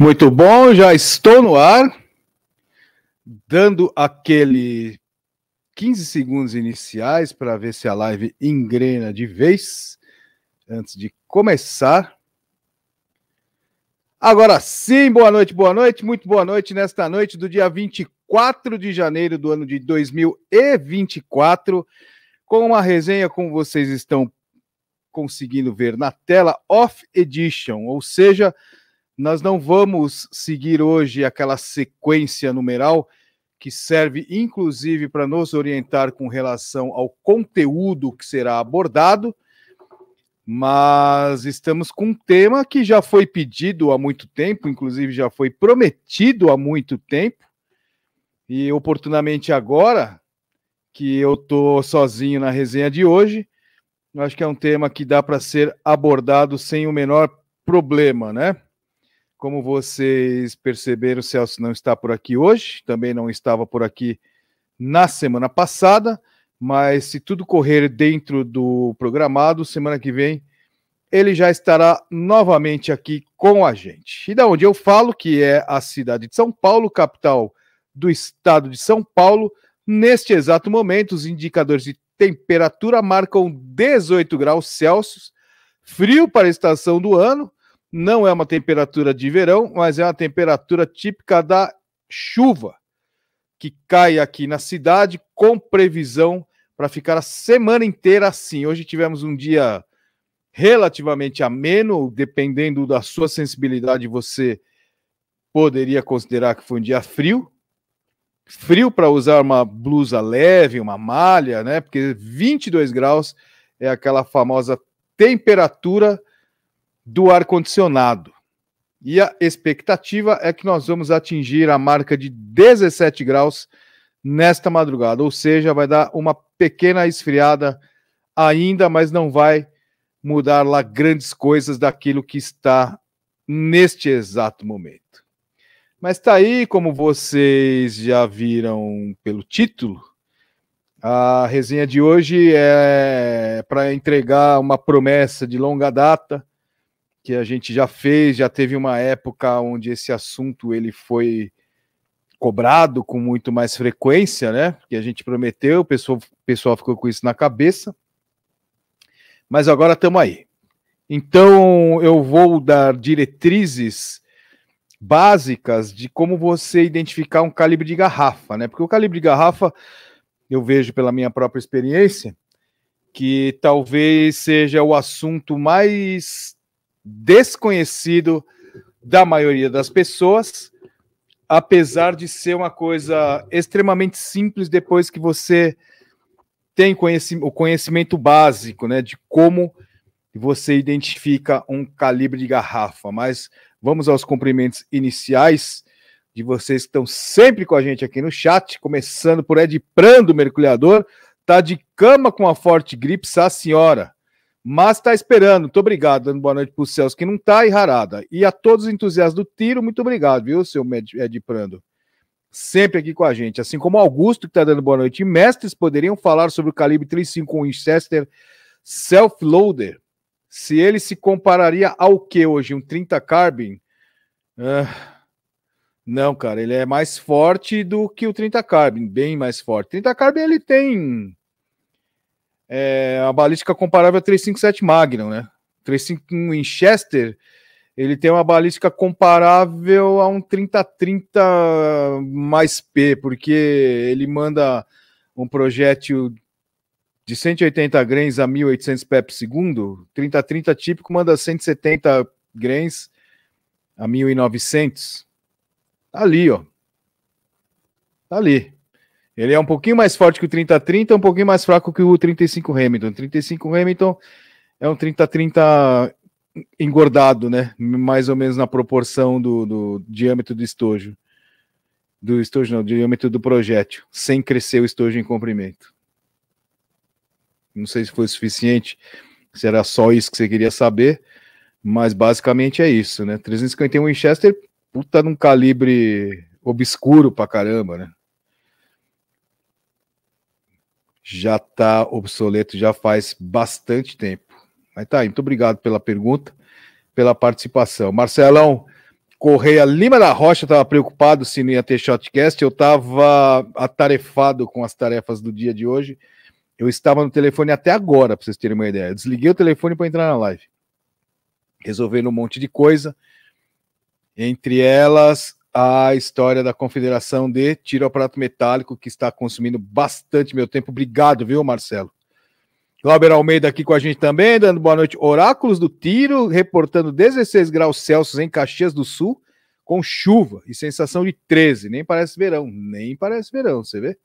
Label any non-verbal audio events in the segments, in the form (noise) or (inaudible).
Muito bom, já estou no ar, dando aquele 15 segundos iniciais para ver se a live engrena de vez antes de começar. Agora sim, boa noite, boa noite, muito boa noite nesta noite do dia 24 de janeiro do ano de 2024, com uma resenha como vocês estão conseguindo ver na tela, Off Edition, ou seja, nós não vamos seguir hoje aquela sequência numeral que serve inclusive para nos orientar com relação ao conteúdo que será abordado, mas estamos com um tema que já foi pedido há muito tempo, inclusive já foi prometido há muito tempo, e oportunamente agora que eu estou sozinho na resenha de hoje, acho que é um tema que dá para ser abordado sem o menor problema, né? Como vocês perceberam, o Celso não está por aqui hoje, também não estava por aqui na semana passada, mas se tudo correr dentro do programado, semana que vem ele já estará novamente aqui com a gente. E da onde eu falo, que é a cidade de São Paulo, capital do estado de São Paulo, neste exato momento, os indicadores de temperatura marcam 18 graus Celsius, frio para a estação do ano, não é uma temperatura de verão, mas é uma temperatura típica da chuva que cai aqui na cidade com previsão para ficar a semana inteira assim. Hoje tivemos um dia relativamente ameno, dependendo da sua sensibilidade, você poderia considerar que foi um dia frio. Frio para usar uma blusa leve, uma malha, né? Porque 22 graus é aquela famosa temperatura do ar-condicionado. E a expectativa é que nós vamos atingir a marca de 17 graus nesta madrugada, ou seja, vai dar uma pequena esfriada ainda, mas não vai mudar lá grandes coisas daquilo que está neste exato momento. Mas está aí, como vocês já viram pelo título, a resenha de hoje é para entregar uma promessa de longa data que a gente já fez, já teve uma época onde esse assunto ele foi cobrado com muito mais frequência, né? Que a gente prometeu, o pessoal, o pessoal ficou com isso na cabeça. Mas agora estamos aí. Então eu vou dar diretrizes básicas de como você identificar um calibre de garrafa, né? Porque o calibre de garrafa, eu vejo pela minha própria experiência, que talvez seja o assunto mais desconhecido da maioria das pessoas, apesar de ser uma coisa extremamente simples depois que você tem o conhecimento básico, né, de como você identifica um calibre de garrafa. Mas vamos aos cumprimentos iniciais de vocês que estão sempre com a gente aqui no chat, começando por Ed Prando, mergulhador, tá de cama com a forte gripe, a senhora mas está esperando. Muito obrigado, dando boa noite para o Celso, que não está, e. E a todos os entusiastas do tiro, muito obrigado, viu, seu Ed Prando? Sempre aqui com a gente. Assim como Augusto, que está dando boa noite. E mestres poderiam falar sobre o calibre 351 Winchester Self-Loader. Se ele se compararia ao que hoje? Um 30 Carbine? Uh, não, cara, ele é mais forte do que o 30 Carbine, bem mais forte. 30 Carbine ele tem é, a balística comparável a 357 Magnum, né? 351 Winchester, ele tem uma balística comparável a um 3030 mais P, porque ele manda um projétil de 180 grains a 1800 pé por segundo, 3030 típico manda 170 grains a 1900. Tá ali, ó. Tá ali. Ele é um pouquinho mais forte que o 30-30, um pouquinho mais fraco que o 35 Hamilton. 35 Hamilton é um 30-30 engordado, né? Mais ou menos na proporção do, do diâmetro do estojo. Do estojo, não, do diâmetro do projétil, sem crescer o estojo em comprimento. Não sei se foi suficiente, se era só isso que você queria saber, mas basicamente é isso, né? 351 Winchester, puta num calibre obscuro pra caramba, né? Já está obsoleto já faz bastante tempo. Mas tá aí, muito obrigado pela pergunta, pela participação. Marcelão, Correia Lima da Rocha estava preocupado se não ia ter shotcast. Eu estava atarefado com as tarefas do dia de hoje. Eu estava no telefone até agora, para vocês terem uma ideia. Eu desliguei o telefone para entrar na live. Resolvendo um monte de coisa. Entre elas, a história da Confederação de Tiro ao Prato Metálico, que está consumindo bastante meu tempo. Obrigado, viu, Marcelo? Glauber Almeida aqui com a gente também, dando boa noite. Oráculos do Tiro, reportando 16 graus Celsius em Caxias do Sul, com chuva e sensação de 13. Nem parece verão, nem parece verão, você vê?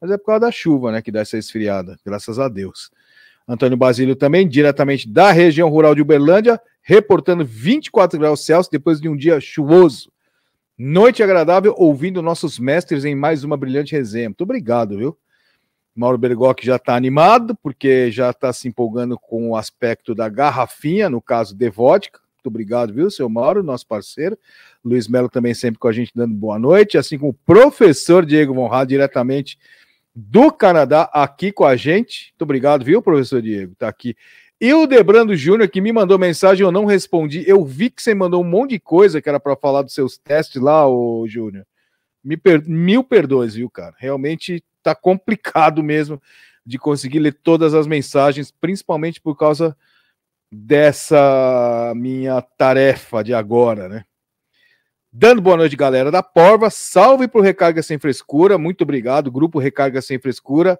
Mas é por causa da chuva, né, que dá essa esfriada, graças a Deus. Antônio Basílio também, diretamente da região rural de Uberlândia, reportando 24 graus Celsius depois de um dia chuvoso. Noite agradável, ouvindo nossos mestres em mais uma brilhante resenha. Muito obrigado, viu? Mauro Bergoc já está animado, porque já está se empolgando com o aspecto da garrafinha, no caso de vodka. Muito obrigado, viu, seu Mauro, nosso parceiro. Luiz Melo também sempre com a gente dando boa noite, assim como o professor Diego Von Rad, diretamente do Canadá, aqui com a gente. Muito obrigado, viu, professor Diego? Está aqui. E o Debrando Júnior, que me mandou mensagem, eu não respondi. Eu vi que você mandou um monte de coisa que era para falar dos seus testes lá, ô Júnior. Me per... Mil perdões, viu, cara? Realmente tá complicado mesmo de conseguir ler todas as mensagens, principalmente por causa dessa minha tarefa de agora, né? Dando boa noite, galera da Porva. Salve pro Recarga Sem Frescura. Muito obrigado, grupo Recarga Sem Frescura.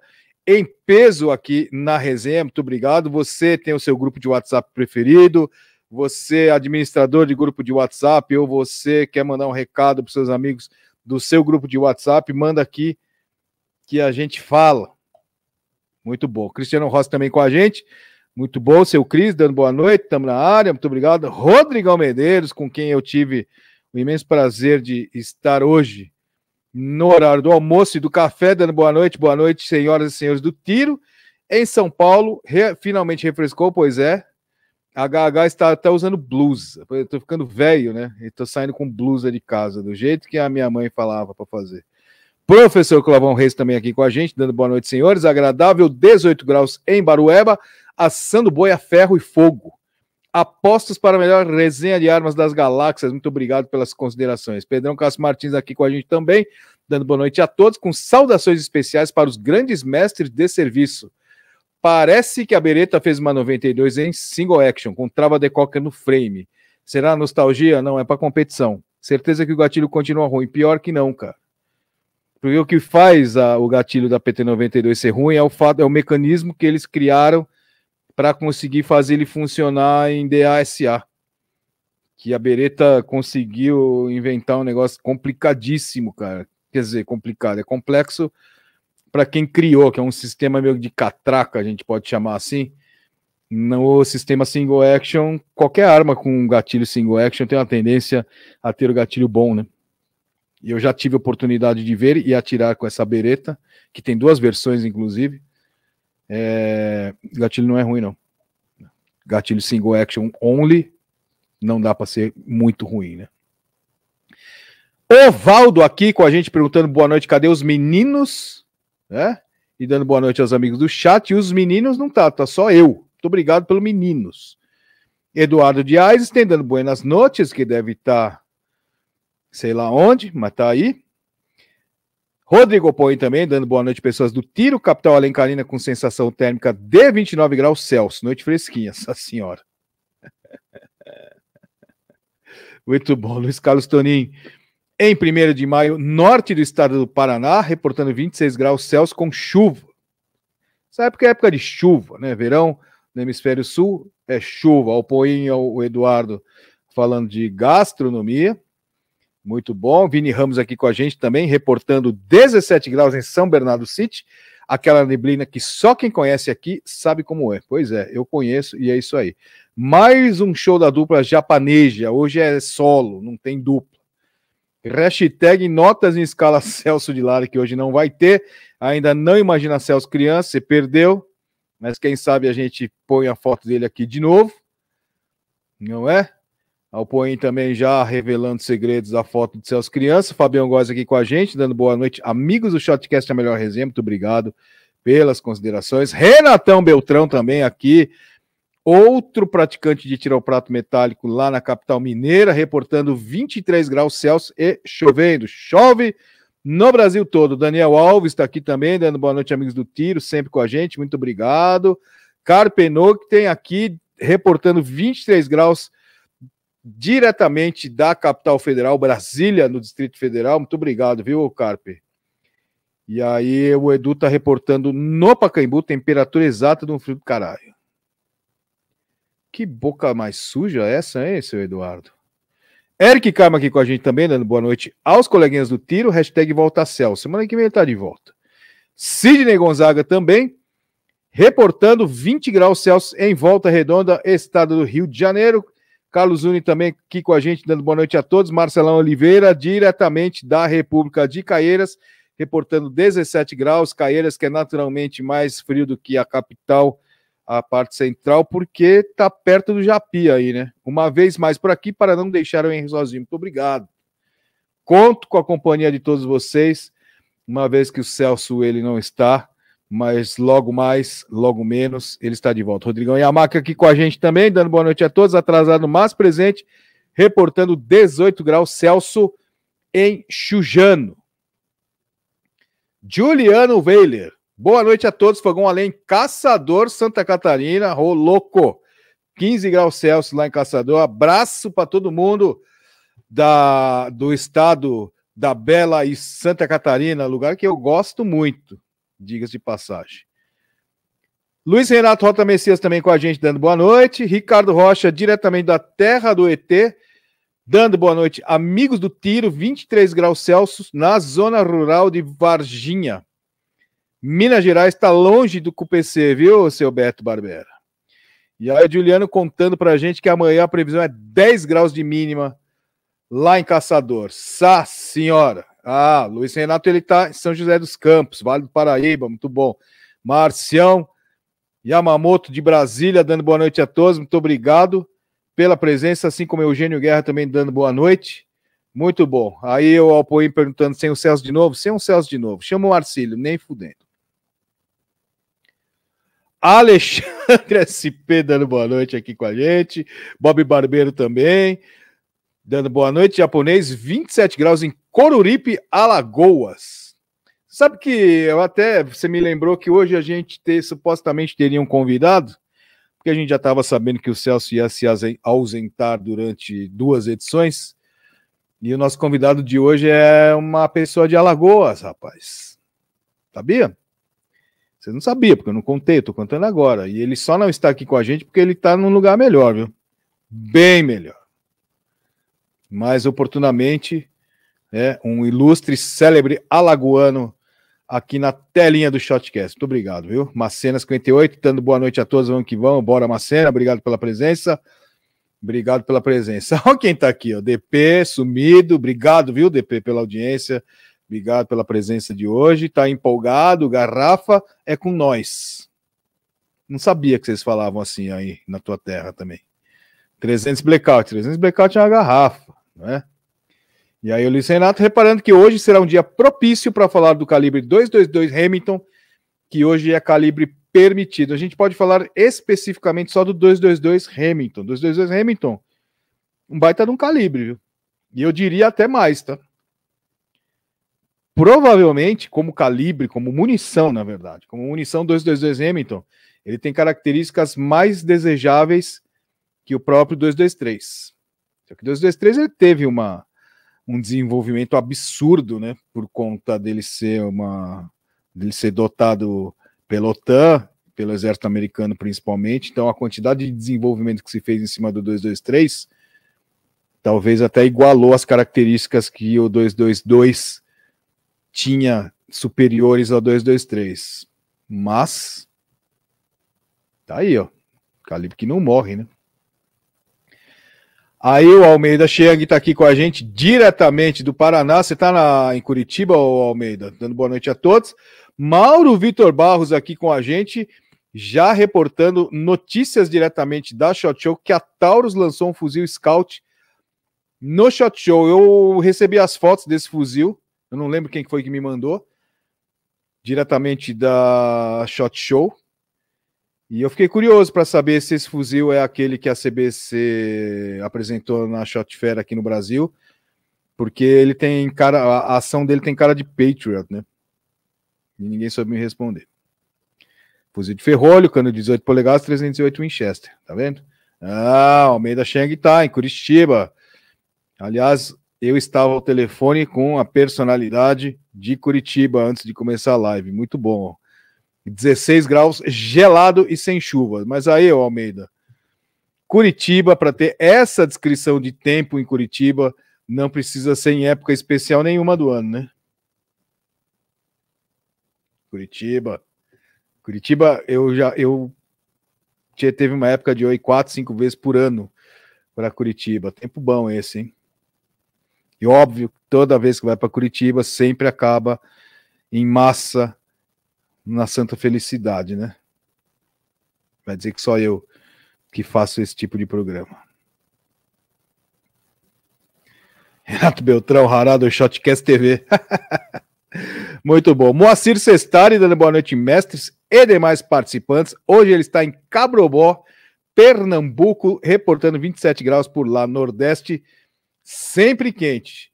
Em peso aqui na resenha. Muito obrigado. Você tem o seu grupo de WhatsApp preferido. Você, administrador de grupo de WhatsApp, ou você quer mandar um recado para seus amigos do seu grupo de WhatsApp, manda aqui que a gente fala. Muito bom. Cristiano Rossi também com a gente. Muito bom, seu Cris, dando boa noite, estamos na área, muito obrigado. Rodrigão Medeiros, com quem eu tive o imenso prazer de estar hoje no horário do almoço e do café, dando boa noite, boa noite, senhoras e senhores do tiro. Em São Paulo, re, finalmente refrescou, pois é. A HH está até usando blusa. Estou ficando velho, né? Estou saindo com blusa de casa, do jeito que a minha mãe falava para fazer. Professor Clavão Reis também aqui com a gente, dando boa noite, senhores. Agradável, 18 graus em Barueba, assando boi a ferro e fogo. Apostos para a melhor resenha de armas das galáxias. Muito obrigado pelas considerações. Pedrão Castro Martins aqui com a gente também, dando boa noite a todos, com saudações especiais para os grandes mestres de serviço. Parece que a Beretta fez uma 92 em single action, com trava de coca no frame. Será nostalgia? Não, é para competição. Certeza que o gatilho continua ruim. Pior que não, cara. Porque o que faz a, o gatilho da PT92 ser ruim é o fato, é o mecanismo que eles criaram para conseguir fazer ele funcionar em DASA. Que a Beretta conseguiu inventar um negócio complicadíssimo, cara. Quer dizer, complicado, é complexo para quem criou, que é um sistema meio de catraca, a gente pode chamar assim. No sistema single action, qualquer arma com gatilho single action tem uma tendência a ter o gatilho bom, né? E eu já tive a oportunidade de ver e atirar com essa bereta, que tem duas versões, inclusive. É... Gatilho não é ruim, não. Gatilho single action only não dá para ser muito ruim, né? Ovaldo aqui com a gente perguntando boa noite, cadê os meninos? Né? E dando boa noite aos amigos do chat. E os meninos não tá, tá só eu. Muito obrigado pelo meninos. Eduardo Dias estendendo buenas noites, que deve estar tá sei lá onde, mas tá aí. Rodrigo Põe também, dando boa noite, pessoas do Tiro, capital Alencarina, com sensação térmica de 29 graus Celsius. Noite fresquinha, (laughs) essa senhora. Muito bom, Luiz Carlos Tonin. Em 1 de maio, norte do estado do Paraná, reportando 26 graus Celsius com chuva. Essa época é época de chuva, né? Verão no hemisfério sul é chuva. Poim e o Eduardo falando de gastronomia. Muito bom. Vini Ramos aqui com a gente também, reportando 17 graus em São Bernardo City. Aquela neblina que só quem conhece aqui sabe como é. Pois é, eu conheço e é isso aí. Mais um show da dupla japaneja. Hoje é solo, não tem dupla. Hashtag notas em escala (laughs) Celso de Lara, que hoje não vai ter. Ainda não imagina Celso criança, você perdeu. Mas quem sabe a gente põe a foto dele aqui de novo. Não é? Alpoim também já revelando segredos da foto de seus crianças. Fabião Góes aqui com a gente, dando boa noite. Amigos do Shotcast, a melhor resenha, muito obrigado pelas considerações. Renatão Beltrão também aqui outro praticante de tirar o prato metálico lá na capital mineira, reportando 23 graus Celsius e chovendo. Chove no Brasil todo. Daniel Alves está aqui também, dando boa noite, amigos do Tiro, sempre com a gente. Muito obrigado. Carpenô, que tem aqui reportando 23 graus diretamente da capital federal, Brasília, no Distrito Federal. Muito obrigado, viu, Carpe? E aí o Edu tá reportando no Pacaembu, temperatura exata de um frio do caralho. Que boca mais suja essa, hein, seu Eduardo? Eric Karma aqui com a gente também, dando boa noite aos coleguinhas do tiro, hashtag volta céu. Semana que vem ele tá de volta. Sidney Gonzaga também, reportando 20 graus Celsius em Volta Redonda, estado do Rio de Janeiro. Carlos Uni também aqui com a gente, dando boa noite a todos. Marcelão Oliveira, diretamente da República de Caieiras, reportando 17 graus. Caieiras, que é naturalmente mais frio do que a capital a parte central, porque tá perto do Japi aí, né? Uma vez mais por aqui para não deixar o Henrique sozinho. Muito obrigado. Conto com a companhia de todos vocês, uma vez que o Celso ele não está, mas logo mais, logo menos, ele está de volta. Rodrigão Yamaca aqui com a gente também, dando boa noite a todos, atrasado, mas presente, reportando 18 graus Celso em Chujano. Juliano Weiler, Boa noite a todos, Fogão Além, Caçador, Santa Catarina, ô louco, 15 graus Celsius lá em Caçador, abraço para todo mundo da, do estado da Bela e Santa Catarina, lugar que eu gosto muito, diga-se de passagem. Luiz Renato Rota Messias também com a gente, dando boa noite. Ricardo Rocha, diretamente da terra do ET, dando boa noite. Amigos do Tiro, 23 graus Celsius, na zona rural de Varginha. Minas Gerais está longe do CUPC, viu, seu Beto Barbera? E aí, Juliano contando para a gente que amanhã a previsão é 10 graus de mínima lá em Caçador. Sá, senhora. Ah, Luiz Renato, ele está em São José dos Campos, Vale do Paraíba, muito bom. Marcião Yamamoto de Brasília, dando boa noite a todos, muito obrigado pela presença, assim como Eugênio Guerra também dando boa noite. Muito bom. Aí o Alpoim perguntando sem o Celso de novo, sem o Celso de novo. Chama o Arcílio, nem fudendo. Alexandre SP dando boa noite aqui com a gente. Bob Barbeiro também. Dando boa noite. Japonês, 27 graus em Coruripe, Alagoas. Sabe que eu até. Você me lembrou que hoje a gente ter, supostamente teria um convidado, porque a gente já estava sabendo que o Celso ia se ausentar durante duas edições. E o nosso convidado de hoje é uma pessoa de Alagoas, rapaz. Sabia? Você não sabia, porque eu não contei, estou contando agora. E ele só não está aqui com a gente porque ele está num lugar melhor, viu? Bem melhor. Mais oportunamente, é um ilustre, célebre alagoano aqui na telinha do Shotcast. Muito obrigado, viu? Macena 58, dando boa noite a todos, vamos que vamos. Bora, Macena, obrigado pela presença. Obrigado pela presença. (laughs) Olha quem está aqui, ó. DP, sumido. Obrigado, viu, DP, pela audiência. Obrigado pela presença de hoje. Tá empolgado? Garrafa é com nós. Não sabia que vocês falavam assim aí na tua terra também. 300 blackout. 300 blackout é uma garrafa, né? E aí o Luiz Renato reparando que hoje será um dia propício para falar do calibre 222 Hamilton, que hoje é calibre permitido. A gente pode falar especificamente só do 222 Hamilton. 222 Hamilton, um baita de um calibre, viu? E eu diria até mais, tá? provavelmente, como calibre, como munição, na verdade, como munição 222 Hamilton, ele tem características mais desejáveis que o próprio 223. Só que o 223 ele teve uma, um desenvolvimento absurdo, né, por conta dele ser uma dele ser dotado pela OTAN, pelo exército americano principalmente, então a quantidade de desenvolvimento que se fez em cima do 223 talvez até igualou as características que o 222 tinha superiores ao 223. Mas tá aí, ó. Calibre que não morre, né? Aí o Almeida Cheng está aqui com a gente diretamente do Paraná. Você está em Curitiba, Almeida? Dando boa noite a todos. Mauro Vitor Barros aqui com a gente, já reportando notícias diretamente da Shot Show, que a Taurus lançou um fuzil Scout no Shot Show. Eu recebi as fotos desse fuzil. Eu não lembro quem foi que me mandou. Diretamente da Shot Show. E eu fiquei curioso para saber se esse fuzil é aquele que a CBC apresentou na Shot Fair aqui no Brasil, porque ele tem cara, a ação dele tem cara de Patriot, né? E ninguém soube me responder. Fuzil de ferrolho, cano de 18 polegadas, 308 Winchester, tá vendo? Ah, Almeida Cheng tá em Curitiba. Aliás, eu estava ao telefone com a personalidade de Curitiba antes de começar a live. Muito bom. 16 graus, gelado e sem chuva. Mas aí, Almeida, Curitiba, para ter essa descrição de tempo em Curitiba, não precisa ser em época especial nenhuma do ano, né? Curitiba. Curitiba, eu já eu teve uma época de 8, 4, 5 vezes por ano para Curitiba. Tempo bom esse, hein? E óbvio, toda vez que vai para Curitiba, sempre acaba em massa na Santa Felicidade, né? Vai dizer que só eu que faço esse tipo de programa. Renato Beltrão, Harado, Shotcast TV. (laughs) Muito bom. Moacir Sestari, dando boa noite, mestres e demais participantes. Hoje ele está em Cabrobó, Pernambuco, reportando 27 graus por lá, Nordeste sempre quente.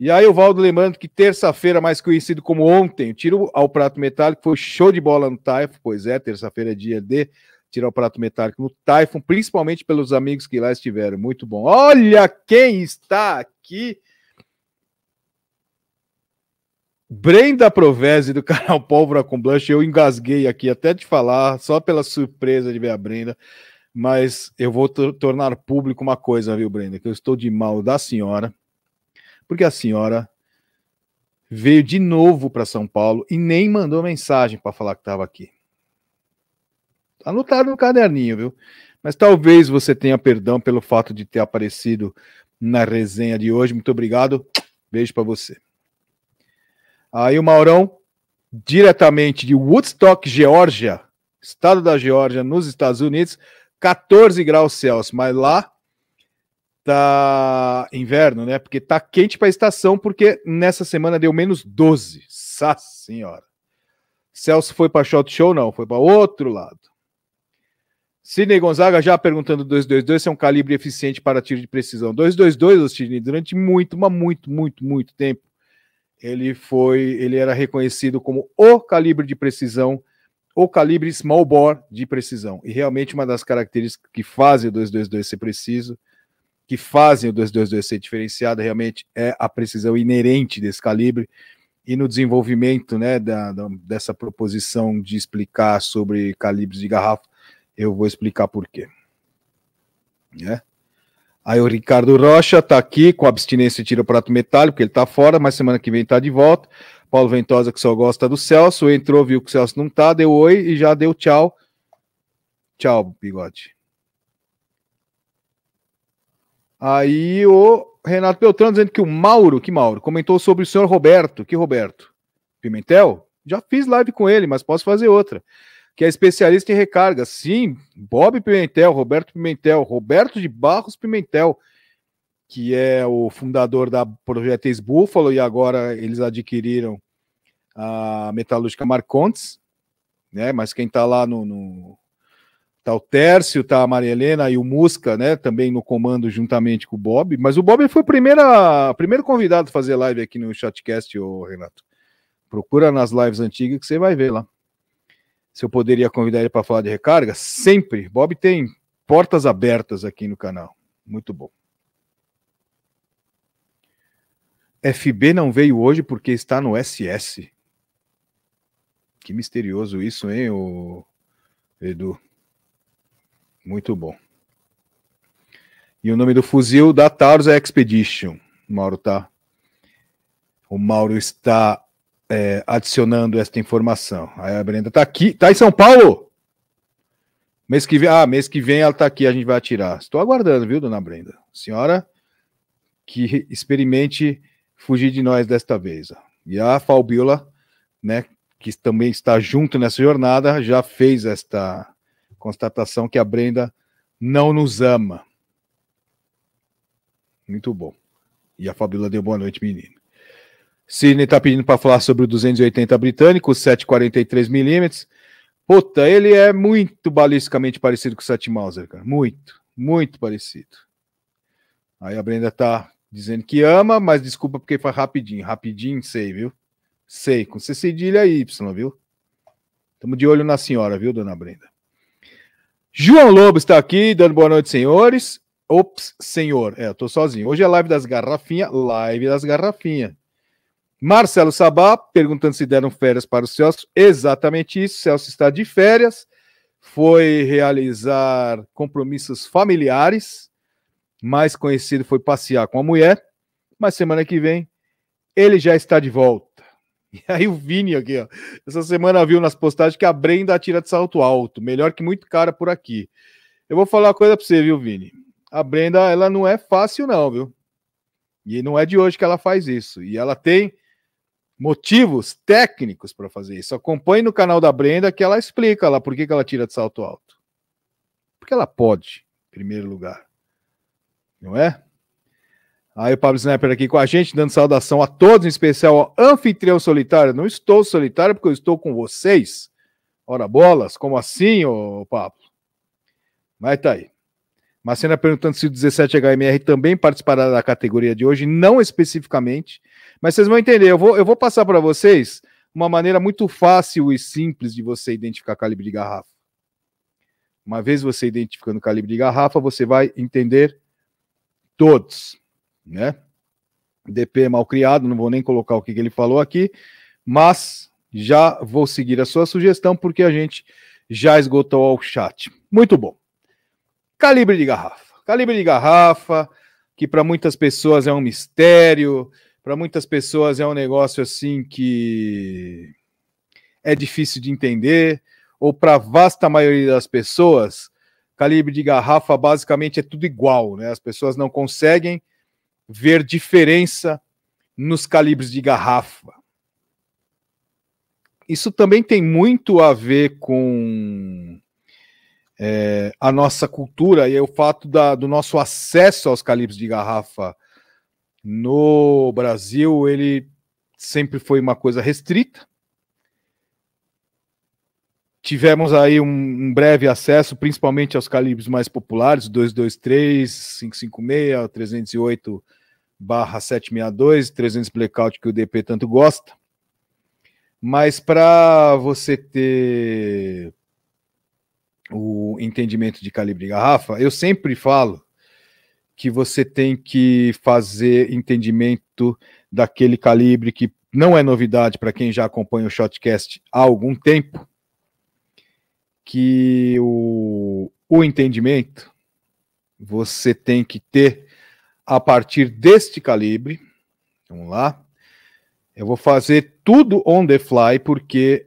E aí o Valdo lembrando que terça-feira, mais conhecido como ontem, tiro ao prato metálico, foi show de bola no Typhon, pois é, terça-feira é dia de tirar o prato metálico no Typhon, principalmente pelos amigos que lá estiveram, muito bom. Olha quem está aqui! Brenda Provese, do (laughs) canal Pólvora com Blush, eu engasguei aqui até de falar, só pela surpresa de ver a Brenda. Mas eu vou tornar público uma coisa, viu, Brenda? Que eu estou de mal da senhora, porque a senhora veio de novo para São Paulo e nem mandou mensagem para falar que estava aqui. Tá anotado no caderninho, viu? Mas talvez você tenha perdão pelo fato de ter aparecido na resenha de hoje. Muito obrigado. Beijo para você. Aí o Maurão, diretamente de Woodstock, Geórgia, estado da Geórgia, nos Estados Unidos, 14 graus Celsius, mas lá tá inverno, né? Porque tá quente para a estação, porque nessa semana deu menos 12. Sá senhora. Celso foi para shot show não, foi para outro lado. Sidney Gonzaga já perguntando 222 se é um calibre eficiente para tiro de precisão. 222, Sidney, durante muito, mas muito, muito, muito tempo, ele foi, ele era reconhecido como o calibre de precisão o calibre small bore de precisão. E realmente uma das características que fazem o 222 ser preciso, que fazem o 222 ser diferenciado, realmente é a precisão inerente desse calibre. E no desenvolvimento né, da, da, dessa proposição de explicar sobre calibres de garrafa, eu vou explicar por quê. Né? Aí o Ricardo Rocha está aqui com abstinência de tiro prato metálico, porque ele está fora, mas semana que vem está de volta. Paulo Ventosa, que só gosta do Celso, entrou, viu que o Celso não tá, deu oi e já deu tchau. Tchau, bigode. Aí o Renato Beltrão dizendo que o Mauro, que Mauro, comentou sobre o senhor Roberto. Que Roberto? Pimentel? Já fiz live com ele, mas posso fazer outra. Que é especialista em recarga. Sim, Bob Pimentel, Roberto Pimentel, Roberto de Barros Pimentel que é o fundador da Projetis Buffalo, e agora eles adquiriram a Metalúrgica Marcontes, né? Mas quem está lá no, no, Tá o Tércio, tá a Maria Helena e o Musca, né? Também no comando juntamente com o Bob. Mas o Bob foi o primeiro, primeiro convidado a fazer live aqui no Chatcast, ô Renato. Procura nas lives antigas que você vai ver lá. Se eu poderia convidar ele para falar de recarga, sempre. Bob tem portas abertas aqui no canal. Muito bom. FB não veio hoje porque está no SS. Que misterioso isso, hein, o Edu? Muito bom. E o nome do fuzil da Taurus é Expedition. O Mauro tá. O Mauro está é, adicionando esta informação. Aí a Brenda tá aqui, tá em São Paulo. Mês que vem, ah, mês que vem ela tá aqui, a gente vai atirar. Estou aguardando, viu, dona Brenda? Senhora que experimente fugir de nós desta vez. E a Falbiola, né, que também está junto nessa jornada, já fez esta constatação que a Brenda não nos ama. Muito bom. E a Fabiola deu boa noite, menino. Sidney está pedindo para falar sobre o 280 britânico, 743 milímetros, Puta, ele é muito balisticamente parecido com o Seth Mauser, cara. Muito, muito parecido. Aí a Brenda tá dizendo que ama, mas desculpa porque foi rapidinho. Rapidinho, sei, viu? Sei, com C cedilha Y, viu? Estamos de olho na senhora, viu, dona Brenda? João Lobo está aqui, dando boa noite, senhores. Ops, senhor. É, eu tô sozinho. Hoje é live das garrafinhas, live das garrafinhas. Marcelo Sabá perguntando se deram férias para o Celso. Exatamente isso. Celso está de férias. Foi realizar compromissos familiares. Mais conhecido foi passear com a mulher. Mas semana que vem ele já está de volta. (laughs) E aí o Vini aqui, ó. Essa semana viu nas postagens que a Brenda atira de salto alto. Melhor que muito cara por aqui. Eu vou falar uma coisa para você, viu, Vini? A Brenda, ela não é fácil, não, viu? E não é de hoje que ela faz isso. E ela tem motivos técnicos para fazer isso. Acompanhe no canal da Brenda que ela explica lá por que, que ela tira de salto alto. Porque ela pode, em primeiro lugar. Não é? Aí o Pablo Sniper aqui com a gente, dando saudação a todos, em especial ao anfitrião solitário. Não estou solitário porque eu estou com vocês. Ora bolas, como assim, ô Pablo? Mas tá aí. Marcena perguntando se o 17HMR também participará da categoria de hoje, não especificamente, mas vocês vão entender. Eu vou, eu vou passar para vocês uma maneira muito fácil e simples de você identificar calibre de garrafa. Uma vez você identificando o calibre de garrafa, você vai entender todos, né? DP é mal criado, não vou nem colocar o que, que ele falou aqui, mas já vou seguir a sua sugestão porque a gente já esgotou o chat. Muito bom. Calibre de garrafa. Calibre de garrafa, que para muitas pessoas é um mistério, para muitas pessoas é um negócio assim que é difícil de entender, ou para a vasta maioria das pessoas, calibre de garrafa basicamente é tudo igual, né? As pessoas não conseguem ver diferença nos calibres de garrafa. Isso também tem muito a ver com é, a nossa cultura e o fato da, do nosso acesso aos calibres de garrafa no Brasil, ele sempre foi uma coisa restrita. Tivemos aí um, um, breve acesso, principalmente aos calibres mais populares, 223, 556, 308 barra 762, 300 blackout que o DP tanto gosta. Mas para você ter o entendimento de calibre de garrafa, eu sempre falo que você tem que fazer entendimento daquele calibre que não é novidade para quem já acompanha o Shotcast há algum tempo, que o, o entendimento você tem que ter a partir deste calibre. Vamos lá. Eu vou fazer tudo on the fly, porque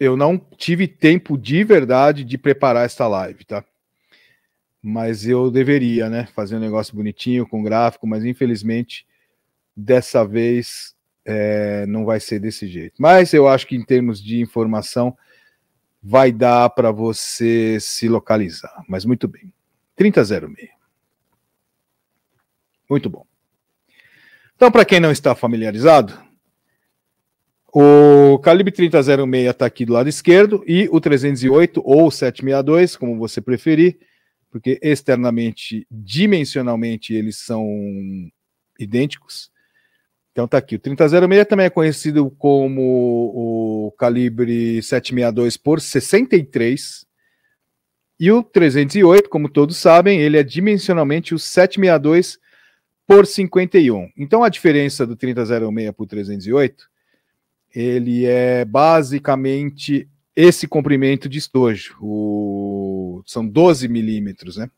eu não tive tempo de verdade de preparar esta live, tá? Mas eu deveria, né? Fazer um negócio bonitinho com gráfico, mas infelizmente dessa vez é, não vai ser desse jeito. Mas eu acho que em termos de informação vai dar para você se localizar. Mas muito bem. 3006. Muito bom. Então, para quem não está familiarizado, o calibre 3006 está aqui do lado esquerdo e o 308 ou 762, como você preferir, porque externamente, dimensionalmente, eles são idênticos. Então está aqui. O 3006 também é conhecido como o calibre 762 por 63. E o 308, como todos sabem, ele é dimensionalmente o 762 por 51. Então a diferença do 3006 por 308 ele é basicamente esse comprimento de estojo. O, são 12 milímetros, né?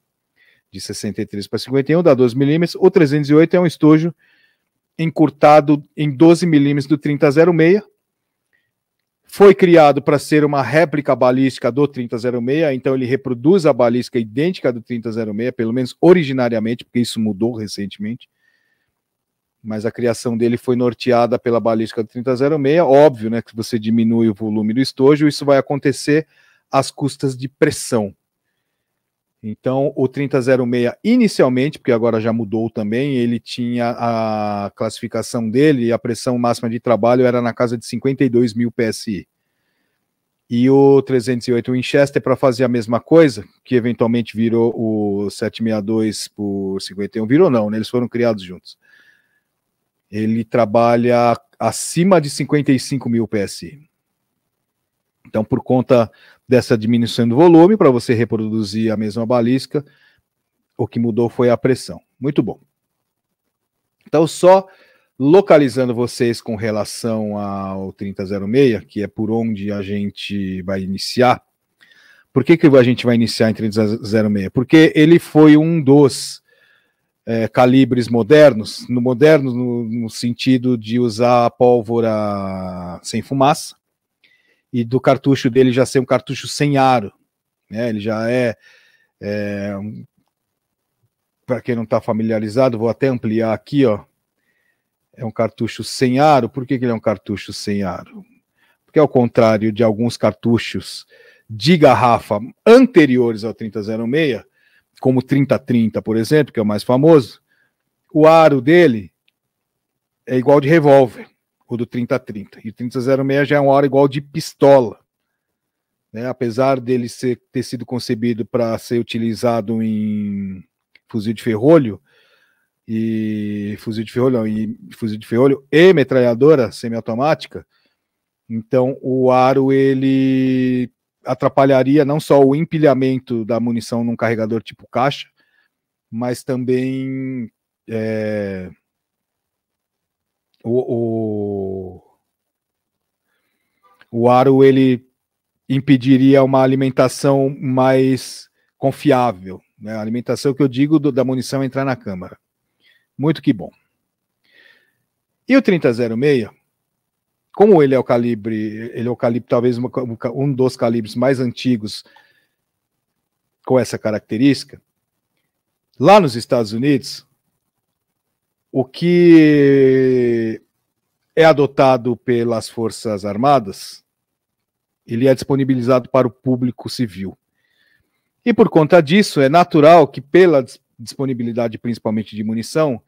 De 63 para 51 dá 12 milímetros. O 308 é um estojo encurtado em 12 milímetros do 3006. Foi criado para ser uma réplica balística do 3006, então ele reproduz a balística idêntica do 3006, pelo menos originariamente, porque isso mudou recentemente mas a criação dele foi norteada pela balística do 3006. Óbvio, né, que você diminui o volume do estojo, isso vai acontecer às custas de pressão. Então, o 3006, inicialmente, porque agora já mudou também, ele tinha a classificação dele e a pressão máxima de trabalho era na casa de 52 mil PSI. e o 308 Winchester para fazer a mesma coisa, que eventualmente virou o 762 por 51. Virou não, né? eles foram criados juntos. Ele trabalha acima de 55 mil PSI. Então, por conta dessa diminuição do volume, para você reproduzir a mesma balística, o que mudou foi a pressão. Muito bom. Então, só localizando vocês com relação ao 3006, que é por onde a gente vai iniciar. Por que, que a gente vai iniciar em 3006? Porque ele foi um dos é, calibres modernos, no moderno no, no, sentido de usar pólvora sem fumaça, e do cartucho dele já ser um cartucho sem aro. Né? Ele já é, é para quem não está familiarizado, vou até ampliar aqui, ó é um cartucho sem aro. Por que, que ele é um cartucho sem aro? Porque, ao contrário de alguns cartuchos de garrafa anteriores ao 3006, como o 3030, por exemplo, que é o mais famoso, o aro dele é igual de revólver, o do 3030. E o 3006 já é um aro igual de pistola. Né? Apesar dele ser, ter sido concebido para ser utilizado em fuzil de ferrolho, e fuzil de ferrolho, e fuzil de ferrolho e metralhadora semiautomática. Então, o aro ele atrapalharia não só o empilhamento da munição num carregador tipo caixa, mas também é, o, o, o aro ele impediria uma alimentação mais confiável, né? A alimentação que eu digo do, da munição entrar na câmara. Muito que bom. E o 3006, como ele é o calibre, ele é o calibre, talvez um dos calibres mais antigos com essa característica, lá nos Estados Unidos, o que é adotado pelas Forças Armadas, ele é disponibilizado para o público civil. E por conta disso, é natural que, pela disponibilidade principalmente de munição,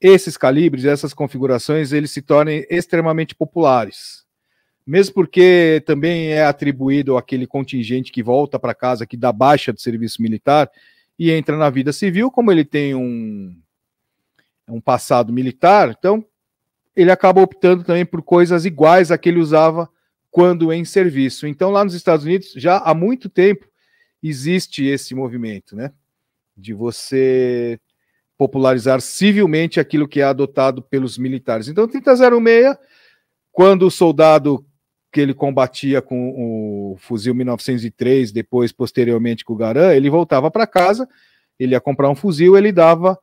esses calibres, essas configurações, eles se tornem extremamente populares. Mesmo porque também é atribuído aquele contingente que volta para casa, que dá baixa de serviço militar e entra na vida civil, como ele tem um, um passado militar, então ele acaba optando também por coisas iguais a que ele usava quando em serviço. Então, lá nos Estados Unidos, já há muito tempo existe esse movimento, né? De você popularizar civilmente aquilo que é adotado pelos militares. Então, 3006, quando o soldado que ele combatia com o fuzil 1903, depois, posteriormente, com o Garan, ele voltava para casa, ele ia comprar um fuzil, ele dava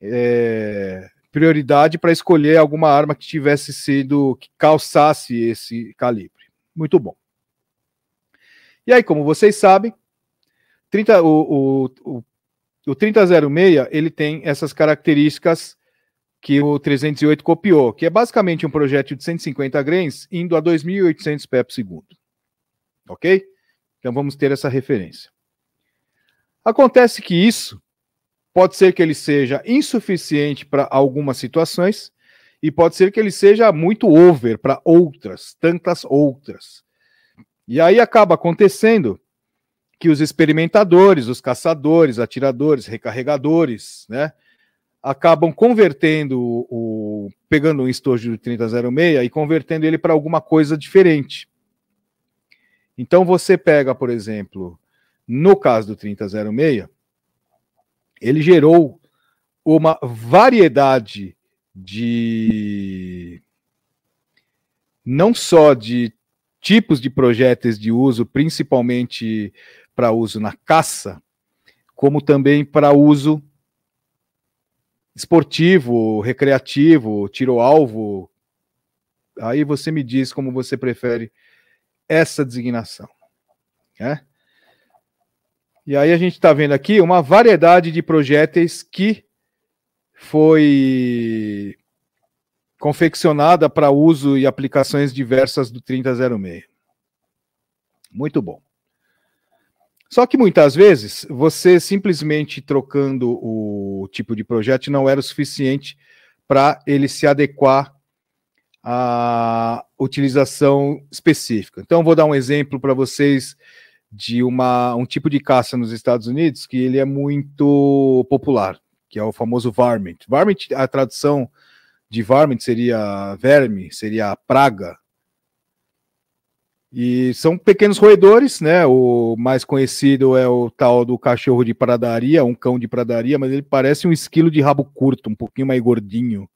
é, prioridade para escolher alguma arma que tivesse sido, que calçasse esse calibre. Muito bom. E aí, como vocês sabem, 30, o, o, o o 3006 ele tem essas características que o 308 copiou, que é basicamente um projétil de 150 grains indo a 2.800 pé por segundo. Ok? Então vamos ter essa referência. Acontece que isso pode ser que ele seja insuficiente para algumas situações e pode ser que ele seja muito over para outras, tantas outras. E aí acaba acontecendo que os experimentadores, os caçadores, atiradores, recarregadores, né, acabam convertendo o, pegando um estojo de 3006 e convertendo ele para alguma coisa diferente. Então você pega, por exemplo, no caso do 3006, ele gerou uma variedade de não só de tipos de projéteis de uso, principalmente para uso na caça, como também para uso esportivo, recreativo, tiro-alvo. Aí você me diz como você prefere essa designação. Né? E aí a gente está vendo aqui uma variedade de projéteis que foi confeccionada para uso e aplicações diversas do 3006. Muito bom. Só que muitas vezes você simplesmente trocando o tipo de projeto não era o suficiente para ele se adequar a utilização específica. Então, vou dar um exemplo para vocês de uma, um tipo de caça nos Estados Unidos que ele é muito popular, que é o famoso varmint. Varmint, a tradução de varmint seria verme, seria praga. E são pequenos roedores, né? O mais conhecido é o tal do cachorro de pradaria, um cão de pradaria, mas ele parece um esquilo de rabo curto, um pouquinho mais gordinho.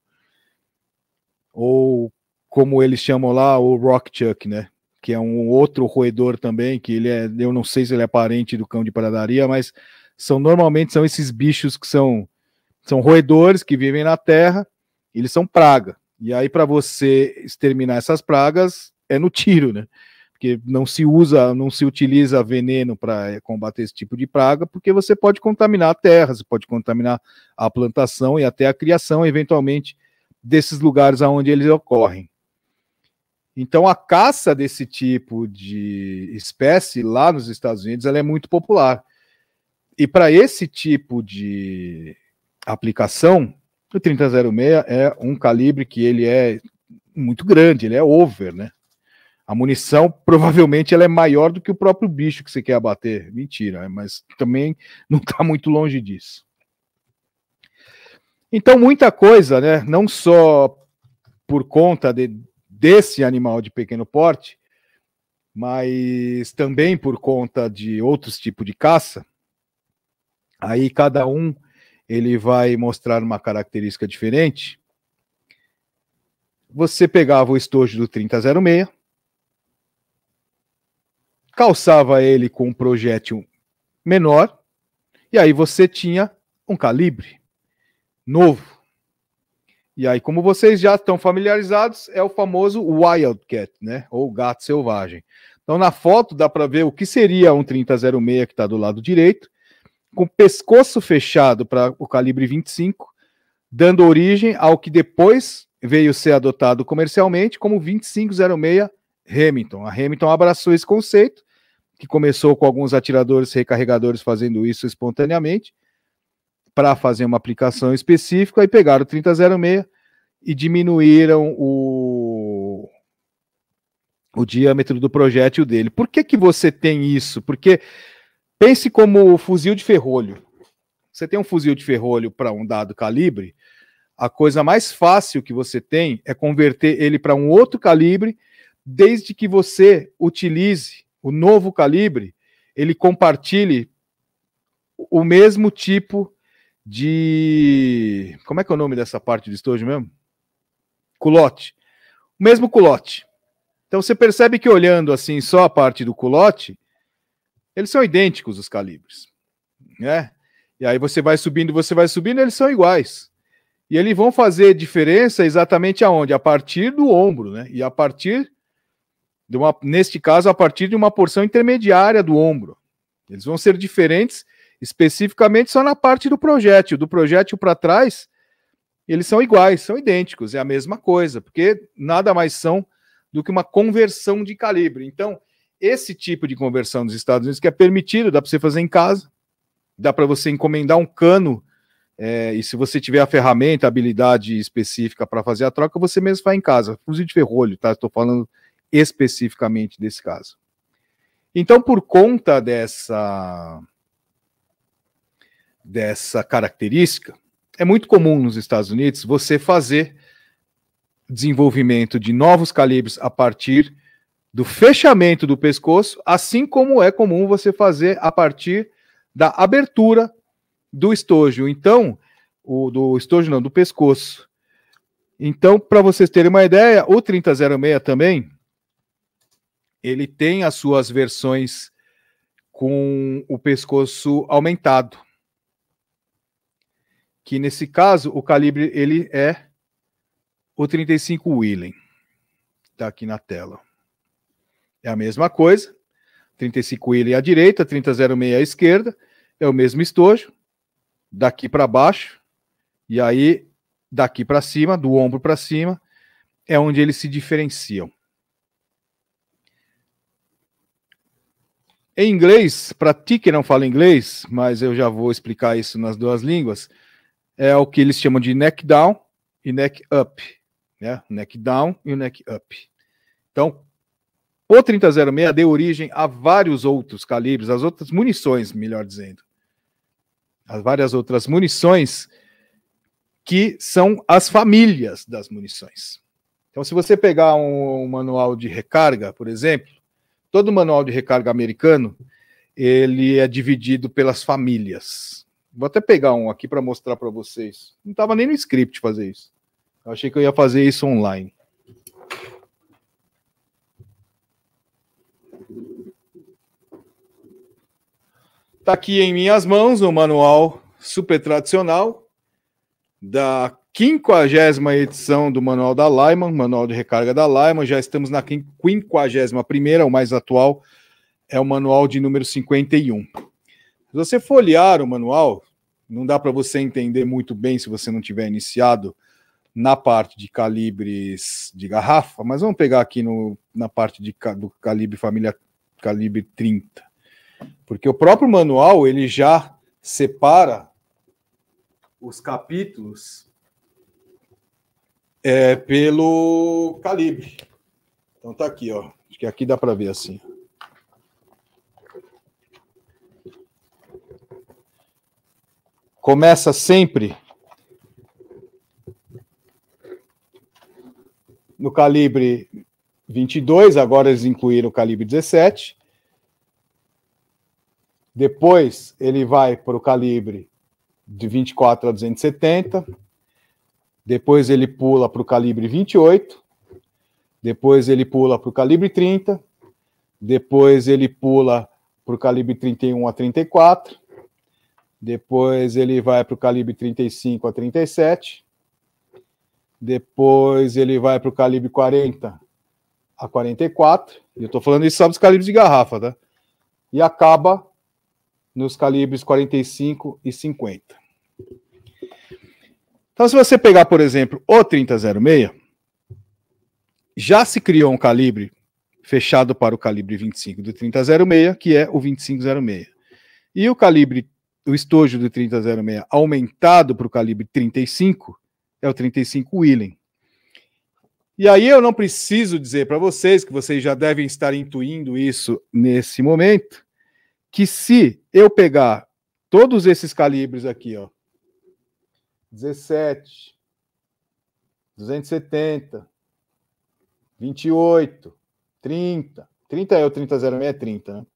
Ou como eles chamam lá, o rock chuck, né? Que é um outro roedor também, que ele é, eu não sei se ele é parente do cão de pradaria, mas são normalmente são esses bichos que são são roedores que vivem na terra, eles são praga. E aí para você exterminar essas pragas é no tiro, né? porque não se usa, não se utiliza veneno para combater esse tipo de praga, porque você pode contaminar a terra, você pode contaminar a plantação e até a criação, eventualmente, desses lugares onde eles ocorrem. Então, a caça desse tipo de espécie lá nos Estados Unidos ela é muito popular. E para esse tipo de aplicação, o 3006 é um calibre que ele é muito grande, ele é over, né? a munição provavelmente ela é maior do que o próprio bicho que você quer abater. Mentira, né? mas também não está muito longe disso. Então, muita coisa, né? Não só por conta de, desse animal de pequeno porte, mas também por conta de outros tipos de caça. Aí cada um ele vai mostrar uma característica diferente. Você pegava o estojo do 3006, calçava ele com um projétil menor, e aí você tinha um calibre novo. E aí, como vocês já estão familiarizados, é o famoso Wildcat, né? Ou gato selvagem. Então, na foto dá para ver o que seria um 3006 que está do lado direito, com pescoço fechado para o calibre 25, dando origem ao que depois veio ser adotado comercialmente como 2506 Hamilton. A Hamilton abraçou esse conceito, que começou com alguns atiradores recarregadores fazendo isso espontaneamente, para fazer uma aplicação específica, e pegaram o 3006 e diminuíram o, o diâmetro do projétil dele. Por que, que você tem isso? Porque pense como fuzil de ferrolho. Você tem um fuzil de ferrolho para um dado calibre, a coisa mais fácil que você tem é converter ele para um outro calibre desde que você utilize o novo calibre, ele compartilhe o mesmo tipo de. Como é que é o nome dessa parte do estojo mesmo? Culote. O mesmo culote. Então você percebe que olhando assim só a parte do culote, eles são idênticos os calibres, né? E aí você vai subindo, você vai subindo, eles são iguais. E eles vão fazer diferença exatamente aonde? A partir do ombro, né? E a partir uma, neste caso, a partir de uma porção intermediária do ombro. Eles vão ser diferentes especificamente só na parte do projétil. Do projétil para trás, eles são iguais, são idênticos, é a mesma coisa, porque nada mais são do que uma conversão de calibre. Então, esse tipo de conversão nos Estados Unidos que é permitido, dá para você fazer em casa, dá para você encomendar um cano, é, e se você tiver a ferramenta, a habilidade específica para fazer a troca, você mesmo faz em casa. Fuzil de ferrolho, tá? Estou falando especificamente desse caso. Então, por conta dessa dessa característica, é muito comum nos Estados Unidos você fazer desenvolvimento de novos calibres a partir do fechamento do pescoço, assim como é comum você fazer a partir da abertura do estojo. Então, o do estojo não, do pescoço. Então, para vocês terem uma ideia, o 3006 também ele tem as suas versões com o pescoço aumentado. Que nesse caso o calibre ele é o 35 Willen. Está aqui na tela. É a mesma coisa. 35 Willen à direita, 3006 à esquerda. É o mesmo estojo. Daqui para baixo. E aí, daqui para cima, do ombro para cima, é onde eles se diferenciam. Em inglês, para ti que não fala inglês, mas eu já vou explicar isso nas duas línguas, é o que eles chamam de neck down e neck up. né? Neck down e o neck up. Então, o 3006 deu origem a vários outros calibres, as outras munições, melhor dizendo. As várias outras munições que são as famílias das munições. Então, se você pegar um, um manual de recarga, por exemplo, todo manual de recarga americano, ele é dividido pelas famílias. Vou até pegar um aqui para mostrar para vocês. Não estava nem no script fazer isso. Eu achei que eu ia fazer isso online. Está aqui em minhas mãos o manual super tradicional da quinquagésima edição do manual da Lyman, manual de recarga da Lyman. Já estamos na quinquagésima primeira, o mais atual é o manual de número 51. Se você folhear o manual, não dá para você entender muito bem se você não tiver iniciado na parte de calibres de garrafa, mas vamos pegar aqui no, na parte de, do calibre família calibre 30. Porque o próprio manual ele já separa os capítulos é, pelo calibre. Então tá aqui, ó. Acho que aqui dá para ver assim. Começa sempre no calibre 22, agora eles incluíram o calibre 17. Depois ele vai para o calibre de 24 a 270. Depois ele pula para o calibre 28. Depois ele pula para o calibre 30. Depois ele pula para o calibre 31 a 34. Depois ele vai para o calibre 35 a 37. Depois ele vai para o calibre 40 a 44. E eu estou falando isso só dos calibres de garrafa, tá? E acaba nos calibres 45 e 50. Então, se você pegar, por exemplo, o 3006, já se criou um calibre fechado para o calibre 25 do 3006, que é o 2506. E o calibre, o estojo do 3006 aumentado para o calibre 35 é o 35 Willen. E aí eu não preciso dizer para vocês que vocês já devem estar intuindo isso nesse momento, que se eu pegar todos esses calibres aqui, ó, 17, 270, 28, 30, 30 é o 3006 é 30, né?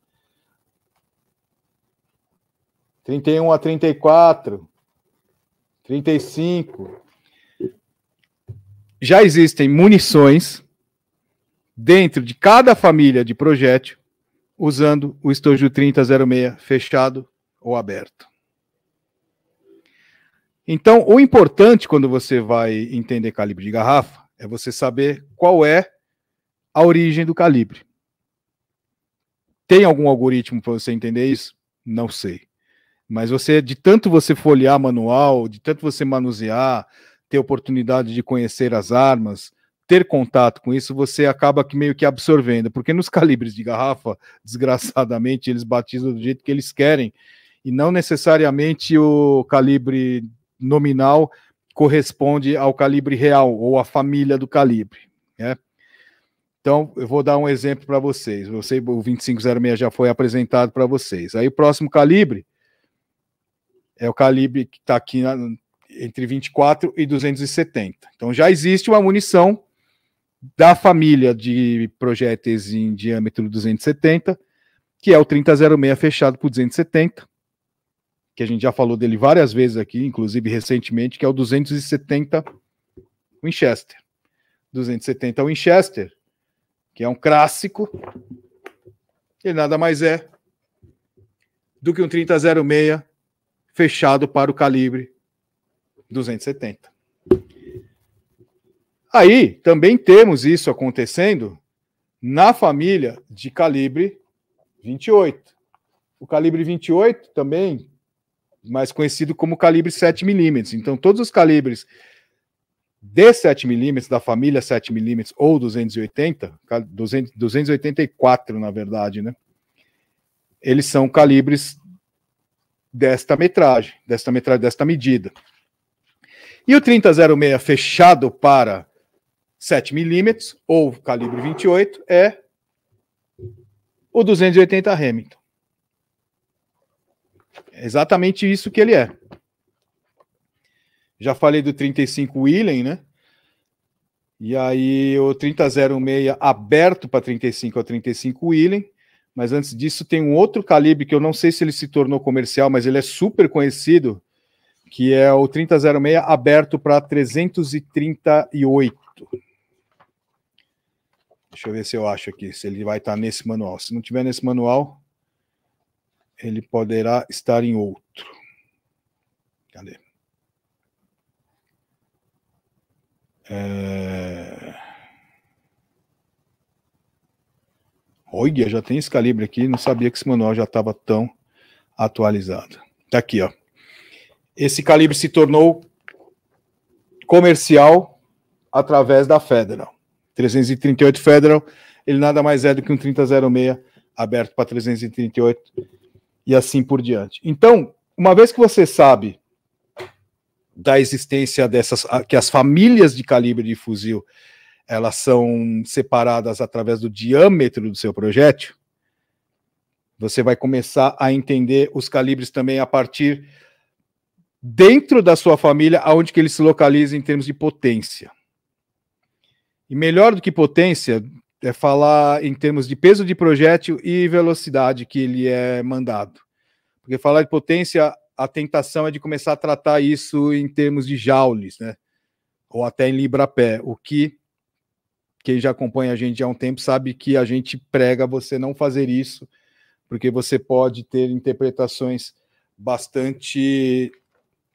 31 a 34, 35. Já existem munições dentro de cada família de projétil usando o estojo 3006 fechado ou aberto. Então, o importante quando você vai entender calibre de garrafa é você saber qual é a origem do calibre. Tem algum algoritmo para você entender isso? Não sei. Mas você, de tanto você folhear manual, de tanto você manusear, ter oportunidade de conhecer as armas, ter contato com isso, você acaba que meio que absorvendo, porque nos calibres de garrafa, (laughs) desgraçadamente, eles batizam do jeito que eles querem, e não necessariamente o calibre nominal corresponde ao calibre real ou à família do calibre. Né? Então, eu vou dar um exemplo para vocês. Você, o 2506 já foi apresentado para vocês. Aí o próximo calibre é o calibre que está aqui na, entre 24 e 270. Então já existe uma munição da família de projéteis em diâmetro 270, que é o 3006 fechado por 270, que a gente já falou dele várias vezes aqui, inclusive recentemente, que é o 270 Winchester. 270 Winchester, que é um clássico, ele nada mais é do que um 3006 fechado para o calibre 270. Aí também temos isso acontecendo na família de calibre 28. O calibre 28 também, mais conhecido como calibre 7mm. Então, todos os calibres de 7mm, da família 7mm ou 280, 284 na verdade, né? Eles são calibres desta metragem, desta metragem, desta medida. E o 3006 fechado para 7 milímetros, ou calibre 28, é o 280 Hamilton. É exatamente isso que ele é. Já falei do 35 Willen, né? E aí o 3006 aberto para 35 a 35 Willen. Mas antes disso tem um outro calibre que eu não sei se ele se tornou comercial, mas ele é super conhecido, que é o 3006 aberto para 338. Deixa eu ver se eu acho aqui, se ele vai estar nesse manual. Se não tiver nesse manual, ele poderá estar em outro. Cadê? É... Olha, já tem esse calibre aqui, não sabia que esse manual já estava tão atualizado. Tá aqui, ó. Esse calibre se tornou comercial através da Federal. 338 Federal, ele nada mais é do que um 3006 aberto para 338 e assim por diante. Então, uma vez que você sabe da existência dessas, que as famílias de calibre de fuzil elas são separadas através do diâmetro do seu projétil, você vai começar a entender os calibres também a partir dentro da sua família, aonde que ele se localiza em termos de potência. E melhor do que potência é falar em termos de peso de projétil e velocidade que ele é mandado. Porque falar de potência, a tentação é de começar a tratar isso em termos de joules, né? Ou até em libra-pé, o que quem já acompanha a gente há um tempo sabe que a gente prega você não fazer isso, porque você pode ter interpretações bastante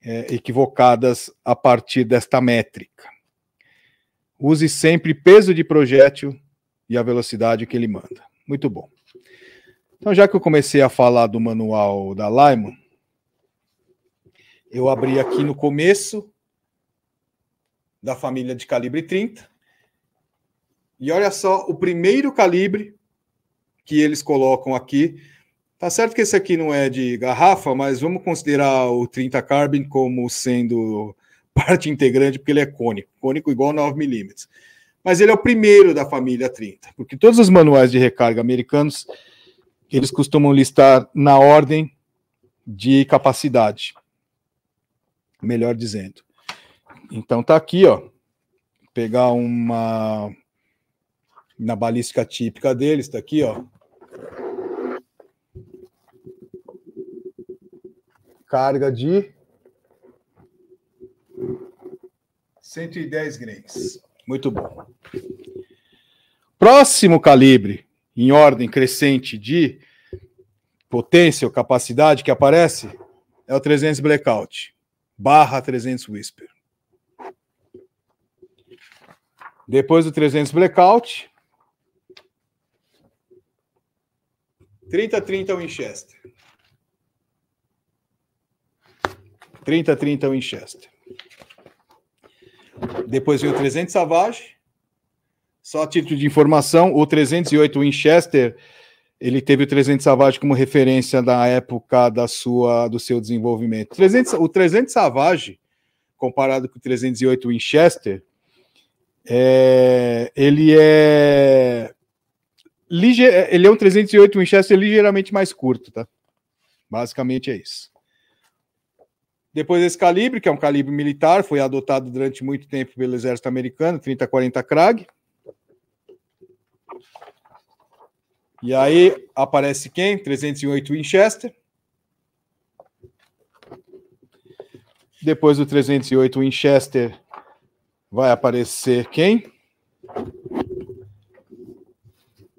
é, equivocadas a partir desta métrica. Use sempre peso de projétil e a velocidade que ele manda. Muito bom. Então, já que eu comecei a falar do manual da Lyman, eu abri aqui no começo da família de calibre 30. E olha só o primeiro calibre que eles colocam aqui. Tá certo que esse aqui não é de garrafa, mas vamos considerar o 30 Carbon como sendo (laughs) parte integrante, porque ele é cônico, cônico igual 9 milímetros mas ele é o primeiro da família 30, porque todos os manuais de recarga americanos eles costumam listar na ordem de capacidade, melhor dizendo. Então tá aqui, ó, pegar uma na balística típica deles, tá aqui, ó. Carga de 110 grains. Muito bom. Próximo calibre, em ordem crescente de potência ou capacidade que aparece, é o 300 Blackout, barra 300 Whisper. Depois do 300 Blackout, 30-30 Winchester. 30-30 Winchester. Depois veio o 300 Savage. Só a título de informação, o 308 Winchester, ele teve o 300 Savage como referência da época da sua, do seu desenvolvimento. O 300, o 300 Savage, comparado com o 308 Winchester, é, ele é ele é um 308 Winchester ligeiramente mais curto, tá? Basicamente é isso. Depois desse calibre, que é um calibre militar, foi adotado durante muito tempo pelo exército americano, 30-40 Krag. E aí aparece quem? 308 Winchester. Depois do 308 Winchester vai aparecer quem?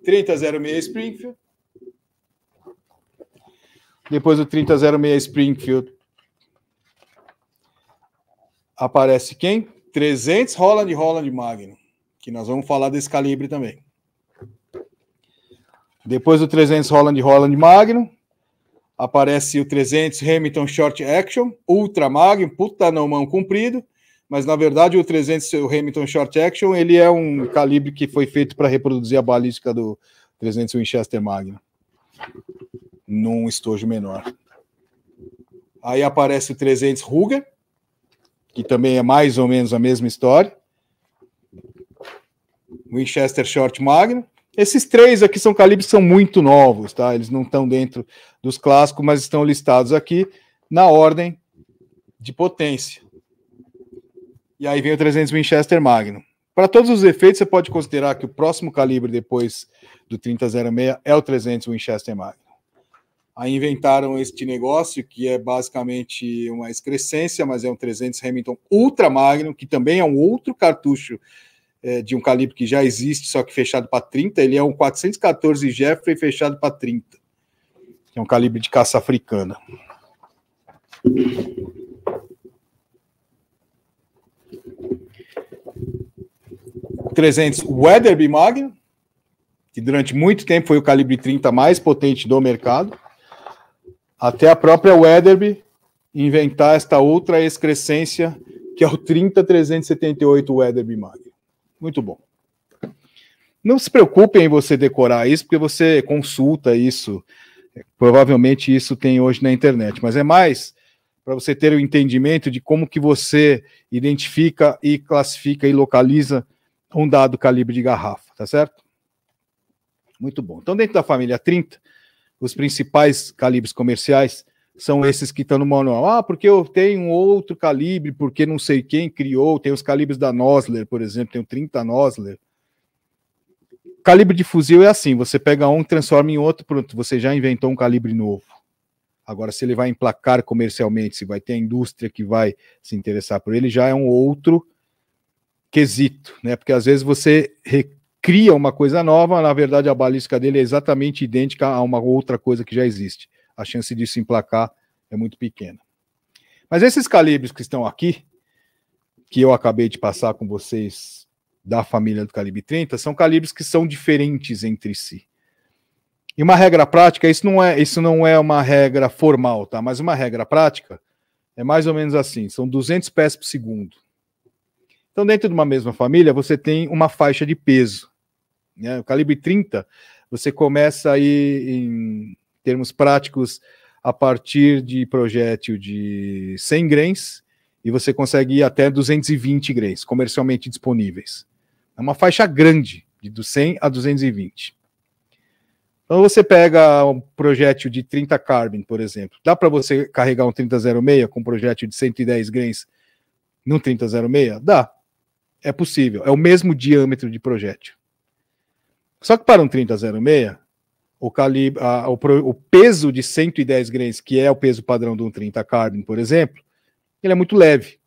3006 Springfield. Depois do 3006 Springfield aparece quem? 300 Holland Holland Magnum, que nós vamos falar desse calibre também. Depois do 300 Holland Holland Magnum, aparece o 300 Hamilton Short Action, Ultra Magnum, puta não mão comprido, mas na verdade o 300 o Hamilton Short Action, ele é um calibre que foi feito para reproduzir a balística do 300 Winchester Magnum num estojo menor. Aí aparece o 300 Ruger, que também é mais ou menos a mesma história. Winchester Short Magnum. Esses três aqui são calibres são muito novos, tá? Eles não estão dentro dos clássicos, mas estão listados aqui na ordem de potência. E aí vem o 300 Winchester Magnum. Para todos os efeitos, você pode considerar que o próximo calibre depois do 3006 é o 300 Winchester Magnum. Aí inventaram este negócio que é basicamente uma excrescência, mas é um 300 Remington Ultra Magnum, que também é um outro cartucho é, de um calibre que já existe, só que fechado para 30. Ele é um 414 Jeffrey fechado para 30. Que é um calibre de caça africana. 300 Weatherby Magnum, que durante muito tempo foi o calibre 30 mais potente do mercado, até a própria Weatherby inventar esta outra excrescência, que é o 30378 Weatherby Magnum. Muito bom. Não se preocupem em você decorar isso, porque você consulta isso. Provavelmente isso tem hoje na internet, mas é mais para você ter o entendimento de como que você identifica e classifica e localiza um dado calibre de garrafa, tá certo? Muito bom. Então, dentro da família 30, os principais calibres comerciais são esses que estão no manual. Ah, porque eu tenho um outro calibre, porque não sei quem criou. Tem os calibres da Nosler, por exemplo, tem o 30 Nosler. Calibre de fuzil é assim: você pega um, transforma em outro, pronto, você já inventou um calibre novo. Agora, se ele vai emplacar comercialmente, se vai ter a indústria que vai se interessar por ele, já é um outro quesito, né? Porque às vezes você recria uma coisa nova, na verdade a balística dele é exatamente idêntica a uma outra coisa que já existe. A chance disso emplacar é muito pequena. Mas esses calibres que estão aqui, que eu acabei de passar com vocês da família do calibre 30, são calibres que são diferentes entre si. E uma regra prática, isso não é, isso não é uma regra formal, tá? Mas uma regra prática é mais ou menos assim, são 200 pés por segundo. Então, dentro de uma mesma família, você tem uma faixa de peso. Né? O calibre 30, você começa aí, em termos práticos, a partir de projétil de 100 grains e você consegue ir até 220 grains comercialmente disponíveis. É uma faixa grande, de 100 a 220. Então você pega um projétil de 30 carbon, por exemplo. Dá para você carregar um 3006 com um projétil de 110 grains no 3006? Dá é possível. É o mesmo diâmetro de projétil. Só que para um 3006, o, calibre, a, o, o, peso de 110 grains, que é o peso padrão de um 30 Carbon, por exemplo, ele é muito leve.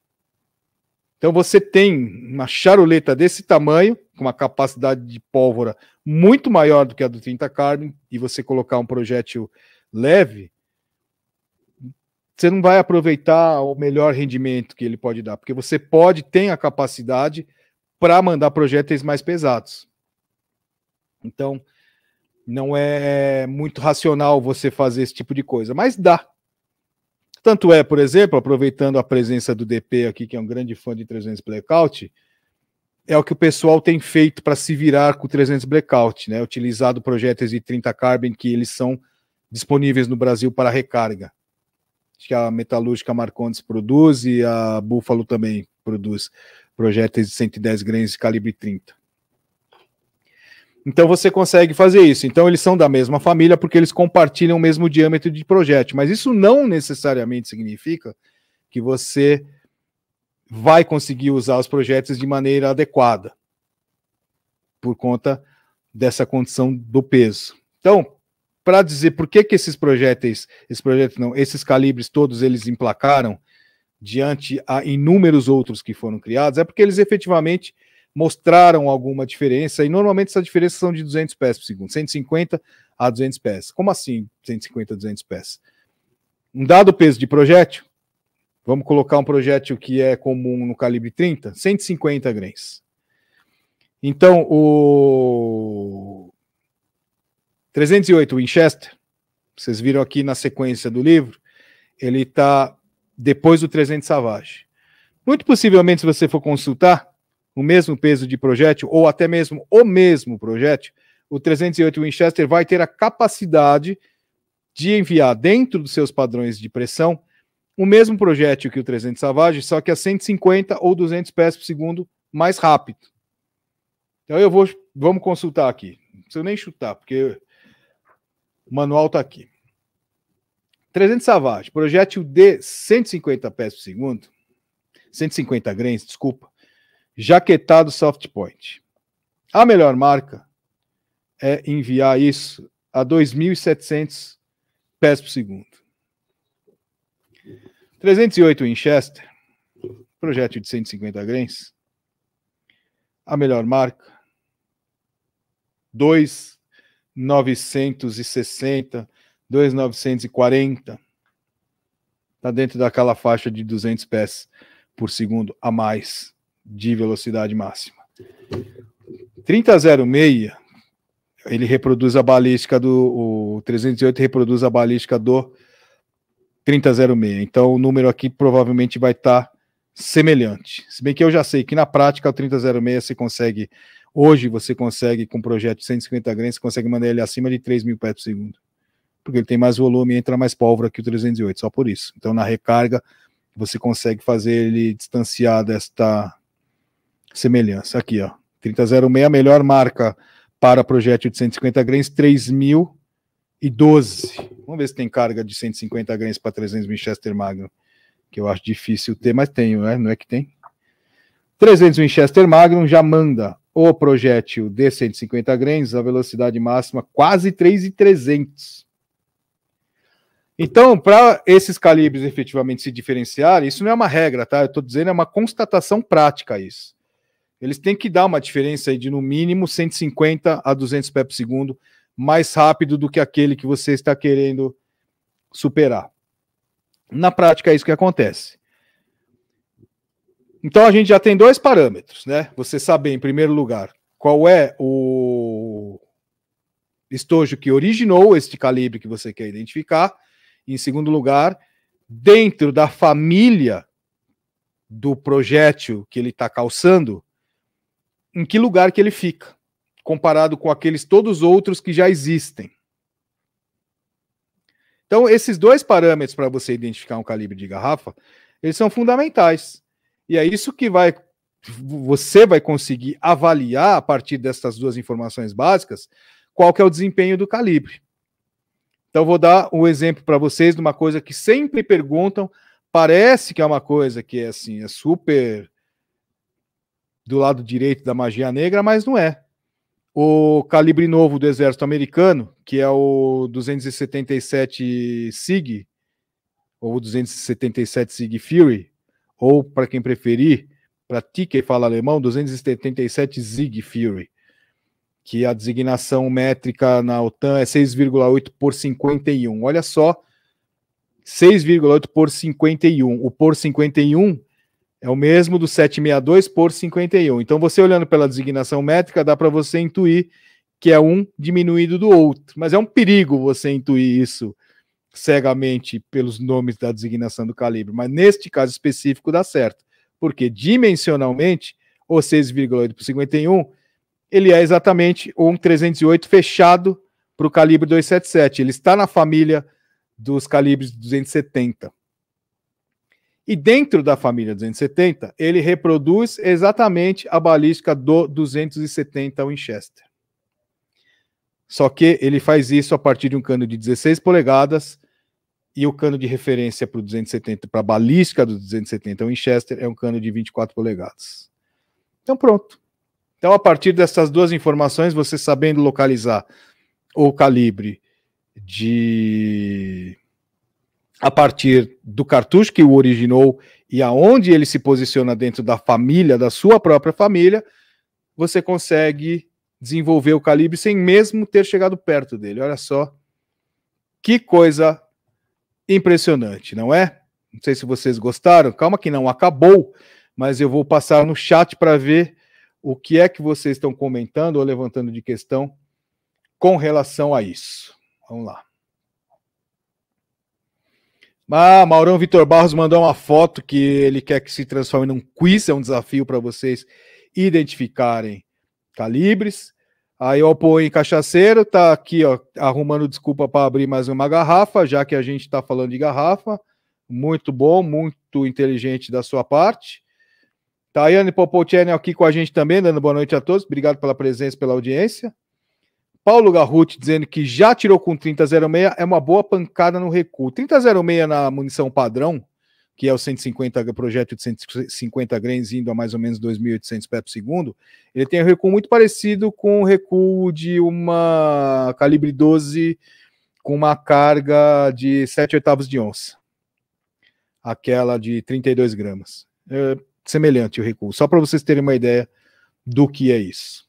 Então você tem uma charoleta desse tamanho, com uma capacidade de pólvora muito maior do que a do 30 Carbon, e você colocar um projétil leve, você não vai aproveitar o melhor rendimento que ele pode dar, porque você pode, tem a capacidade para mandar projéteis mais pesados. Então, não é muito racional você fazer esse tipo de coisa, mas dá. Tanto é, por exemplo, aproveitando a presença do DP aqui, que é um grande fã de 300 Blackout, é o que o pessoal tem feito para se virar com 300 Blackout, né? Utilizado projéteis de 30 Carbon que eles são disponíveis no Brasil para recarga que a Metalúrgica Marcondes produz e a Buffalo também produz projéteis de 110 grains de calibre 30. Então você consegue fazer isso. Então eles são da mesma família porque eles compartilham o mesmo diâmetro de projétil, mas isso não necessariamente significa que você vai conseguir usar os projéteis de maneira adequada por conta dessa condição do peso. Então, para dizer por que, que esses projéteis, esses projetos não, esses calibres todos eles emplacaram diante a inúmeros outros que foram criados, é porque eles efetivamente mostraram alguma diferença, e normalmente essa diferença são de 200 pés por segundo, 150 a 200 pés. Como assim 150 a 200 pés? Um dado peso de projétil, vamos colocar um projétil que é comum no calibre 30, 150 grains. Então, o 308 Winchester, vocês viram aqui na sequência do livro, ele está depois do 300 Savage. Muito possivelmente, se você for consultar o mesmo peso de projétil, ou até mesmo o mesmo projétil, o 308 Winchester vai ter a capacidade de enviar dentro dos seus padrões de pressão o mesmo projétil que o 300 Savage, só que a 150 ou 200 pés por segundo mais rápido. Então eu vou, vamos consultar aqui. Não preciso nem chutar, porque o manual está aqui. 300 Savage, projétil de 150 pés por segundo, 150 grains, desculpa, jaquetado soft point. A melhor marca é enviar isso a 2.700 pés por segundo. 308 Winchester, projétil de 150 grains. A melhor marca 2.960, 2.940. Está dentro daquela faixa de 200 pés por segundo a mais de velocidade máxima. 3006, ele reproduz a balística do o 308 reproduz a balística do 3006. Então o número aqui provavelmente vai estar tá semelhante. Se bem que eu já sei que na prática o 3006 você consegue Hoje você consegue, com um projeto de 150 gramas, você consegue mandar ele acima de 3 mil pés por segundo. Porque ele tem mais volume e entra mais pólvora que o 308, só por isso. Então, na recarga, você consegue fazer ele distanciar desta semelhança. Aqui, ó. 3006, a melhor marca para projétil de 150 gramas, 3012. Vamos ver se tem carga de 150 gramas para 300 Winchester Magnum, que eu acho difícil ter, mas tenho, né? Não é que tem? 300 Winchester Magnum já manda o projétil de 150 grains, a velocidade máxima quase 3,300. Então, para esses calibres efetivamente se diferenciarem, isso não é uma regra, tá? Eu estou dizendo é uma constatação prática isso. Eles têm que dar uma diferença de no mínimo 150 a 200 pés por segundo mais rápido do que aquele que você está querendo superar. Na prática é isso que acontece. Então a gente já tem dois parâmetros, né? Você saber, em primeiro lugar, qual é o estojo que originou este calibre que você quer identificar. E, em segundo lugar, dentro da família do projétil que ele está calçando, em que lugar que ele fica, comparado com aqueles todos outros que já existem. Então, esses dois parâmetros para você identificar um calibre de garrafa, eles são fundamentais. E é isso que vai você vai conseguir avaliar a partir dessas duas informações básicas qual que é o desempenho do calibre. Então vou dar um exemplo para vocês de uma coisa que sempre perguntam, parece que é uma coisa que é assim, é super do lado direito da magia negra, mas não é. O calibre novo do exército americano, que é o 277 SIG ou 277 SIG Fury, ou para quem preferir, para ti que fala alemão, 277 Zig Fury, que a designação métrica na OTAN é 6,8 por 51. Olha só, 6,8 por 51. O por 51 é o mesmo do 762 por 51. Então, você olhando pela designação métrica, dá para você intuir que é um diminuído do outro. Mas é um perigo você intuir isso cegamente pelos nomes da designação do calibre, mas neste caso específico dá certo, porque dimensionalmente o 6,8 por 51 ele é exatamente um 308 fechado para o calibre 277. Ele está na família dos calibres 270. E dentro da família 270, ele reproduz exatamente a balística do 270 Winchester. Só que ele faz isso a partir de um cano de 16 polegadas e o cano de referência para o 270, para a balística do 270 Winchester, é um cano de 24 polegadas. Então, pronto. Então, a partir dessas duas informações, você sabendo localizar o calibre de a partir do cartucho que o originou e aonde ele se posiciona dentro da família, da sua própria família, você consegue desenvolver o calibre sem mesmo ter chegado perto dele. Olha só que coisa impressionante, não é? Não sei se vocês gostaram. Calma que não acabou, mas eu vou passar no chat para ver o que é que vocês estão comentando ou levantando de questão com relação a isso. Vamos lá. Ah, Maurão Vitor Barros mandou uma foto que ele quer que se transforme num quiz, é um desafio para vocês identificarem calibres. Aí o Apoio Cachaceiro tá aqui, ó, arrumando desculpa para abrir mais uma garrafa, já que a gente está falando de garrafa. Muito bom, muito inteligente da sua parte. Tayane Popolchene aqui com a gente também, dando boa noite a todos. Obrigado pela presença, pela audiência. Paulo Garruti dizendo que já tirou com 3006 é uma boa pancada no recuo. 3006 na munição padrão, que é o 150 projeto de 150 grains indo a mais ou menos 2.800 pés por segundo, ele tem um recuo muito parecido com o recuo de uma calibre 12 com uma carga de 7 oitavos de onça. Aquela de 32 gramas. É semelhante o recuo, só para vocês terem uma ideia do que é isso.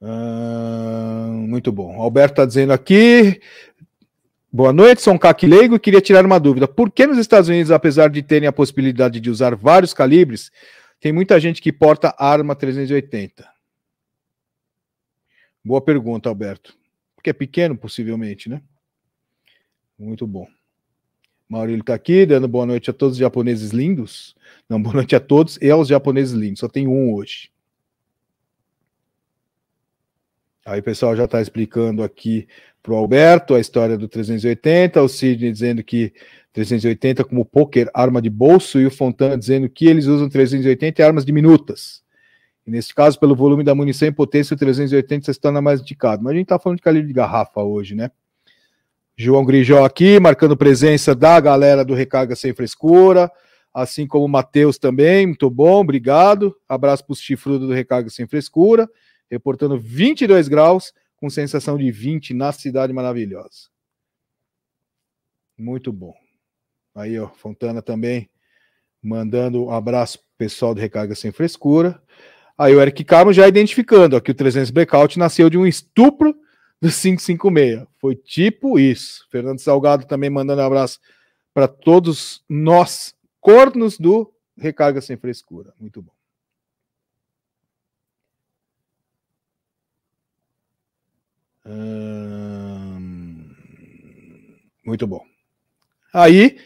Ah, muito bom. Alberto está dizendo aqui, Boa noite, sou um caque leigo e queria tirar uma dúvida. Por que nos Estados Unidos, apesar de terem a possibilidade de usar vários calibres, tem muita gente que porta arma 380? Boa pergunta, Alberto. Porque é pequeno, possivelmente, né? Muito bom. Maurílio está aqui, dando boa noite a todos os japoneses lindos. Não, boa noite a todos e aos japoneses lindos. Só tem um hoje. Aí o pessoal já está explicando aqui para o Alberto a história do 380, o Sidney dizendo que 380 como poker, arma de bolso, e o Fontana dizendo que eles usam 380 e armas diminutas. E nesse caso, pelo volume da munição e potência, o 380 se torna mais indicado. Mas a gente está falando de calibre de garrafa hoje, né? João Grijó aqui, marcando presença da galera do Recarga Sem Frescura, assim como o Matheus também, muito bom, obrigado. Abraço para os chifrudos do Recarga Sem Frescura, reportando 22 graus com sensação de 20 na cidade maravilhosa. Muito bom. Aí, ó, Fontana também mandando um abraço pessoal do Recarga Sem Frescura. Aí o Eric Carmo já identificando ó, que o 300 Blackout nasceu de um estupro do 556. Foi tipo isso. Fernando Salgado também mandando um abraço para todos nós, cornos do Recarga Sem Frescura. Muito bom. Muito bom. Aí,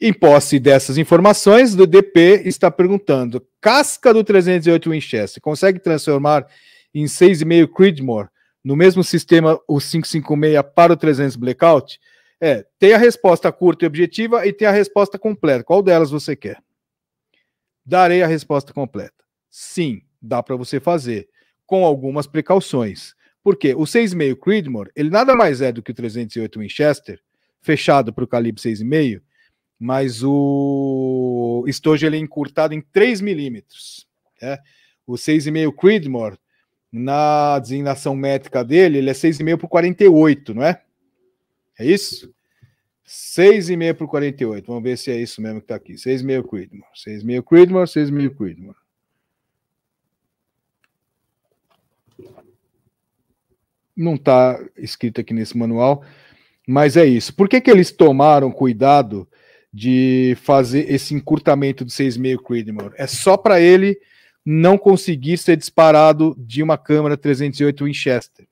em posse dessas informações, o DP está perguntando: casca do 308 Winchester consegue transformar em 6,5 Creedmoor no mesmo sistema o 556 para o 300 Blackout? É, tem a resposta curta e objetiva e tem a resposta completa. Qual delas você quer? Darei a resposta completa. Sim, dá para você fazer, com algumas precauções. Porque o 6,5 Creedmoor, ele nada mais é do que o 308 Winchester, fechado para o calibre 6,5, mas o estojo ele é encurtado em 3 milímetros. Né? O 6,5 Creedmoor, na designação métrica dele, ele é 6,5 por 48, não é? É isso? 6,5 por 48. Vamos ver se é isso mesmo que está aqui. 6,5 Creedmoor. 6,5 Creedmoor, 6,5 Creedmoor. Não está escrito aqui nesse manual, mas é isso. Por que, que eles tomaram cuidado de fazer esse encurtamento do 6,5 Creedmoor? É só para ele não conseguir ser disparado de uma câmera 308 Winchester.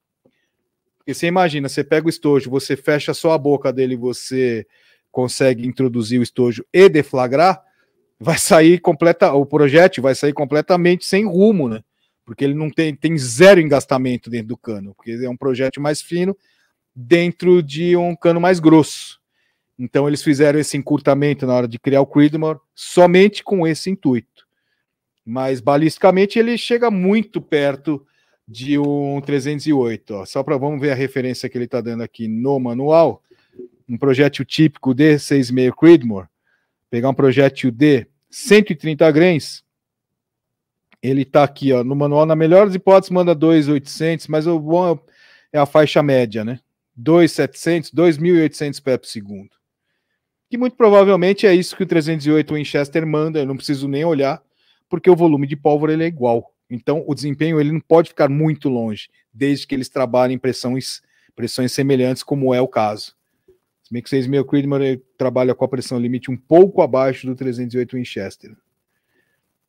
Porque você imagina, você pega o estojo, você fecha só a boca dele, você consegue introduzir o estojo e deflagrar, vai sair completa, o projétil vai sair completamente sem rumo, né? Porque ele não tem, tem zero engastamento dentro do cano, porque é um projétil mais fino dentro de um cano mais grosso. Então eles fizeram esse encurtamento na hora de criar o Creedmoor somente com esse intuito. Mas balisticamente ele chega muito perto de um 308. Ó. Só para vamos ver a referência que ele está dando aqui no manual. Um projétil típico de 6,5 Creedmoor. Pegar um projétil de 130 grains, ele está aqui, ó, no manual, na melhor das hipóteses, manda 2,800, mas o bom é a faixa média, né? 2,700, 2.800 pés por segundo. Que muito provavelmente é isso que o 308 Winchester manda, eu não preciso nem olhar, porque o volume de pólvora ele é igual. Então, o desempenho ele não pode ficar muito longe, desde que eles trabalhem pressões, pressões semelhantes, como é o caso. Se bem que 6.000 Creedmoor trabalha com a pressão limite um pouco abaixo do 308 Winchester.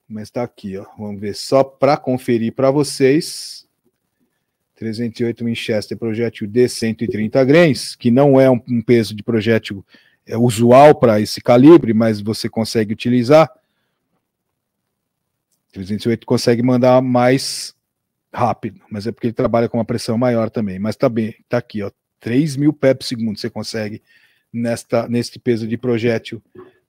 Mas está aqui, ó. Vamos ver só para conferir para vocês. 308 Winchester projétil de 130 grains, que não é um, um peso de projétil é, usual para esse calibre, mas você consegue utilizar. 308 consegue mandar mais rápido, mas é porque ele trabalha com uma pressão maior também. Mas tá bem, tá aqui, ó. 3 mil pés por segundo você consegue nesta, neste peso de projétil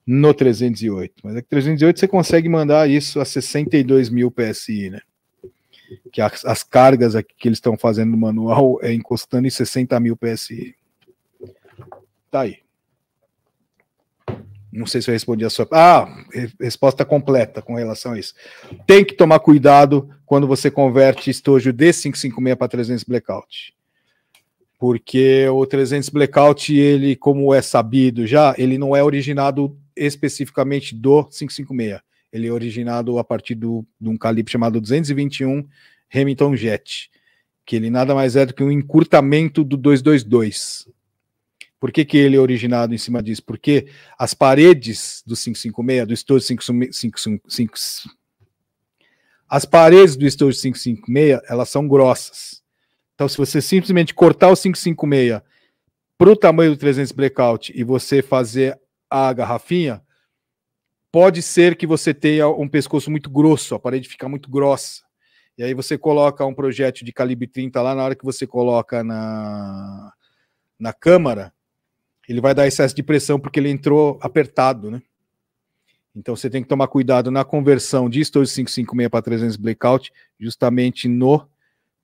no 308. Mas é que 308 você consegue mandar isso a 62 mil PSI, né? Que as, as cargas aqui que eles estão fazendo no manual é encostando em 60 mil PSI. Tá aí. Não sei se eu respondi a sua. Ah, resposta completa com relação a isso. Tem que tomar cuidado quando você converte estojo D556 para 300 blackout porque o 300 Blackout, ele, como é sabido já, ele não é originado especificamente do 556. Ele é originado a partir do, de um calibre chamado 221 Remington Jet, que ele nada mais é do que um encurtamento do 222. Por que, que ele é originado em cima disso? Porque as paredes do 556, do estojo 556, as paredes do estojo 556, elas são grossas. Então, se você simplesmente cortar o 556 para o tamanho do 300 Blackout e você fazer a garrafinha, pode ser que você tenha um pescoço muito grosso, a parede fica muito grossa. E aí você coloca um projétil de calibre 30 lá, na hora que você coloca na, na câmara, ele vai dar excesso de pressão porque ele entrou apertado, né? Então você tem que tomar cuidado na conversão de estojo 556 para 300 blackout, justamente no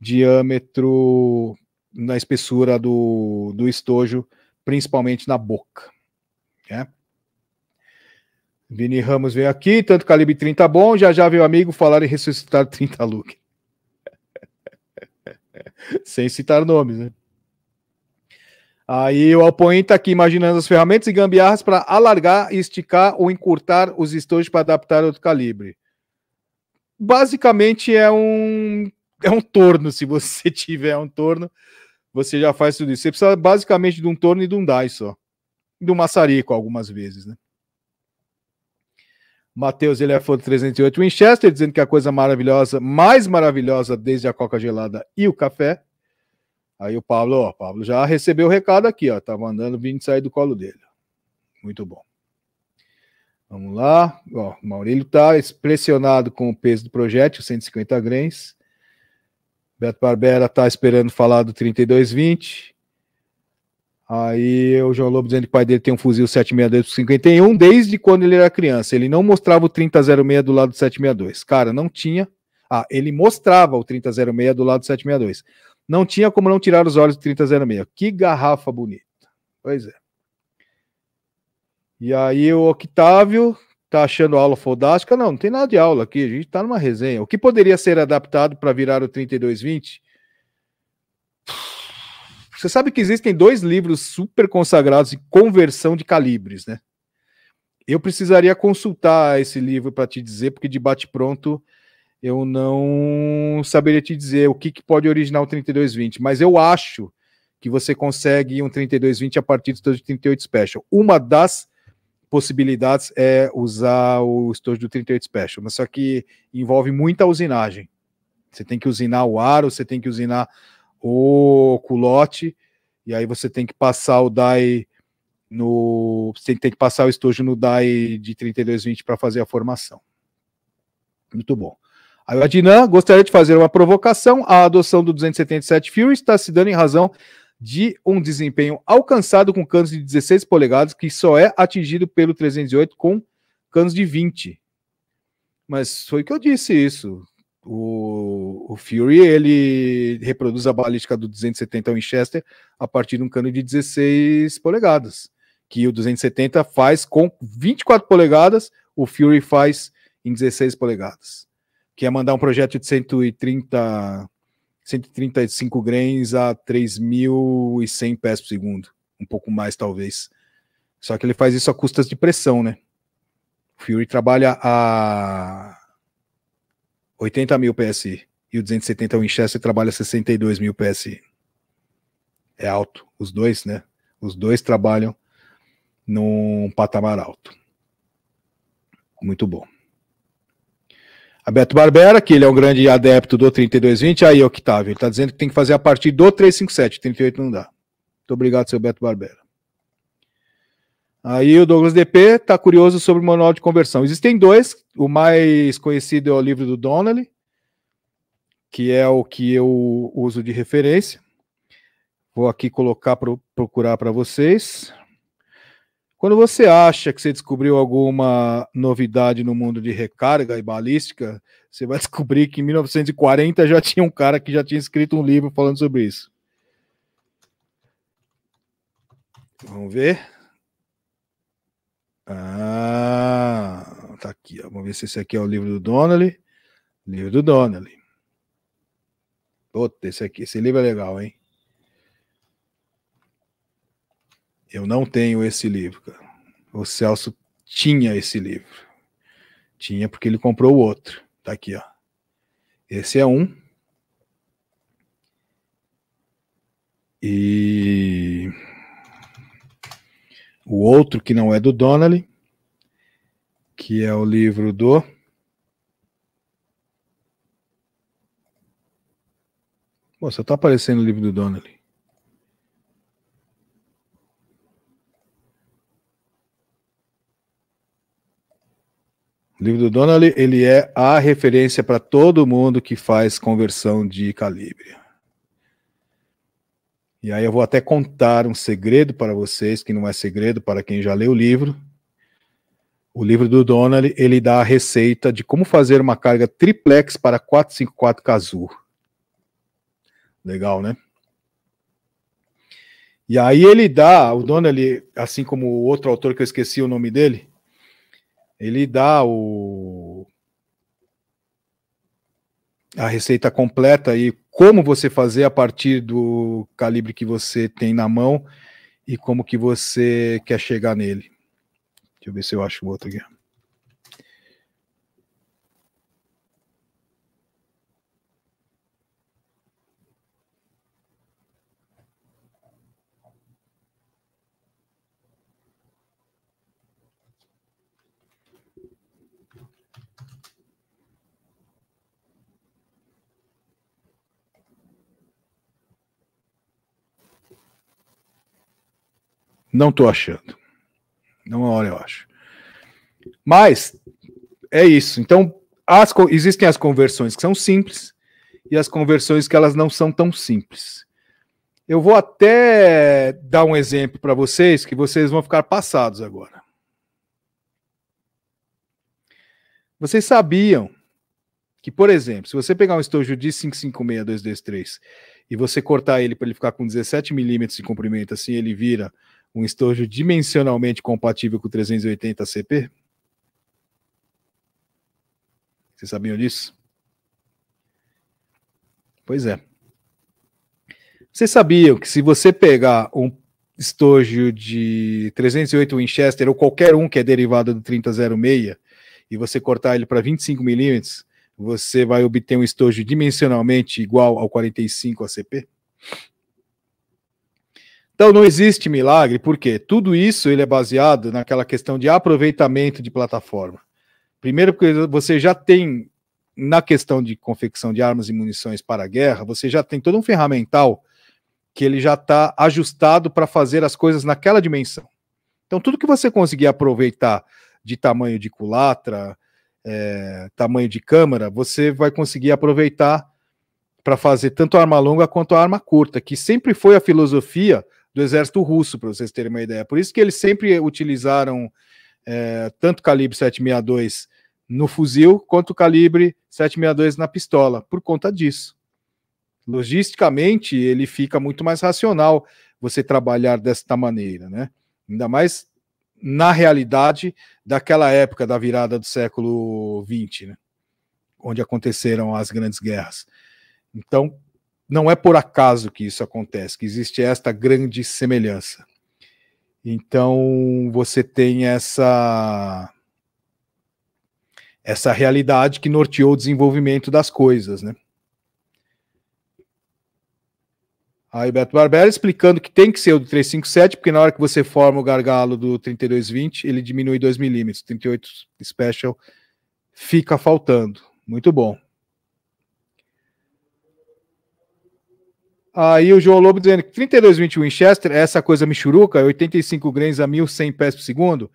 diâmetro na espessura do, do estojo, principalmente na boca. Né? Vini Ramos veio aqui, tanto calibre 30 bom, já já veio amigo falar em ressuscitar 30 look. (laughs) Sem citar nomes, né? Aí o Alpoin está aqui imaginando as ferramentas e gambiarras para alargar, esticar ou encurtar os estojos para adaptar outro calibre. Basicamente é um é um torno. Se você (laughs) tiver um torno, você já faz tudo isso. Você precisa basicamente de um torno e de um die só. De um maçarico, algumas vezes, né? Matheus, ele é fã do 308 Winchester, dizendo que é a coisa maravilhosa, mais maravilhosa desde a coca gelada e o café. Aí o Pablo, ó, Pablo já recebeu o recado aqui, ó, tá mandando vir sair do colo dele. Muito bom. Vamos lá, ó, o Maurílio tá pressionado com o peso do projétil, 150 grains. Beto Barbera tá esperando falar do 3220. Aí o João Lobo dizendo que o pai dele tem um fuzil 762 51 desde quando ele era criança. Ele não mostrava o 3006 do lado do 762. Cara, não tinha. Ah, ele mostrava o 3006 do lado do 762. Não tinha como não tirar os olhos do 3006. Que garrafa bonita. Pois é. E aí o Octávio tá achando aula fodástica? Não, não tem nada de aula aqui, a gente tá numa resenha. O que poderia ser adaptado para virar o 3220? Você sabe que existem dois livros super consagrados em conversão de calibres, né? Eu precisaria consultar esse livro para te dizer, porque de bate-pronto eu não saberia te dizer o que, que pode originar o 3220, mas eu acho que você consegue um 3220 a partir do 38 Special. Uma das possibilidades é usar o estojo do 38 Special, mas só que envolve muita usinagem. Você tem que usinar o aro, você tem que usinar o culote, e aí você tem que passar o die no. Você tem que passar o estojo no die de 3220 para fazer a formação. Muito bom. Aí o Adnan gostaria de fazer uma provocação. A adoção do 277 Fury está se dando em razão de um desempenho alcançado com canos de 16 polegadas, que só é atingido pelo 308 com canos de 20. Mas foi que eu disse isso. O, o, Fury ele reproduz a balística do 270 Winchester a partir de um cano de 16 polegadas, que o 270 faz com 24 polegadas, o Fury faz em 16 polegadas, que é mandar um projeto de 130 135 grains a 3.100 pés por segundo. Um pouco mais, talvez. Só que ele faz isso a custas de pressão, né? O Fury trabalha a 80 mil PSI. E o 270 Winchester trabalha a 62 mil PSI. É alto. Os dois, né? Os dois trabalham num patamar alto. Muito bom. A Beto Barbera, que ele é um grande adepto do 3220, aí, Octávio, ele está dizendo que tem que fazer a partir do 357, 38 não dá. Muito obrigado, seu Beto Barbera. Aí o Douglas DP está curioso sobre o manual de conversão. Existem dois, o mais conhecido é o livro do Donnelly, que é o que eu uso de referência. Vou aqui colocar para procurar para vocês. Quando você acha que você descobriu alguma novidade no mundo de recarga e balística, você vai (laughs) descobrir que em 1940 já tinha um cara que já tinha escrito um livro falando sobre isso. Vamos ver. Ah, tá aqui. Ó. Vamos ver se esse aqui é o livro do Donnelly. Livro do Donnelly. Puta, esse aqui, esse livro é legal, hein? Eu não tenho esse livro, cara. O Celso tinha esse livro. Tinha porque ele comprou o outro. Tá aqui, ó. Esse é um. E o outro que não é do Donnelly, que é o livro do Pô, tá aparecendo o livro do Donnelly. O livro do Donnelly, ele é a referência para todo mundo que faz conversão de calibre. E aí eu vou até contar um segredo para vocês, que não é segredo para quem já leu o livro. O livro do Donnelly, ele dá a receita de como fazer uma carga triplex para 454 Kazoo. Legal, né? E aí ele dá, o Donnelly, assim como o outro autor que eu esqueci o nome dele, ele dá o a receita completa e como você fazer a partir do calibre que você tem na mão e como que você quer chegar nele. Deixa eu ver se eu acho o outro aqui. Não estou achando. Não é hora, eu acho. Mas é isso. Então, as, existem as conversões que são simples e as conversões que elas não são tão simples. Eu vou até dar um exemplo para vocês que vocês vão ficar passados agora. Vocês sabiam que, por exemplo, se você pegar um estojo de 556223 e você cortar ele para ele ficar com 17 milímetros de comprimento, assim ele vira um estojo dimensionalmente compatível com o 380 CP? Vocês sabiam disso? Pois é. Vocês sabiam que se você pegar um estojo de 308 Winchester ou qualquer um que é derivado do 3006 e você cortar ele para 25 milímetros, você vai obter um estojo dimensionalmente igual ao 45 ACP? Então não existe milagre, porque tudo isso ele é baseado naquela questão de aproveitamento de plataforma. Primeiro, porque você já tem, na questão de confecção de armas e munições para a guerra, você já tem todo um ferramental que ele já está ajustado para fazer as coisas naquela dimensão. Então, tudo que você conseguir aproveitar de tamanho de culatra, é, tamanho de câmara, você vai conseguir aproveitar para fazer tanto a arma longa quanto a arma curta, que sempre foi a filosofia do exército russo, para vocês terem uma ideia. Por isso que eles sempre utilizaram é, tanto calibre 762 no fuzil quanto calibre 762 na pistola, por conta disso. Logisticamente, ele fica muito mais racional você trabalhar desta maneira, né? Ainda mais na realidade daquela época da virada do século XX, né? onde aconteceram as grandes guerras. Então, não é por acaso que isso acontece, que existe esta grande semelhança. Então você tem essa essa realidade que norteou o desenvolvimento das coisas, né? Aí Beto Barbera explicando que tem que ser o do 357, porque na hora que você forma o gargalo do 3220, ele diminui 2 milímetros, 38 Special fica faltando. Muito bom. Aí o João Lobo dizendo que 32,20 Winchester, essa coisa michuruca, 85 grains a 1100 pés por segundo,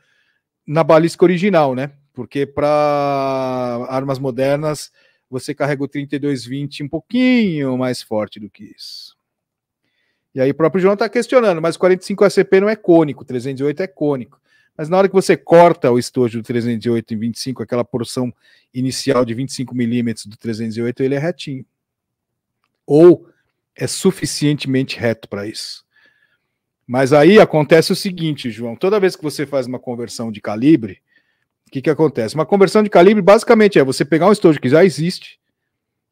na balística original, né? Porque para armas modernas, você carrega o 32,20 um pouquinho mais forte do que isso. E aí o próprio João está questionando, mas 45 ACP não é cônico, 308 é cônico. Mas na hora que você corta o estojo do 308 em 25, aquela porção inicial de 25 milímetros do 308, ele é retinho. Ou é suficientemente reto para isso. Mas aí acontece o seguinte, João: toda vez que você faz uma conversão de calibre, o que, que acontece? Uma conversão de calibre basicamente é você pegar um estojo que já existe,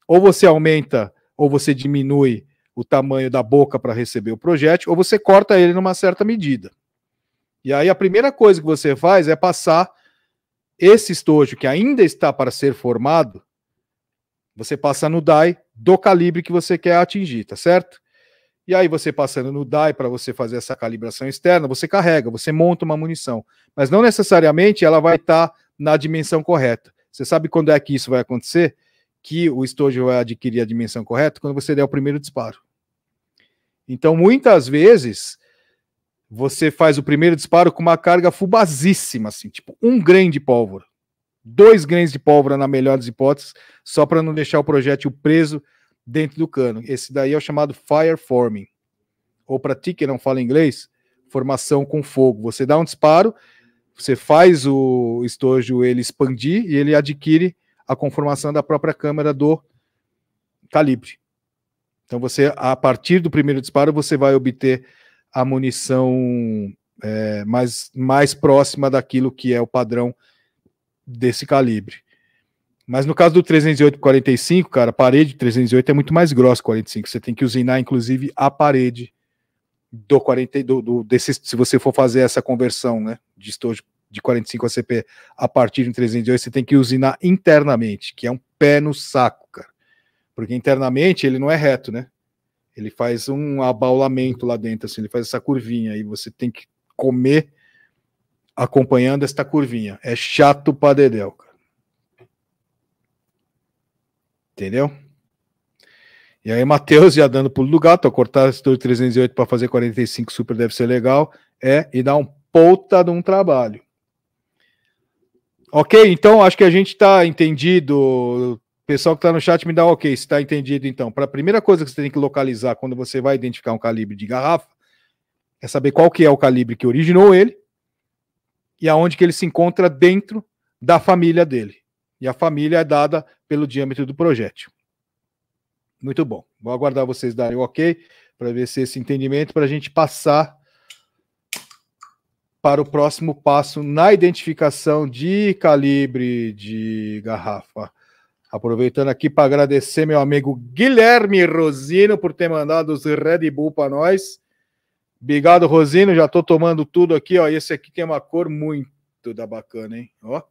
ou você aumenta ou você diminui o tamanho da boca para receber o projétil, ou você corta ele numa certa medida. E aí a primeira coisa que você faz é passar esse estojo que ainda está para ser formado, você passa no DAI do calibre que você quer atingir, tá certo? E aí você passando no DAI para você fazer essa calibração externa, você carrega, você monta uma munição, mas não necessariamente ela vai estar tá na dimensão correta. Você sabe quando é que isso vai acontecer? Que o estojo vai adquirir a dimensão correta quando você der o primeiro disparo. Então, muitas vezes, você faz o primeiro disparo com uma carga fubazíssima, assim, tipo um grain de pólvora. Dois grains de pólvora, na melhor das hipóteses, só para não deixar o projétil preso dentro do cano. Esse daí é o chamado fire forming. Ou para ti que não fala inglês, formação com fogo. Você dá um disparo, você faz o estojo ele expandir e ele adquire a conformação da própria câmera do calibre. Então você, a partir do primeiro disparo, você vai obter a munição é, mais, mais próxima daquilo que é o padrão desse calibre. Mas no caso do 308 45, cara, a parede 308 é muito mais grossa que 45. Você tem que usinar, inclusive, a parede do 40 do, do desse, se você for fazer essa conversão, né, de estojo de 45 a CP a partir de 308, você tem que usinar internamente, que é um pé no saco, cara. Porque internamente ele não é reto, né? Ele faz um abaulamento lá dentro, assim, ele faz essa curvinha e você tem que comer acompanhando esta curvinha. É chato pra dedéu, cara. Entendeu? E aí, Matheus já dando pulo do gato, ó, cortar esse 308 para fazer 45 super deve ser legal. É, e dá um puta de um trabalho. Ok, então acho que a gente está entendido pessoal que está no chat me dá ok, se está entendido então. Para a primeira coisa que você tem que localizar quando você vai identificar um calibre de garrafa é saber qual que é o calibre que originou ele e aonde que ele se encontra dentro da família dele. E a família é dada pelo diâmetro do projétil. Muito bom. Vou aguardar vocês darem o ok para ver se esse entendimento para a gente passar para o próximo passo na identificação de calibre de garrafa. Aproveitando aqui para agradecer meu amigo Guilherme Rosino por ter mandado os Red Bull para nós. Obrigado, Rosino. Já estou tomando tudo aqui, ó. Esse aqui tem uma cor muito da bacana, hein? Ó.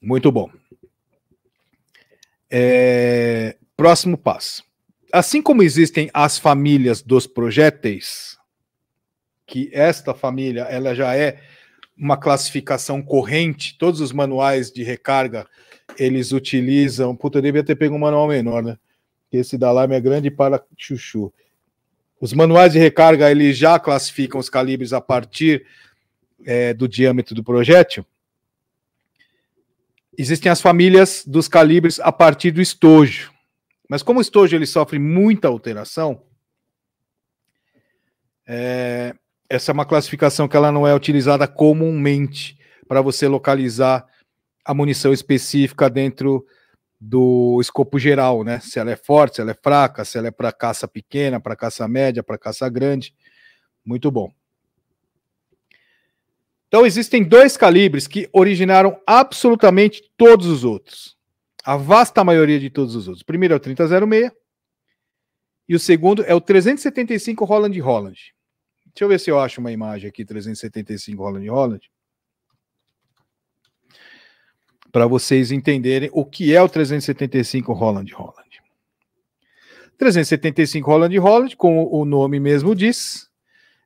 Muito bom. É... Próximo passo. Assim como existem as famílias dos projéteis, que esta família ela já é uma classificação corrente, todos os manuais de recarga eles utilizam. Puta, eu devia ter pego um manual menor, né? Esse da Lime é grande para chuchu. Os manuais de recarga eles já classificam os calibres a partir é, do diâmetro do projétil. Existem as famílias dos calibres a partir do estojo. Mas como o estojo ele sofre muita alteração, é, essa é uma classificação que ela não é utilizada comumente para você localizar a munição específica dentro do escopo geral, né? Se ela é forte, se ela é fraca, se ela é para caça pequena, para caça média, para caça grande. Muito bom. Então existem dois calibres que originaram absolutamente todos os outros. A vasta maioria de todos os outros. O primeiro é o 3006 e o segundo é o 375 Holland Holland. Deixa eu ver se eu acho uma imagem aqui, 375 Holland Holland. Para vocês entenderem o que é o 375 Holland Holland. 375 Holland Holland, como o nome mesmo diz,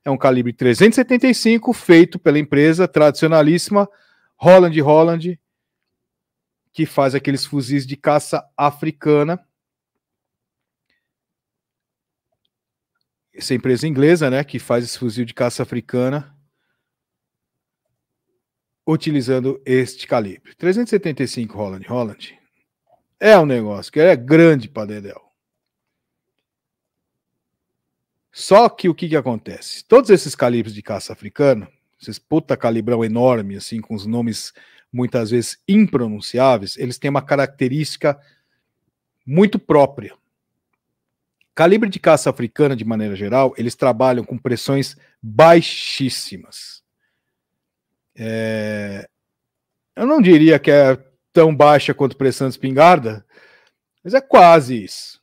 é um calibre 375 feito pela empresa tradicionalíssima Holland Holland, que faz aqueles fuzis de caça africana essa empresa inglesa, né, que faz esse fuzil de caça africana, utilizando este calibre. 375 Holland Holland é um negócio que é grande para Dedel. Só que o que, que acontece? Todos esses calibres de caça africana, esses puta calibrão enorme, assim, com os nomes muitas vezes impronunciáveis, eles têm uma característica muito própria. Calibre de caça africana, de maneira geral, eles trabalham com pressões baixíssimas. É... Eu não diria que é tão baixa quanto pressão de espingarda, mas é quase isso.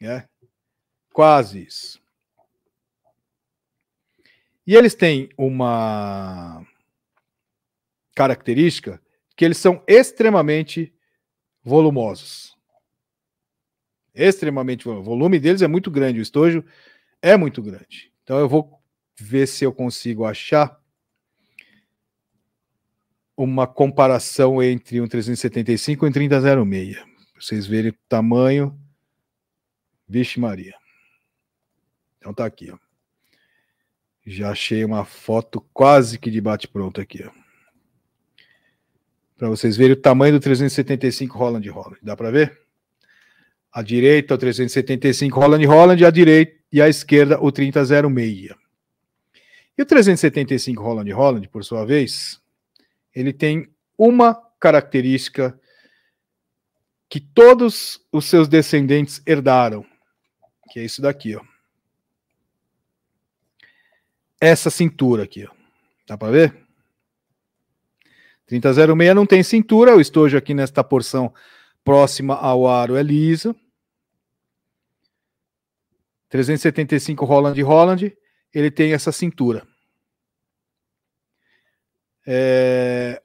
É quase isso. E eles têm uma característica que eles são extremamente volumosos. Extremamente volumosos. O volume deles é muito grande, o estojo é muito grande. Então eu vou ver se eu consigo achar uma comparação entre um 375 e um 3006. Vocês verem o tamanho. Vixe Maria. Então tá aqui, ó. Já achei uma foto quase que de bate-pronto aqui, ó. Para vocês verem o tamanho do 375 Holland Holland. Dá para ver? À direita o 375 Holland Holland, à direita e à esquerda o 3006. E o 375 Holland Holland, por sua vez, ele tem uma característica que todos os seus descendentes herdaram, que é isso daqui, ó. Essa cintura aqui, ó. Dá para ver? 3006 não tem cintura, o estojo aqui nesta porção próxima ao aro é liso. 375 Holland Holland, ele tem essa cintura. É...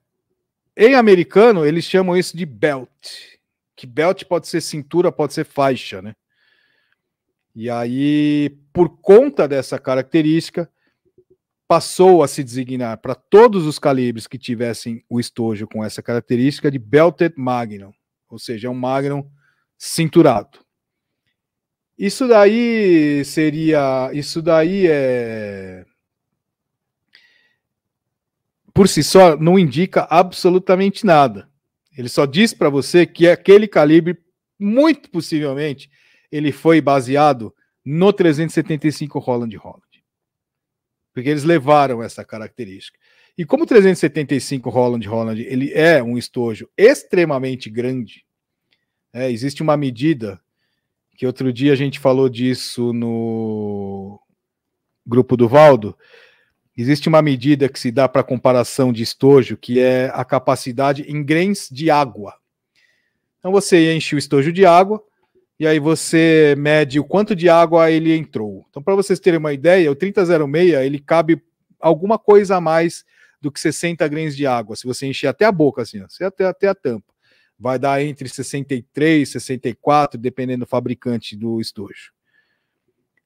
Em americano, eles chamam isso de belt. Que belt pode ser cintura, pode ser faixa, né? E aí, por conta dessa característica, passou a se designar para todos os calibres que tivessem o estojo com essa característica de belted magnum, ou seja, um magnum cinturado. Isso daí seria, isso daí é por si só não indica absolutamente nada. Ele só diz para você que aquele calibre, muito possivelmente, ele foi baseado no 375 Holland Holland. Porque eles levaram essa característica. E como o 375 Holland Holland ele é um estojo extremamente grande, é, existe uma medida que outro dia a gente falou disso no grupo do Valdo, Existe uma medida que se dá para comparação de estojo, que é a capacidade em grains de água. Então você enche o estojo de água e aí você mede o quanto de água ele entrou. Então para vocês terem uma ideia, o 3006 ele cabe alguma coisa a mais do que 60 grains de água. Se você encher até a boca assim, ó, até, até a tampa, vai dar entre 63 e 64, dependendo do fabricante do estojo.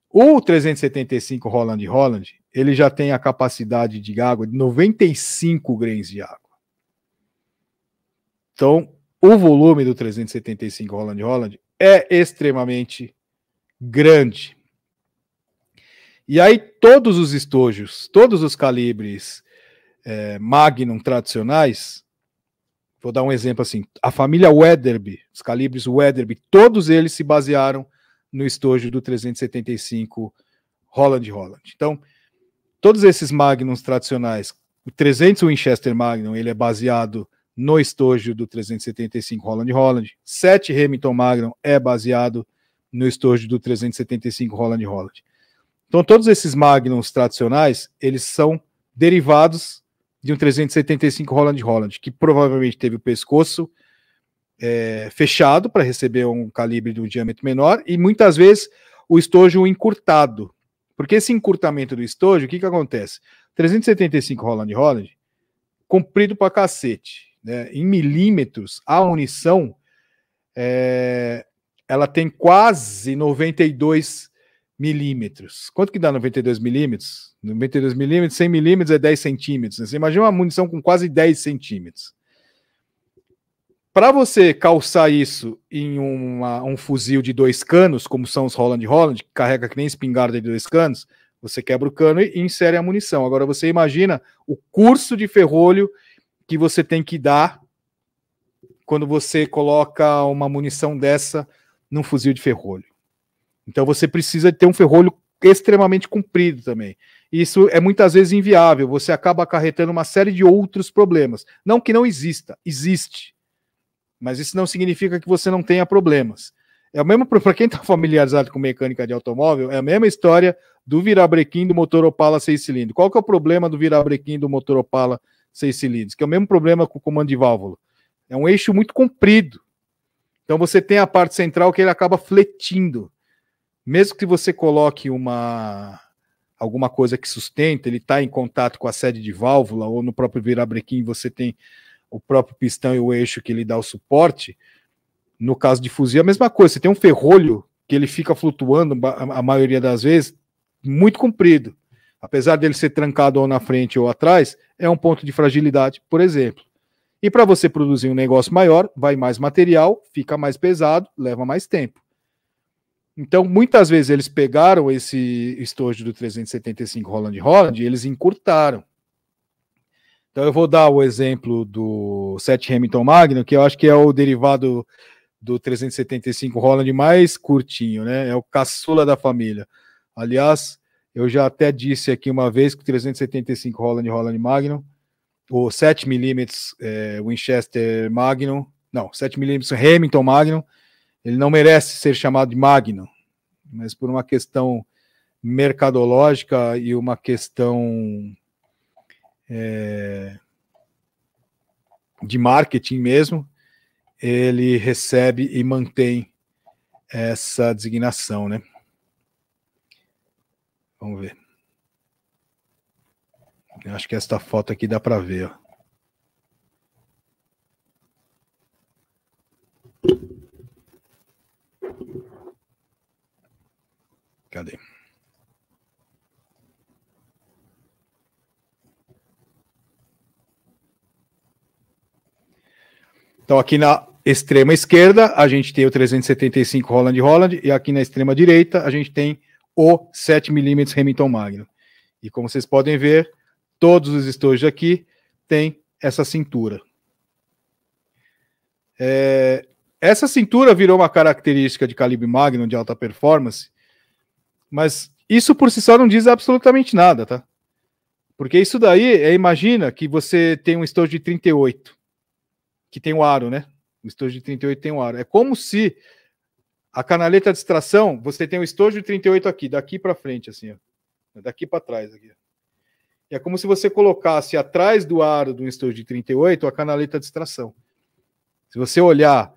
O 375 Holland Holland, ele já tem a capacidade de água de 95 grains de água. Então, o volume do 375 Holland Holland é extremamente grande. E aí, todos os estojos, todos os calibres é, Magnum tradicionais, vou dar um exemplo assim: a família Weatherby, os calibres Weatherby, todos eles se basearam no estojo do 375 Holland Holland. Então, todos esses Magnums tradicionais, o 300 Winchester Magnum, ele é baseado no estojo do 375 Holland Holland. 7 Remington Magnum é baseado no estojo do 375 Holland Holland. Então, todos esses Magnums tradicionais, eles são derivados de um 375 Holland Holland, que provavelmente teve o pescoço é, fechado para receber um calibre de um diâmetro menor e muitas vezes o estojo encurtado. Porque esse encurtamento do estojo, o que, que acontece? 375 Holland Holland, comprido para cacete. Né? Em milímetros, a munição é, ela tem quase 92 milímetros. Quanto que dá 92 milímetros? 92 milímetros, 100 milímetros é 10 centímetros. Né? Você imagina uma munição com quase 10 centímetros. Para você calçar isso em uma, um fuzil de dois canos, como são os Holland Holland, que carrega que nem espingarda de dois canos, você quebra o cano e insere a munição. Agora você imagina o curso de ferrolho que você tem que dar quando você coloca uma munição dessa num fuzil de ferrolho. Então você precisa ter um ferrolho extremamente comprido também. Isso é muitas vezes inviável, você acaba acarretando uma série de outros problemas. Não que não exista, existe. Mas isso não significa que você não tenha problemas. É o mesmo para (laughs) quem está familiarizado com mecânica de automóvel, é a mesma história do virabrequim do motor Opala 6 cilindros. Qual que é o problema do virabrequim do motor Opala 6 cilindros? Que é o mesmo problema com o comando de válvula. É um eixo muito comprido. Então você tem a parte central que ele acaba fletindo. Mesmo que você coloque uma alguma coisa que sustenta, ele está em contato com a sede de válvula, ou no próprio virabrequim você tem o próprio pistão e o eixo que lhe dá o suporte. No caso de fuzil, é a mesma coisa. Você tem um ferrolho que ele fica flutuando a maioria das vezes, muito comprido. Apesar dele ser trancado ou na frente ou atrás, é um ponto de fragilidade, por exemplo. E para você produzir um negócio maior, vai mais material, fica mais pesado, leva mais tempo. Então, muitas vezes eles pegaram esse estojo do 375 Holland Holland e eles encurtaram. Então, eu vou dar o exemplo do 7 Hamilton Magno, que eu acho que é o derivado do 375 Holland mais curtinho, né? É o caçula da família. Aliás, eu já até disse aqui uma vez que o 375 Holland Holland Magnum, o 7mm é, Winchester Magnum, não, 7mm Hamilton Magnum, ele não merece ser chamado de Magnum, mas por uma questão mercadológica e uma questão é, de marketing mesmo, ele recebe e mantém essa designação, né? Vamos ver. Eu acho que esta foto aqui dá para ver. Ó. Cadê? Então, aqui na extrema esquerda, a gente tem o 375 Holland Holland, e aqui na extrema direita, a gente tem o 7mm Remington Magnum. E como vocês podem ver, todos os estojos aqui têm essa cintura. É, essa cintura virou uma característica de calibre Magnum de alta performance, mas isso por si só não diz absolutamente nada, tá? Porque isso daí, é, imagina que você tem um estojo de 38, que tem o aro, né? O estojo de 38 tem o aro. É como se a canaleta de extração, você tem o estojo de 38 aqui, daqui para frente, assim, ó. Daqui para trás, aqui. É como se você colocasse atrás do aro do estojo de 38 a canaleta de extração. Se você olhar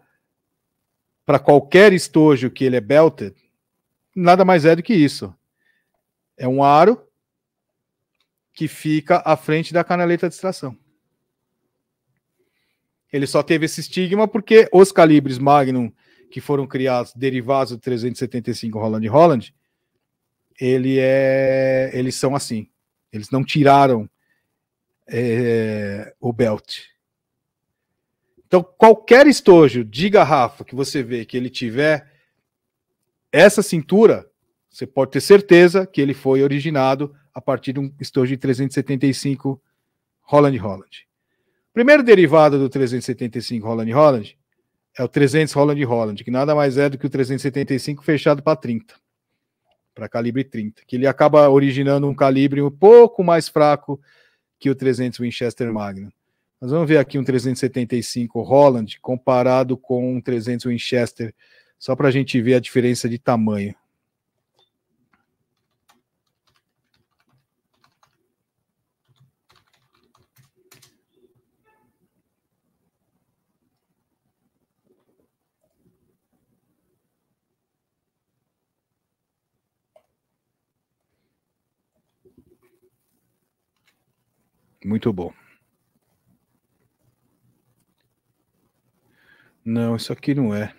para qualquer estojo que ele é belted, nada mais é do que isso. É um aro que fica à frente da canaleta de extração. Ele só teve esse estigma porque os calibres Magnum que foram criados derivados do 375 Holland Holland, ele é, eles são assim. Eles não tiraram é, o belt. Então, qualquer estojo de garrafa que você vê que ele tiver essa cintura, você pode ter certeza que ele foi originado a partir de um estojo de 375 Holland Holland. Primeiro derivado do 375 Holland Holland é o 300 Holland Holland, que nada mais é do que o 375 fechado para 30, para calibre 30, que ele acaba originando um calibre um pouco mais fraco que o 300 Winchester Magnum. Nós vamos ver aqui um 375 Holland comparado com um 300 Winchester, só para a gente ver a diferença de tamanho. Muito bom. Não, isso aqui não é.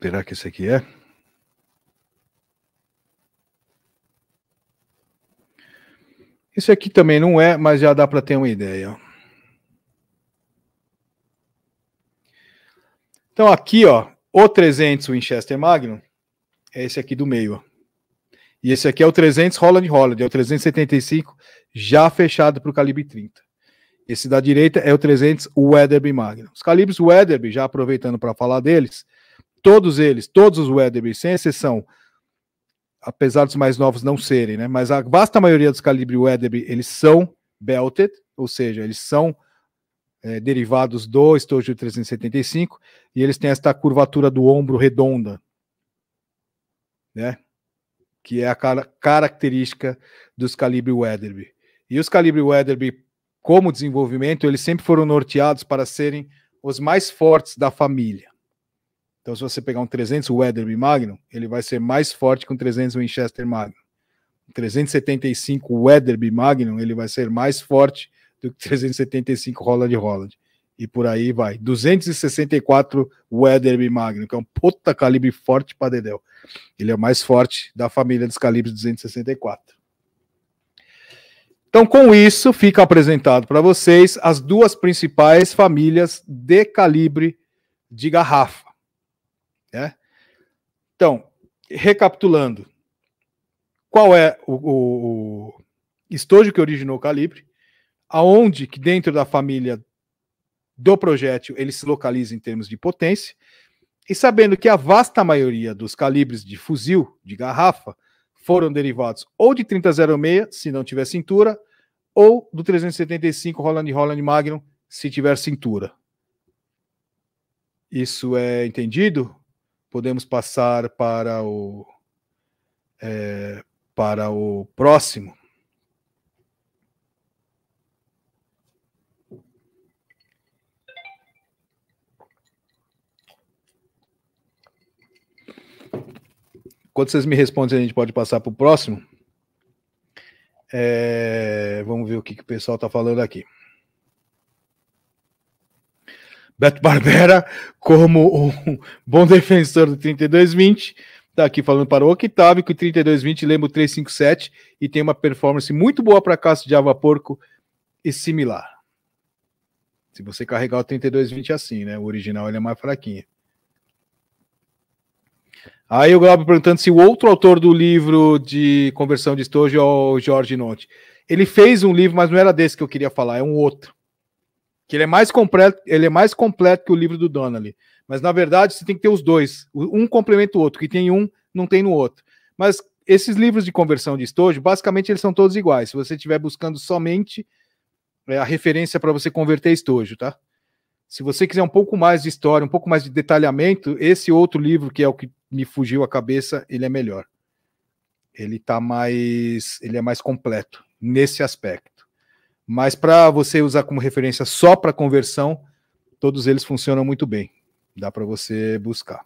Será que esse aqui é? Esse aqui também não é, mas já dá para ter uma ideia. Então aqui, ó, o 300 Winchester Magnum é esse aqui do meio, ó. E esse aqui é o 300 Holland Holland, é o 375 já fechado para o calibre 30. Esse da direita é o 300 Weatherby Magnum. Os calibres Weatherby, já aproveitando para falar deles, todos eles, todos os Weatherby, sem exceção, apesar dos mais novos não serem, né? Mas a vasta maioria dos calibres Weatherby, eles são belted, ou seja, eles são é, derivados do estojo 375 e eles têm esta curvatura do ombro redonda, né? Que é a cara característica dos calibres Weatherby. E os calibres Weatherby, como desenvolvimento, eles sempre foram norteados para serem os mais fortes da família. Então, se você pegar um 300 Weatherby Magnum, ele vai ser mais forte que um 300 Winchester Magnum. Um 375 Weatherby Magnum, ele vai ser mais forte do que 375 Holland Holland. E por aí vai. 264 Weatherby Magnum, que é um puta calibre forte para Dedel. Ele é o mais forte da família dos calibres 264. Então, com isso, fica apresentado para vocês as duas principais famílias de calibre de garrafa. Né? Então, recapitulando, qual é o, o, o estojo que originou o calibre? Aonde que dentro da família do projétil ele se localiza em termos de potência? E sabendo que a vasta maioria dos calibres de fuzil, de garrafa, foram derivados ou de 3006, se não tiver cintura, ou do 375 Roland Roland Magnum, se tiver cintura. Isso é entendido? Podemos passar para o é, para o próximo. Quando vocês me respondem, a gente pode passar para o próximo. É, vamos ver o que, que o pessoal está falando aqui. Beto Barbera, como um bom defensor do 3220, está aqui falando para o Octavio que o 3220 lembra o 357 e tem uma performance muito boa para caça de ava porco e similar. Se você carregar o 3220 assim, né? O original ele é mais fraquinho. Aí o Glauber perguntando se o outro autor do livro de conversão de estojo é o Jorge Nonte. Ele fez um livro, mas não era desse que eu queria falar, é um outro. Que ele é mais completo, ele é mais completo que o livro do Donnelly. Mas na verdade você tem que ter os dois. Um complementa o outro, que tem um, não tem no outro. Mas esses livros de conversão de estojo, basicamente eles são todos iguais. Se você estiver buscando somente é, a referência para você converter estojo, tá? Se você quiser um pouco mais de história, um pouco mais de detalhamento, esse outro livro, que é o que me fugiu a cabeça, ele é melhor. Ele tá mais, ele é mais completo nesse aspecto. Mas para você usar como referência só para conversão, todos eles funcionam muito bem. Dá para você buscar.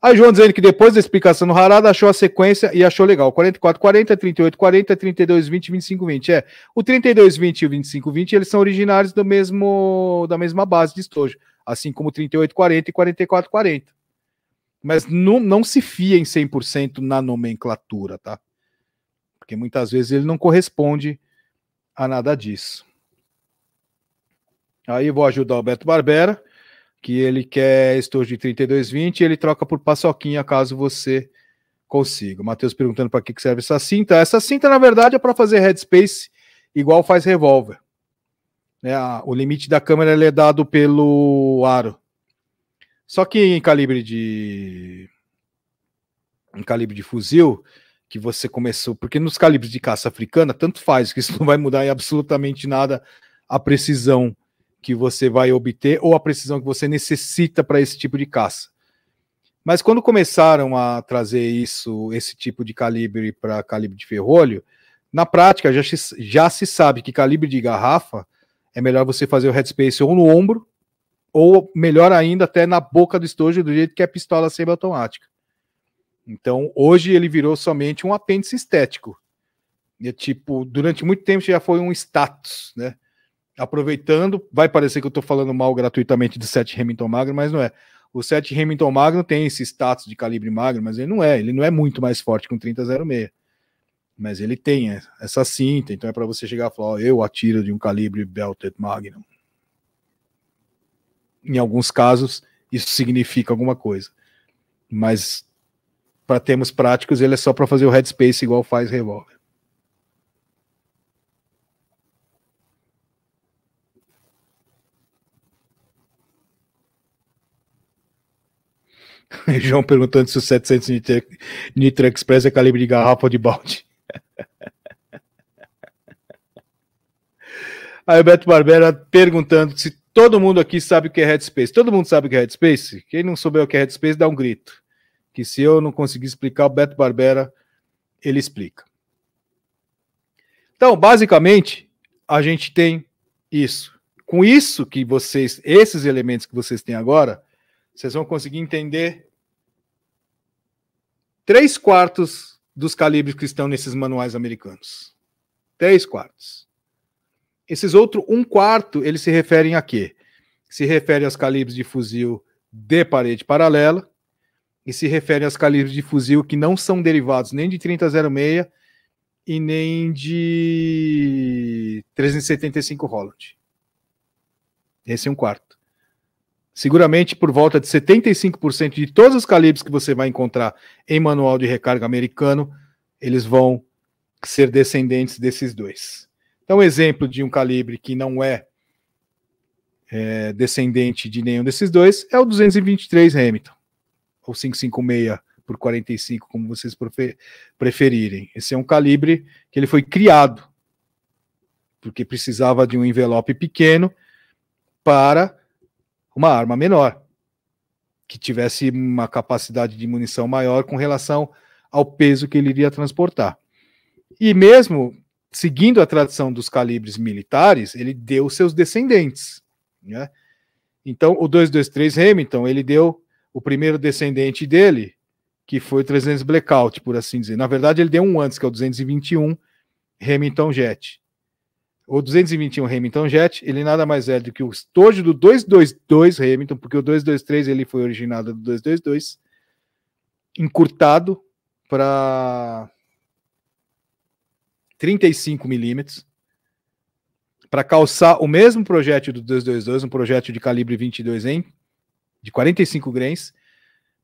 Aí João dizendo que depois da explicação no Harada achou a sequência e achou legal. 44, 40, 38, 40, 32, 20, 25, 20. É, o 32, 20 e o 25, 20, eles são originários do mesmo, da mesma base de estojo. Assim como 38, 40 e 44, 40. Mas não, não se fia em 100% na nomenclatura, tá? Porque muitas vezes ele não corresponde a nada disso. Aí vou ajudar o Beto Barbera que ele quer estojo de 3220 e ele troca por paçoquinha caso você consiga. Matheus perguntando para que serve essa cinta. Essa cinta, na verdade, é para fazer headspace igual faz revólver. É, o limite da câmera é dado pelo aro. Só que em calibre de em calibre de fuzil que você começou, porque nos calibres de caça africana tanto faz que isso (laughs) não vai mudar em absolutamente nada a precisão que você vai obter ou a precisão que você necessita para esse tipo de caça. Mas quando começaram a trazer isso, esse tipo de calibre para calibre de ferrolho, na prática já, já se sabe que calibre de garrafa é melhor você fazer o headspace ou no ombro, ou melhor ainda, até na boca do estojo, do jeito que é pistola semiautomática. Então, hoje ele virou somente um apêndice estético. E, tipo, durante muito tempo já foi um status, né? Aproveitando, vai parecer que eu estou falando mal gratuitamente do 7 Remington Magno, mas não é. O 7 Remington Magno tem esse status de calibre magno, mas ele não é, ele não é muito mais forte que um 3006. Mas ele tem essa cinta, então é para você chegar e falar, ó, eu atiro de um calibre belted magnum. Em alguns casos, isso significa alguma coisa. Mas para termos práticos, ele é só para fazer o headspace igual faz revólver. (laughs) João perguntando se o 700 Nitro, Nitro Express é calibre de garrafa ou de balde. (laughs) Aí o Beto Barbera perguntando se todo mundo aqui sabe o que é Headspace. Todo mundo sabe o que é Headspace? Quem não souber o que é Headspace, dá um grito. Que se eu não conseguir explicar, o Beto Barbera, ele explica. Então, basicamente, a gente tem isso. Com isso que vocês, esses elementos que vocês têm agora, vocês vão conseguir entender três quartos dos calibres que estão nesses manuais americanos. Três quartos. Esses outros um quarto, eles se referem a quê? Se refere aos calibres de fuzil de parede paralela e se refere aos calibres de fuzil que não são derivados nem de 3006 e nem de 375 Holland. Esse é um quarto. Seguramente por volta de 75% de todos os calibres que você vai encontrar em manual de recarga americano, eles vão ser descendentes desses dois. Então, exemplo de um calibre que não é, é descendente de nenhum desses dois é o 223 Hamilton, ou 556 por 45, como vocês preferirem. Esse é um calibre que ele foi criado porque precisava de um envelope pequeno para uma arma menor, que tivesse uma capacidade de munição maior com relação ao peso que ele iria transportar. E mesmo seguindo a tradição dos calibres militares, ele deu seus descendentes. Né? Então, o 223 Remington, ele deu o primeiro descendente dele, que foi o 300 Blackout, por assim dizer. Na verdade, ele deu um antes, que é o 221 Remington Jet. O 221 Remington Jet, ele nada mais é do que o estojo do 222 Remington, porque o 223 ele foi originado do 222, encurtado para 35 milímetros para calçar o mesmo projétil do 222, um projétil de calibre 22 em de 45 grains,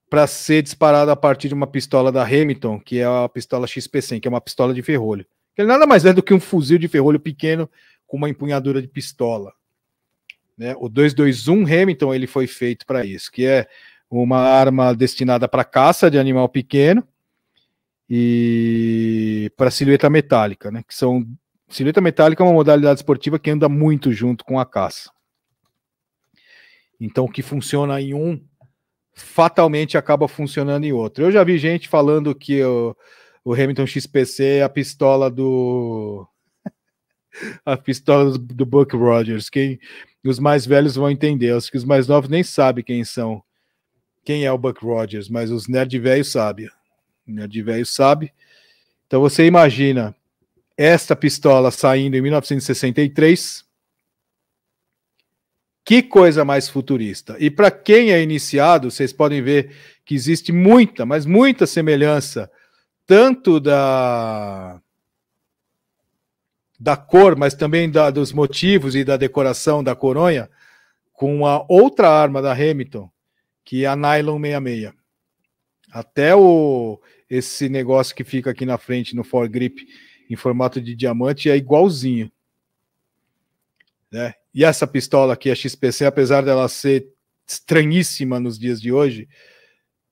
para ser disparado a partir de uma pistola da Hamilton, que é a pistola XP100, que é uma pistola de ferrolho. Que nada mais é do que um fuzil de ferrolho pequeno com uma empunhadura de pistola. Né? O 221 Hamilton ele foi feito para isso, que é uma arma destinada para caça de animal pequeno, e para silhueta metálica, né? Que são silhueta metálica é uma modalidade esportiva que anda muito junto com a caça. Então, o que funciona em um fatalmente acaba funcionando em outro. Eu já vi gente falando que o, o Hamilton XPC é a pistola do (laughs) a pistola do, Buck Rogers. Quem os mais velhos vão entender, os que os mais novos nem sabem quem são. Quem é o Buck Rogers, mas os nerd velhos sabem de velho sabe. Então você imagina esta pistola saindo em 1963. Que coisa mais futurista. E para quem é iniciado, vocês podem ver que existe muita, mas muita semelhança, tanto da da cor, mas também da, dos motivos e da decoração da coronha, com a outra arma da Hamilton, que é a Nylon 66. Até o esse negócio que fica aqui na frente no foregrip em formato de diamante é igualzinho. Né? E essa pistola aqui, a XPC, apesar dela ser estranhíssima nos dias de hoje,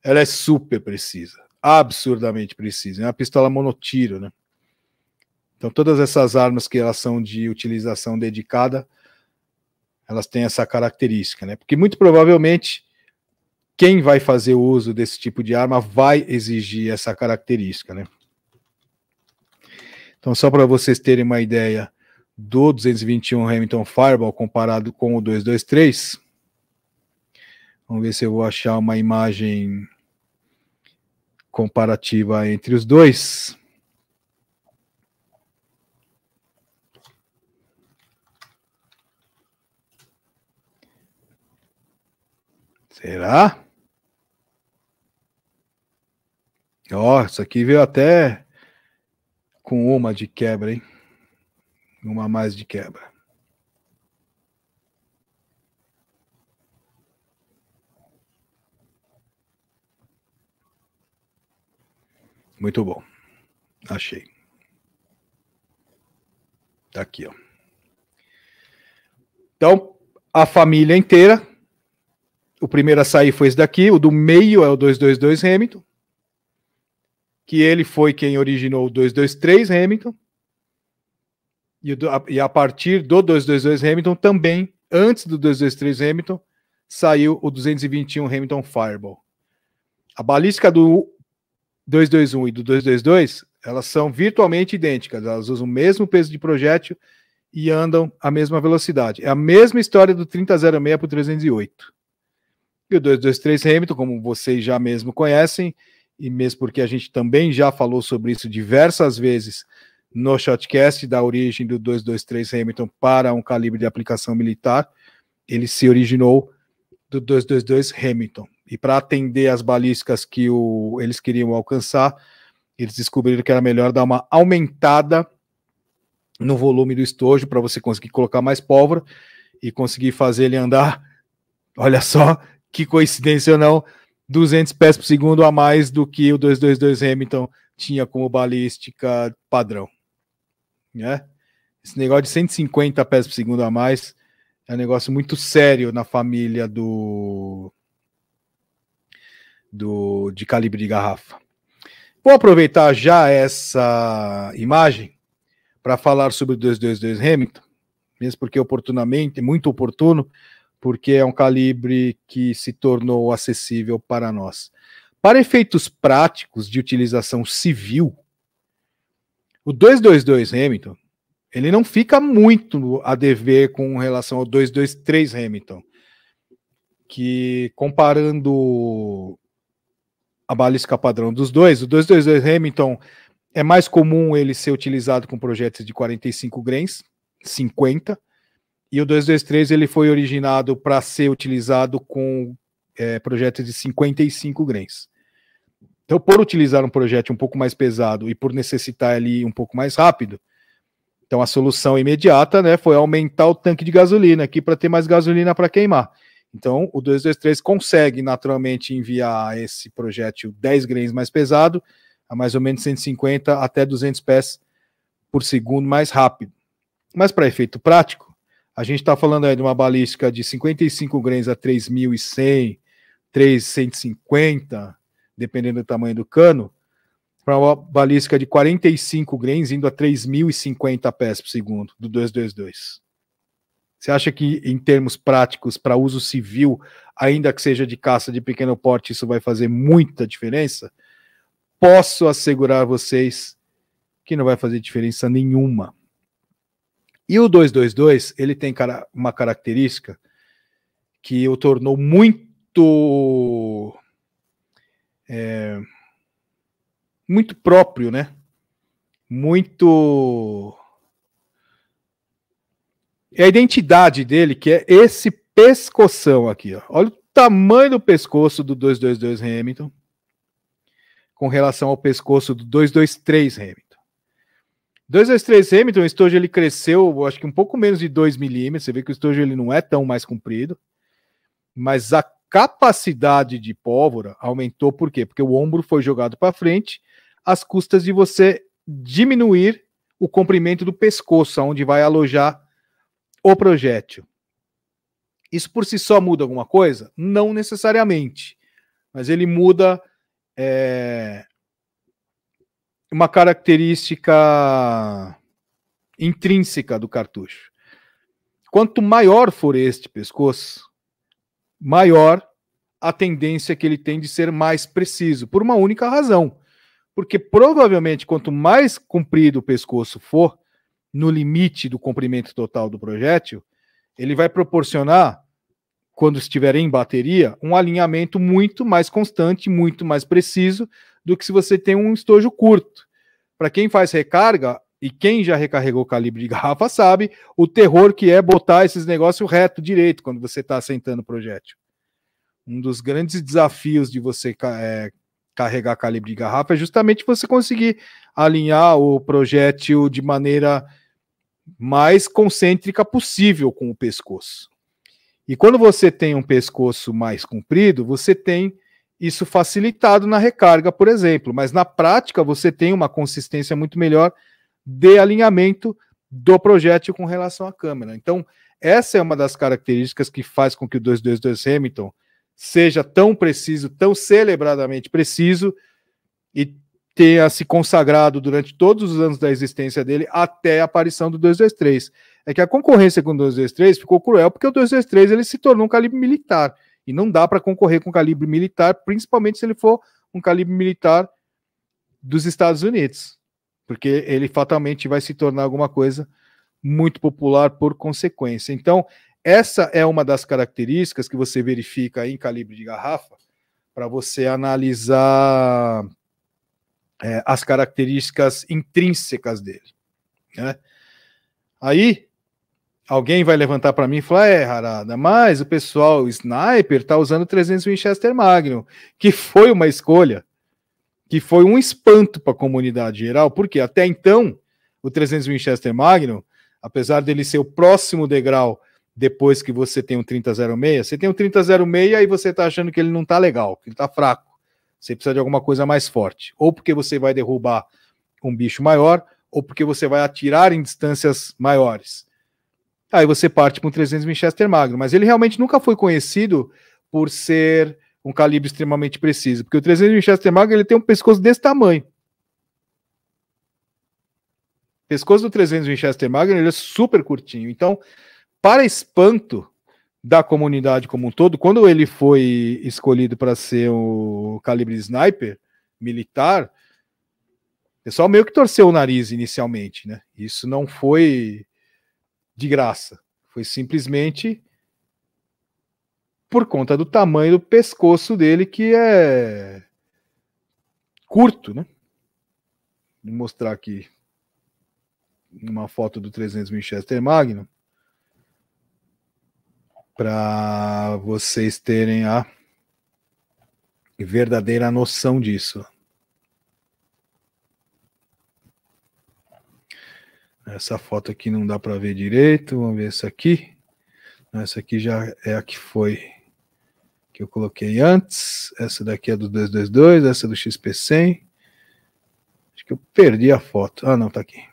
ela é super precisa, absurdamente precisa. É uma pistola monotiro, né? Então todas essas armas que elas são de utilização dedicada, elas têm essa característica, né? Porque muito provavelmente quem vai fazer uso desse tipo de arma vai exigir essa característica, né? Então, só para vocês terem uma ideia do 221 Hamilton Fireball comparado com o 223, vamos ver se eu vou achar uma imagem comparativa entre os dois. Será? Ó, oh, isso aqui veio até com uma de quebra, hein? Uma mais de quebra. Muito bom. Achei. Tá aqui, ó. Então, a família inteira, o primeiro a sair foi esse daqui, o do meio é o 222 Hamilton, que ele foi quem originou o 223 Hamilton. E, a, e a partir do 222 Hamilton também, antes do 223 Hamilton, saiu o 221 Hamilton Fireball. A balística do 221 e do 222, elas são virtualmente idênticas, elas usam o mesmo peso de projétil e andam a mesma velocidade. É a mesma história do 3006 para o 308. E o 223 Hamilton, como vocês já mesmo conhecem, e mesmo porque a gente também já falou sobre isso diversas vezes no shotcast da origem do 223 Hamilton para um calibre de aplicação militar, ele se originou do 222 Hamilton. E para atender as balísticas que o, eles queriam alcançar, eles descobriram que era melhor dar uma aumentada no volume do estojo para você conseguir colocar mais pólvora e conseguir fazer ele andar. (laughs) Olha só que coincidência ou não, 200 pés por segundo a mais do que o 222 Hamilton tinha como balística padrão. Né? Esse negócio de 150 pés por segundo a mais é um negócio muito sério na família do, do de calibre de garrafa. Vou aproveitar já essa imagem para falar sobre o 222 Hamilton, mesmo porque oportunamente, muito oportuno, porque é um calibre que se tornou acessível para nós. Para efeitos práticos de utilização civil, o 222 Hamilton ele não fica muito a dever com relação ao 223 Hamilton, que comparando a balística padrão dos dois, o 222 Hamilton é mais comum ele ser utilizado com projetos de 45 grains, 50, e o 223 ele foi originado para ser utilizado com é, projetos de 55 grains. Então, por utilizar um projeto um pouco mais pesado e por necessitar ali um pouco mais rápido, então a solução imediata, né, foi aumentar o tanque de gasolina aqui para ter mais gasolina para queimar. Então o 223 consegue naturalmente enviar esse projétil 10 grains mais pesado a mais ou menos 150 até 200 pés por segundo mais rápido. Mas para efeito prático, a gente está falando aí de uma balística de 55 grains a 3.100, 350, dependendo do tamanho do cano, para uma balística de 45 grains indo a 3.050 pés por segundo do 222. Você acha que, em termos práticos, para uso civil, ainda que seja de caça de pequeno porte, isso vai fazer muita diferença? Posso assegurar vocês que não vai fazer diferença nenhuma. E o 222, ele tem uma característica que o tornou muito. É, muito próprio, né? Muito. É a identidade dele, que é esse pescoção aqui. Ó. Olha o tamanho do pescoço do 222 Hamilton com relação ao pescoço do 223 Hamilton. 223 Hamilton, o estojo ele cresceu, acho que um pouco menos de 2 milímetros. Você vê que o estojo ele não é tão mais comprido, mas a capacidade de pólvora aumentou por quê? Porque o ombro foi jogado para frente às custas de você diminuir o comprimento do pescoço, onde vai alojar o projétil. Isso por si só muda alguma coisa? Não necessariamente, mas ele muda é, uma característica intrínseca do cartucho. Quanto maior for este pescoço, maior a tendência que ele tem de ser mais preciso, por uma única razão porque provavelmente quanto mais comprido o pescoço for, no limite do comprimento total do projétil, ele vai proporcionar, quando estiver em bateria, um alinhamento muito mais constante, muito mais preciso do que se você tem um estojo curto. Para quem faz recarga, e quem já recarregou calibre de garrafa (laughs) sabe o terror que é botar esses negócios reto direito quando você está assentando o projétil. Um dos grandes desafios de você é, carregar calibre de garrafa é justamente você conseguir alinhar o projétil de maneira mais concêntrica possível com o pescoço. E quando você tem um pescoço mais comprido, você tem isso facilitado na recarga, por exemplo, mas na prática você tem uma consistência muito melhor de alinhamento do projétil com relação à câmera. Então, essa é uma das características que faz com que o 222 Hamilton seja tão preciso, tão celebradamente preciso e tenha se consagrado durante todos os anos da existência dele até a aparição do 223. É que a concorrência com o 223 ficou cruel porque o 223 ele se tornou um calibre militar e não dá para concorrer com calibre militar, principalmente se ele for um calibre militar dos Estados Unidos, porque ele fatalmente vai se tornar alguma coisa muito popular por consequência. Então, essa é uma das características que você verifica em calibre de garrafa para você analisar é, as características intrínsecas dele. Né? Aí, alguém vai levantar para mim e falar: é, Harada, mas o pessoal o sniper está usando 300 Winchester Magnum, que foi uma escolha, que foi um espanto para a comunidade geral, porque até então o 300 Winchester Magnum, apesar dele ser o próximo degrau depois que você tem um 3006, você tem um 3006 e você está achando que ele não está legal, que ele está fraco. Você precisa de alguma coisa mais forte. Ou porque você vai derrubar um bicho maior, ou porque você vai atirar em distâncias maiores. Aí você parte para um 300 Winchester Magnum, mas ele realmente nunca foi conhecido por ser um calibre extremamente preciso, porque o 300 Winchester Magnum ele tem um pescoço desse tamanho. O pescoço do 300 Winchester Magnum ele é super curtinho. Então, para espanto da comunidade como um todo, quando ele foi escolhido para ser o calibre sniper militar, o pessoal meio que torceu o nariz inicialmente, né? Isso não foi de graça, foi simplesmente por conta do tamanho do pescoço dele que é curto, né? Vou mostrar aqui uma foto do 300 Winchester Magnum para vocês terem a verdadeira noção disso. Essa foto aqui não dá para ver direito. Vamos ver essa aqui. Essa aqui já é a que foi que eu coloquei antes. Essa daqui é do 222, essa é do XP100. Acho que eu perdi a foto. Ah, não, tá aqui.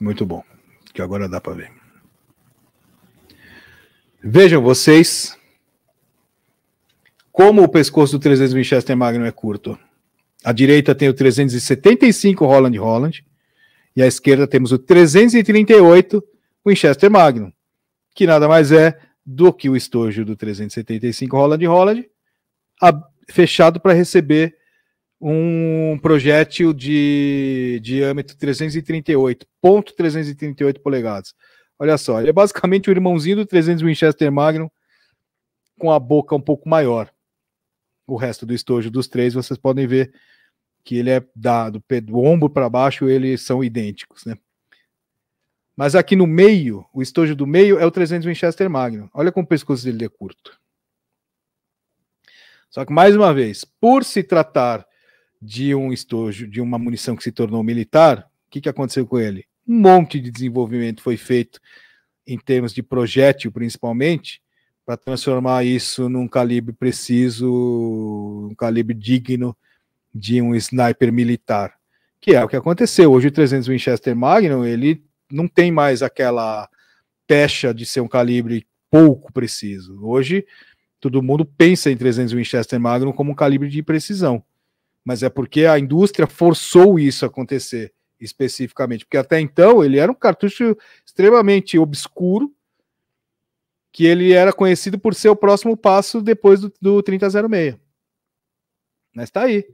Muito bom. Que agora dá para ver. Vejam vocês como o pescoço do 300 Winchester Magnum é curto. À direita tem o 375 Holland Holland e à esquerda temos o 338 Winchester Magnum, que nada mais é do que o estojo do 375 Holland Holland fechado para receber um projétil de diâmetro 338, ponto 338 polegadas. Olha só, ele é basicamente o irmãozinho do 300 Winchester Magnum com a boca um pouco maior. O resto do estojo dos três, vocês podem ver que ele é dado do ombro para baixo, eles são idênticos, né? Mas aqui no meio, o estojo do meio é o 300 Winchester Magnum. Olha como o pescoço dele é curto. Só que mais uma vez, por se tratar de um estojo, de uma munição que se tornou militar, o que, que aconteceu com ele? Um monte de desenvolvimento foi feito em termos de projétil, principalmente, para transformar isso num calibre preciso, um calibre digno de um sniper militar, que é o que aconteceu. Hoje o 300 Winchester Magnum, ele não tem mais aquela pecha de ser um calibre pouco preciso. Hoje todo mundo pensa em 300 Winchester Magnum como um calibre de precisão mas é porque a indústria forçou isso acontecer especificamente, porque até então ele era um cartucho extremamente obscuro, que ele era conhecido por ser o próximo passo depois do, do 3006. Mas está aí,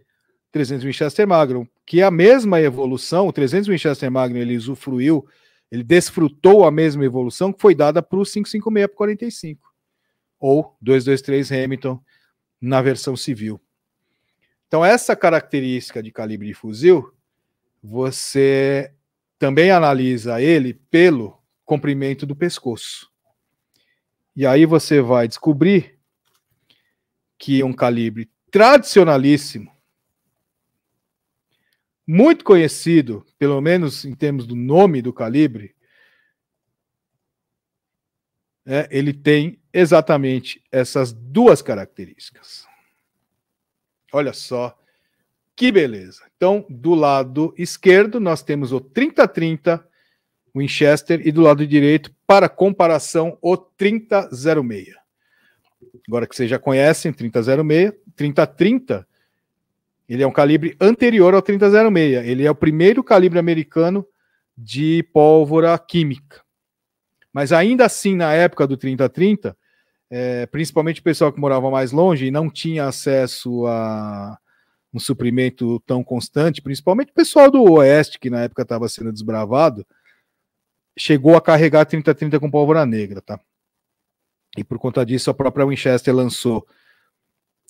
300 Winchester Magnum, que é a mesma evolução, o 300 Winchester Magnum ele usufruiu, ele desfrutou a mesma evolução que foi dada para o 556 45, ou 223 Hamilton na versão civil. Então, essa característica de calibre de fuzil, você também analisa ele pelo comprimento do pescoço. E aí você vai descobrir que um calibre tradicionalíssimo, muito conhecido, pelo menos em termos do nome do calibre, é, ele tem exatamente essas duas características. Olha só que beleza. Então, do lado esquerdo, nós temos o 3030 Winchester e do lado direito, para comparação, o 3006. Agora que vocês já conhecem, 3006, 3030, ele é um calibre anterior ao 3006. Ele é o primeiro calibre americano de pólvora química. Mas ainda assim, na época do 3030, é, principalmente o pessoal que morava mais longe e não tinha acesso a um suprimento tão constante, principalmente o pessoal do Oeste, que na época estava sendo desbravado, chegou a carregar 3030 com pólvora negra, tá? E por conta disso, a própria Winchester lançou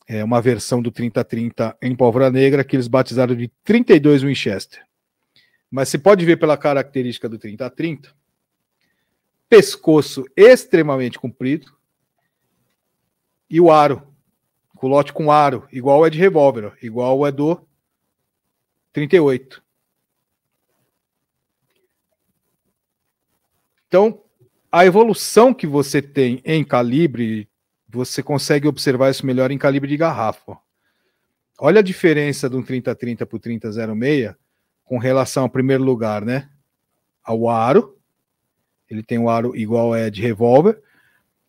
é, uma versão do 3030 em pólvora negra que eles batizaram de 32 Winchester. Mas se pode ver pela característica do 3030, pescoço extremamente comprido e o aro, culote com aro, igual é de revólver, igual é do 38. Então, a evolução que você tem em calibre, você consegue observar isso melhor em calibre de garrafa. Olha a diferença de um 3030 para o 3006 com relação ao primeiro lugar, né? Ao aro. Ele tem um aro igual é de revólver.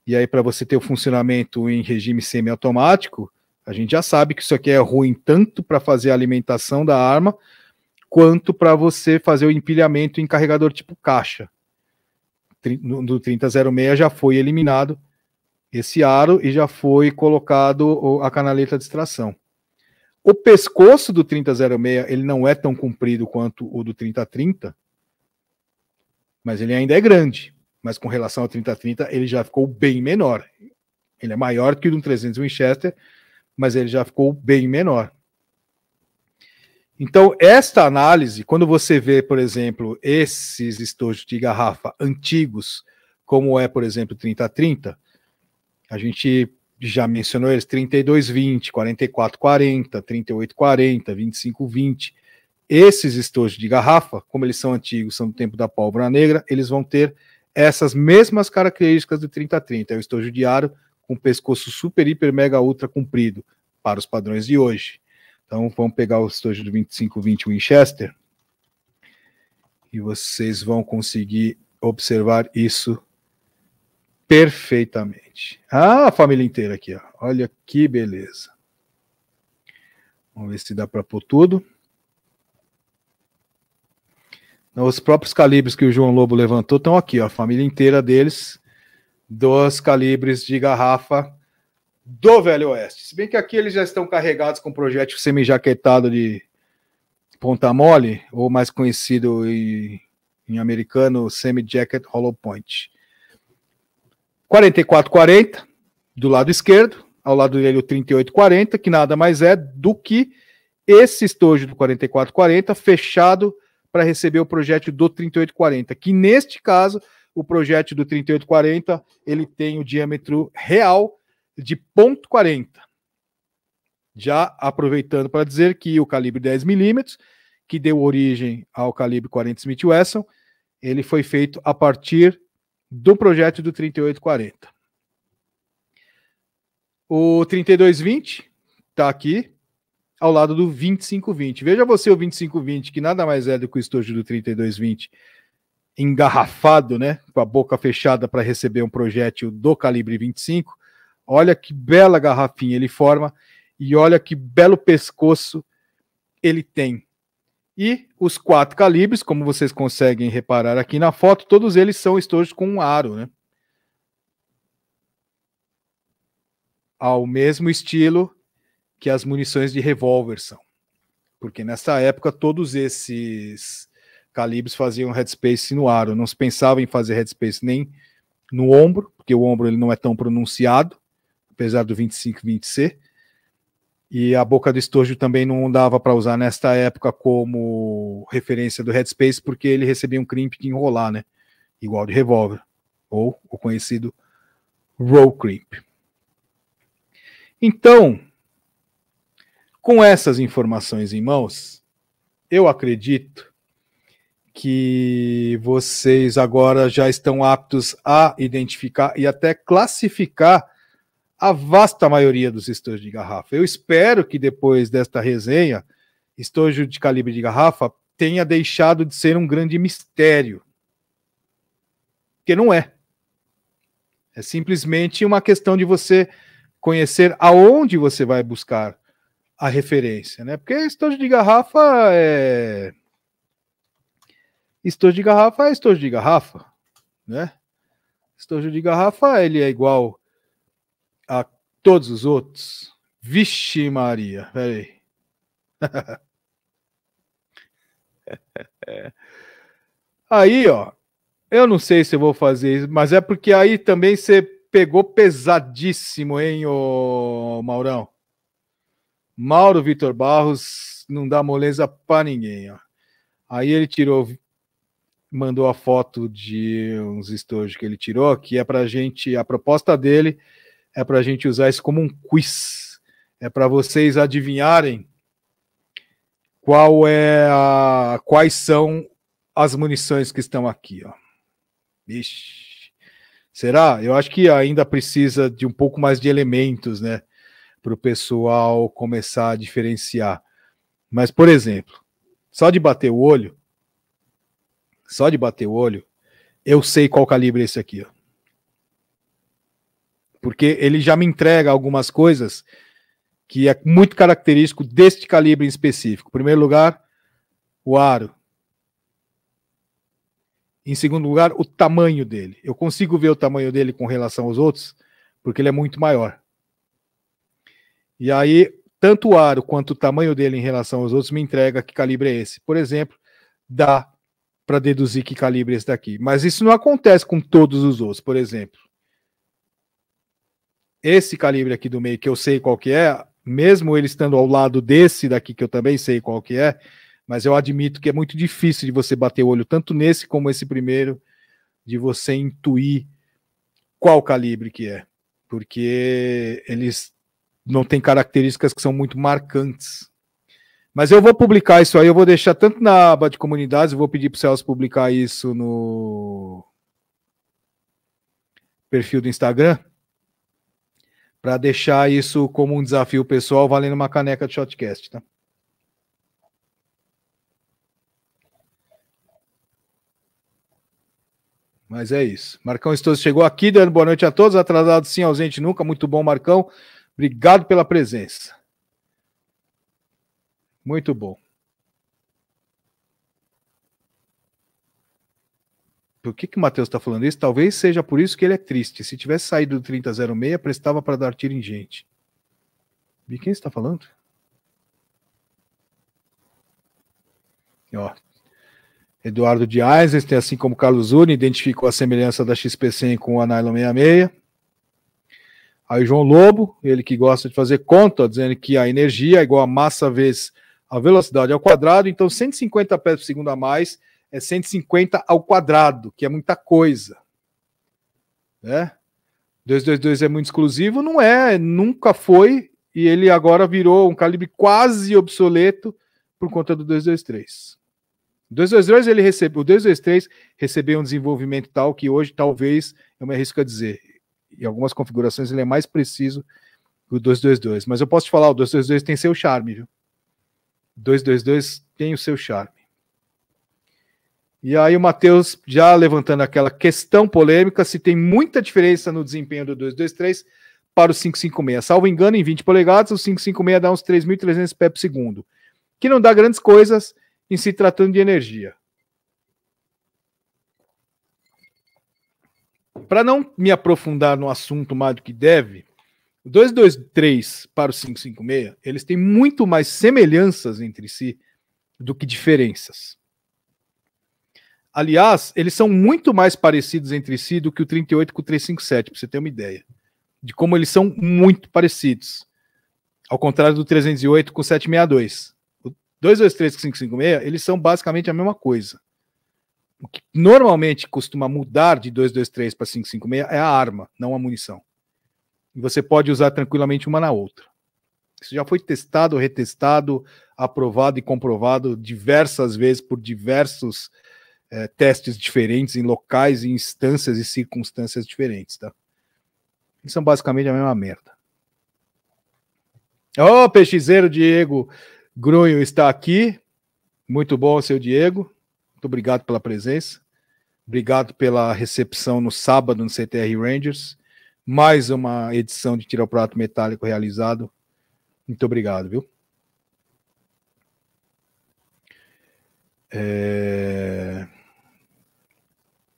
E aí, para você ter o funcionamento em regime semiautomático, a gente já sabe que isso aqui é ruim tanto para fazer a alimentação da arma, quanto para você fazer o empilhamento em carregador tipo caixa do 3006 já foi eliminado esse aro e já foi colocado a canaleta de extração. O pescoço do 3006 ele não é tão comprido quanto o do 3030, mas ele ainda é grande. Mas com relação ao 3030 ele já ficou bem menor. Ele é maior que o do 300 Winchester, mas ele já ficou bem menor. Então, esta análise, quando você vê, por exemplo, esses estojos de garrafa antigos, como é, por exemplo, 3030, a gente já mencionou eles 3220, 4440, 3840, 2520. Esses estojos de garrafa, como eles são antigos, são do tempo da pólvora negra, eles vão ter essas mesmas características do 3030. É o estojo de aro com pescoço super, hiper, mega, ultra comprido para os padrões de hoje. Então vamos pegar o estojo do 2520 Winchester e vocês vão conseguir observar isso perfeitamente. Ah, a família inteira aqui, ó. olha que beleza. Vamos ver se dá para pôr tudo. Os próprios calibres que o João Lobo levantou estão aqui, ó, a família inteira deles, dos calibres de garrafa do Velho Oeste. Se bem que aqui eles já estão carregados com projétil semi-jaquetado de ponta mole, ou mais conhecido em, em americano, semi-jacket hollow point. 4440 do lado esquerdo, ao lado dele o 3840, que nada mais é do que esse estojo do 4440 fechado para receber o projétil do 3840, que neste caso o projétil do 3840 ele tem o diâmetro real de ponto .40. Já aproveitando para dizer que o calibre 10 milímetros, que deu origem ao calibre 40 Smith Wesson, ele foi feito a partir do projeto do 3840. O 3220 está aqui ao lado do 2520. Veja você o 2520, que nada mais é do que o estojo do 3220 engarrafado, né, com a boca fechada para receber um projétil do calibre 25 Olha que bela garrafinha ele forma e olha que belo pescoço ele tem. E os quatro calibres, como vocês conseguem reparar aqui na foto, todos eles são estojos com um aro, né? Ao mesmo estilo que as munições de revólver são. Porque nessa época todos esses calibres faziam headspace no aro, não se pensava em fazer headspace nem no ombro, porque o ombro ele não é tão pronunciado, apesar do 2520C. E a boca do estojo também não dava para usar nesta época como referência do Headspace, porque ele recebia um crimp de enrolar, né? Igual de revólver, ou o conhecido roll crimp. Então, com essas informações em mãos, eu acredito que vocês agora já estão aptos a identificar e até classificar a vasta maioria dos estojos de garrafa. Eu espero que depois desta resenha estojo de calibre de garrafa tenha deixado de ser um grande mistério. Porque não é. É simplesmente uma questão de você conhecer aonde você vai buscar a referência, né? Porque estojo de garrafa é estojo de garrafa é estojo de garrafa, né? Estojo de garrafa ele é igual a todos os outros. Vixe Maria, peraí. (laughs) aí, ó, eu não sei se eu vou fazer isso, mas é porque aí também você pegou pesadíssimo, hein, ô Maurão? Mauro Vitor Barros não dá moleza para ninguém, ó. Aí ele tirou, mandou a foto de uns estojos que ele tirou, que é para gente, a proposta dele é para gente usar isso como um quiz, é para vocês adivinharem qual é a, quais são as munições que estão aqui, ó. Ixi. Será? Eu acho que ainda precisa de um pouco mais de elementos, né? Para o pessoal começar a diferenciar. Mas, por exemplo, só de bater o olho, só de bater o olho, eu sei qual calibre é esse aqui, ó. Porque ele já me entrega algumas coisas que é muito característico deste calibre em específico. Em primeiro lugar, o aro. Em segundo lugar, o tamanho dele. Eu consigo ver o tamanho dele com relação aos outros, porque ele é muito maior. E aí, tanto o aro quanto o tamanho dele em relação aos outros me entrega que calibre é esse. Por exemplo, dá para deduzir que calibre é esse daqui. Mas isso não acontece com todos os outros. Por exemplo, esse calibre aqui do meio, que eu sei qual que é, mesmo ele estando ao lado desse daqui, que eu também sei qual que é, mas eu admito que é muito difícil de você bater o olho tanto nesse como esse primeiro, de você intuir qual calibre que é, porque eles não têm características que são muito marcantes. Mas eu vou publicar isso aí, eu vou deixar tanto na aba de comunidades, eu vou pedir para o Celso publicar isso no perfil do Instagram, para deixar isso como um desafio pessoal, valendo uma caneca de shotcast, tá? Mas é isso. Marcão Estoso chegou aqui, dando boa noite a todos. Atrasado sim, ausente nunca. Muito bom, Marcão. Obrigado pela presença. Muito bom. Por que, que o Matheus está falando isso? Talvez seja por isso que ele é triste. Se tivesse saído do 3006, prestava para dar tiro em gente. De quem está falando? Ó, Eduardo de Eisenstein, assim como Carlos Uni, identificou a semelhança da XP100 com a Nylon 66. Aí João Lobo, ele que gosta de fazer conta, dizendo que a energia é igual a massa vezes a velocidade ao quadrado, então 150 pés por segundo a mais é 150 ao quadrado, que é muita coisa. Né? 222 é muito exclusivo? Não é, nunca foi, e ele agora virou um calibre quase obsoleto por conta do 223. O 222 ele recebeu, o 223 recebeu um desenvolvimento tal que hoje talvez eu me arrisco a dizer, em algumas configurações ele é mais preciso que o 222, mas eu posso te falar, o 222 tem seu charme, viu? O 222 tem o seu charme. E aí o Matheus já levantando aquela questão polêmica, se tem muita diferença no desempenho do 223 para o 556. Salvo engano, em 20 polegadas, o 556 dá uns 3.300 pés por segundo, que não dá grandes coisas, em se tratando de energia. Para não me aprofundar no assunto mais do que deve, o 223 para o 556, eles têm muito mais semelhanças entre si do que diferenças. Aliás, eles são muito mais parecidos entre si do que o 38 com o 357, para você ter uma ideia de como eles são muito parecidos. Ao contrário do 308 com o 762. 223 e 556, eles são basicamente a mesma coisa. O que normalmente costuma mudar de 223 para 556 é a arma, não a munição. E você pode usar tranquilamente uma na outra. Isso já foi testado, retestado, aprovado e comprovado diversas vezes por diversos é, testes diferentes em locais, em instâncias e circunstâncias diferentes, tá? Eles são basicamente a mesma merda. Ô, oh, peixeiro Diego, Grunho está aqui. Muito bom, seu Diego. Obrigado pela presença. Obrigado pela recepção no sábado no CTR Rangers. Mais uma edição de Tira o Prato Metálico realizado. Muito obrigado, viu? É...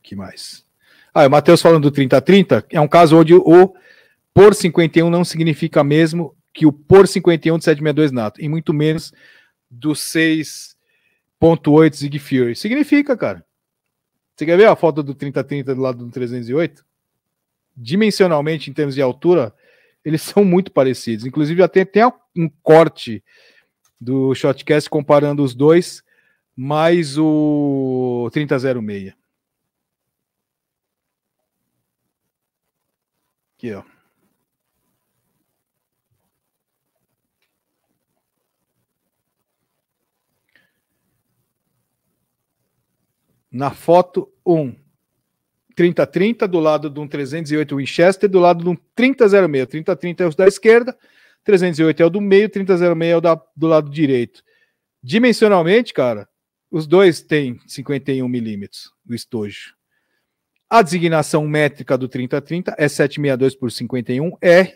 que mais? Ah, o Matheus falando do 30-30, é um caso onde o por 51 não significa mesmo que o por 51 de 762 nato, e muito menos do 6.8 Zig Fury. Significa, cara. Você quer ver a foto do 3030 do lado do 308? Dimensionalmente, em termos de altura, eles (laughs) são muito parecidos. Inclusive, até tem um corte do Shotcast comparando os dois, mais o 3006. Aqui, ó. Na foto 1, 3030 do lado de um 308 Winchester, do lado de um 3006. 3030 é o da esquerda, 308 é o do meio, 3006 é o da, do lado direito. Dimensionalmente, cara, os dois têm 51 milímetros, o estojo. A designação métrica do 3030 é 762 por 51 R.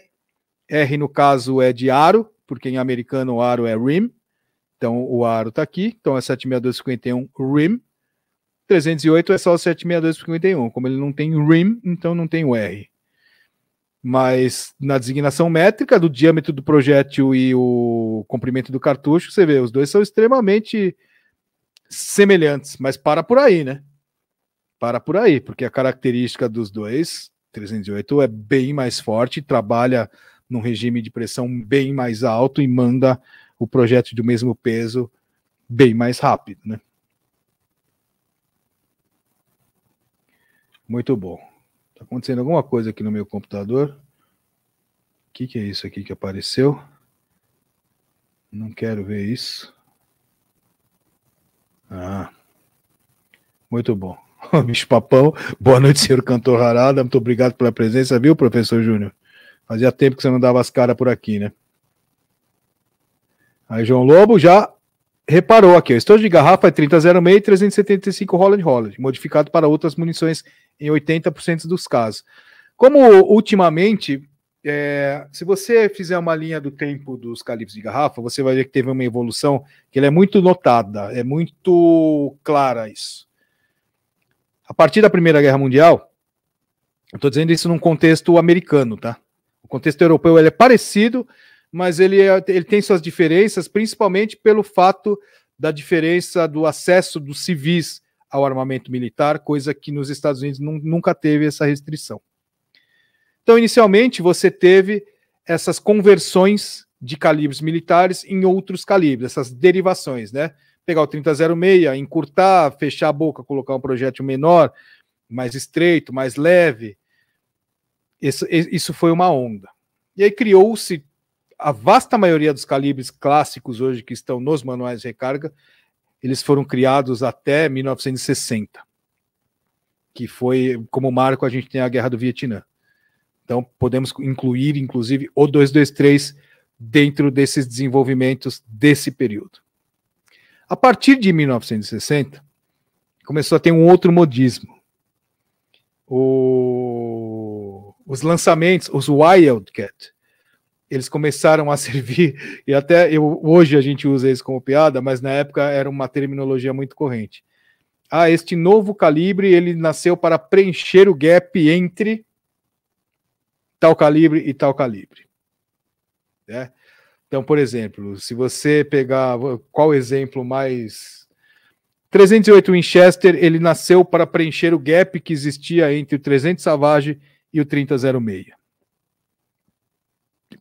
R, no caso, é de aro, porque em americano o aro é rim. Então o aro está aqui. Então é 762 por 51 rim. 308 é só o 762 por 51. Como ele não tem rim, então não tem o R. Mas na designação métrica do diâmetro do projétil e o comprimento do cartucho, você vê, os dois são extremamente semelhantes, mas para por aí, né? para por aí, porque a característica dos dois, 308 é bem mais forte, trabalha num regime de pressão bem mais alto e manda o projeto do mesmo peso bem mais rápido, né? Muito bom. Tá acontecendo alguma coisa aqui no meu computador. O que, que é isso aqui que apareceu? Não quero ver isso. Ah, muito bom. (laughs) Bicho Papão, boa noite, senhor cantor Harada, muito obrigado pela presença, viu, professor Júnior? Fazia tempo que você não dava as caras por aqui, né? Aí João Lobo já reparou aqui, o estojo de garrafa é 3006 e 375 Holland Holland, modificado para outras munições em 80% dos casos. Como ultimamente, é, se você fizer uma linha do tempo dos calibres de garrafa, você vai ver que teve uma evolução que é muito notada, é muito clara isso. A partir da Primeira Guerra Mundial, eu estou dizendo isso num contexto americano, tá? O contexto europeu é parecido, mas ele, é, ele tem suas diferenças, principalmente pelo fato da diferença do acesso dos civis ao armamento militar, coisa que nos Estados Unidos nunca teve essa restrição. Então, inicialmente, você teve essas conversões de calibres militares em outros calibres, essas derivações, né? pegar o 3006, encurtar, fechar a boca, colocar um projétil menor, mais estreito, mais leve. Isso, isso foi uma onda. E aí criou-se a vasta maioria dos calibres clássicos hoje que estão nos manuais de recarga, eles foram criados até 1960, que foi como marco a gente tem a Guerra do Vietnã. Então podemos incluir, inclusive, o 223 dentro desses desenvolvimentos desse período. A partir de 1960, começou a ter um outro modismo. O, os lançamentos, os Wildcat, eles começaram a (laughs) servir, e até eu, hoje a gente usa isso como piada, mas na época era uma terminologia muito corrente. Ah, este novo calibre, ele nasceu para preencher o gap entre tal calibre e tal calibre. É? Então, por exemplo, se você pegar qual exemplo mais 308 Winchester, ele nasceu para preencher o gap que existia entre o 300 Savage e o 3006.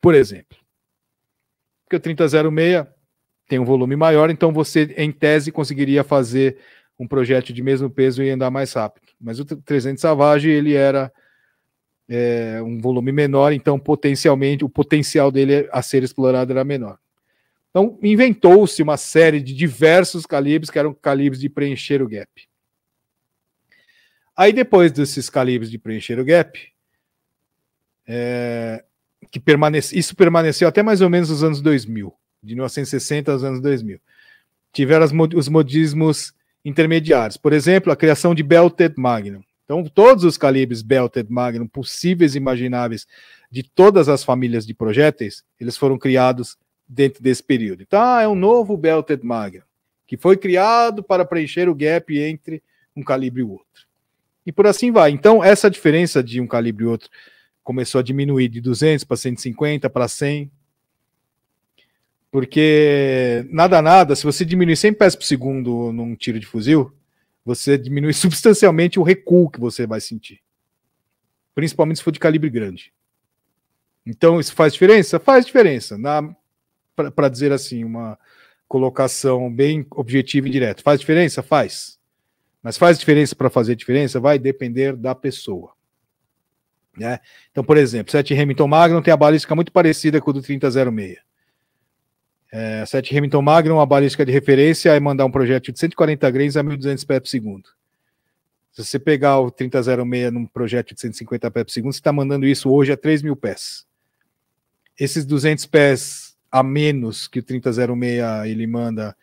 Por exemplo, porque o 3006 tem um volume maior, então você em tese conseguiria fazer um projeto de mesmo peso e andar mais rápido. Mas o 300 Savage ele era é, um volume menor, então potencialmente o potencial dele a ser explorado era menor. Então inventou-se uma série de diversos calibres que eram calibres de preencher o gap. Aí depois desses calibres de preencher o gap, é, que permanece, isso permaneceu até mais ou menos nos anos 2000. de 1960 aos anos 2000. Tiveram os modismos intermediários. Por exemplo, a criação de Belted Magnum. Então, todos os calibres Belted Magnum possíveis e imagináveis de todas as famílias de projéteis, eles foram criados dentro desse período. Então, ah, é um novo Belted Magnum, que foi criado para preencher o gap entre um calibre e o outro. E por assim vai. Então, essa diferença de um calibre e outro começou a diminuir de 200 para 150 para 100. Porque nada nada, se você diminuir 100 pés por segundo num tiro de fuzil, você diminui (laughs) substancialmente o recuo que você vai sentir. Principalmente se for de calibre grande. Então, isso faz diferença? Faz diferença. Para dizer assim, uma colocação bem objetiva e direta. Faz diferença? Faz. Mas faz diferença para fazer diferença? Vai depender da pessoa. Né? Então, por exemplo, 7 Remington Magnum tem a balística muito parecida com o do 3006. É, 7 Remington Magnum, a balística de referência é mandar um projétil de 140 grains a 1.200 pés por segundo. Se você pegar o 3006 num projétil de 150 pés por segundo, você está mandando isso hoje a 3 mil pés. Esses 200 pés a menos que o 3006 ele manda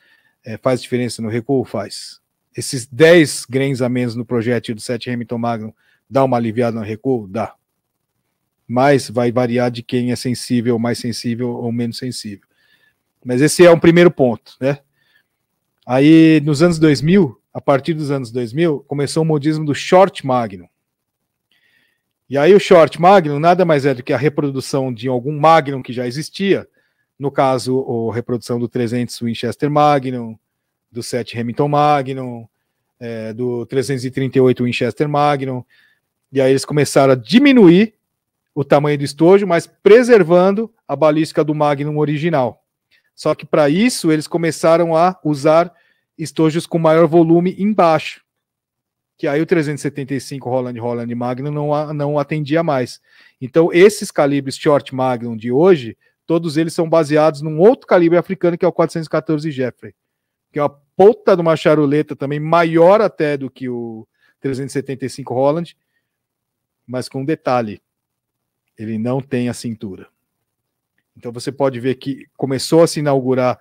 é, faz diferença no recuo? Faz. Esses 10 grains a menos no projétil do 7 Remington Magnum dá uma aliviada no recuo? Dá. Mas vai variar de quem é sensível, mais sensível ou menos sensível. Mas esse é um primeiro ponto, né? Aí, nos anos 2000, a partir dos anos 2000, começou o modismo do short magnum. E aí o short magnum nada mais é do que a reprodução de algum magnum que já existia, no caso, a reprodução do 300 Winchester Magnum, do 7 Remington Magnum, é, do 338 Winchester Magnum, e aí eles começaram a diminuir o tamanho do estojo, mas preservando a balística do Magnum original. Só que para isso eles começaram a usar estojos com maior volume embaixo. Que aí o 375 Holland Holland Magnum não, não atendia mais. Então, esses calibres Short Magnum de hoje, todos eles são baseados num outro calibre africano, que é o 414 Jeffrey. Que é uma ponta de uma charuleta também, maior até do que o 375 Holland, mas com um detalhe: ele não tem a cintura. Então você pode ver que começou a se inaugurar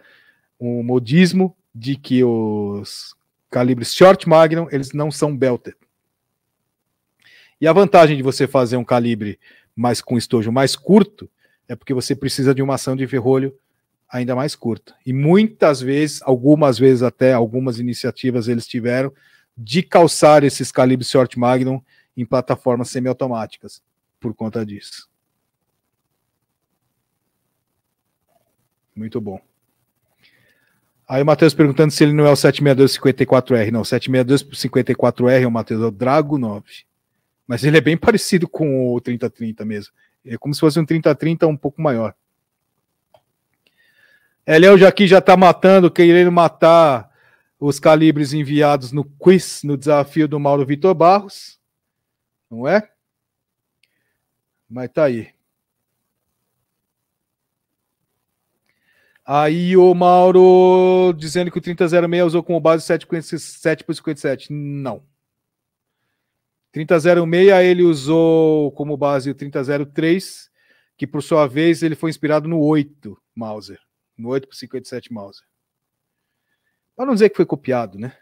um modismo de que os calibres short magnum eles não são belted. E a vantagem de você fazer um calibre mais com estojo mais curto é porque você precisa de uma ação de ferrolho ainda mais curta. E muitas vezes, algumas vezes até, algumas iniciativas eles tiveram de calçar esses calibres short magnum em plataformas semiautomáticas por conta disso. Muito bom. Aí o Matheus perguntando se ele não é o 762-54R. Não, o 762-54R é o Matheus, é o Drago 9. Mas ele é bem parecido com o 3030 mesmo. É como se fosse um 3030 um pouco maior. Eliel já aqui já tá matando, querendo matar os calibres enviados no quiz, no desafio do Mauro Vitor Barros. Não é? Mas tá aí. Aí o Mauro dizendo que o 3006 usou como base 7 por 57. Não. 3006 ele usou como base o 3003, que por sua vez ele foi inspirado no 8 Mauser. No 8 por 57 Mauser. Para não dizer que foi copiado, né?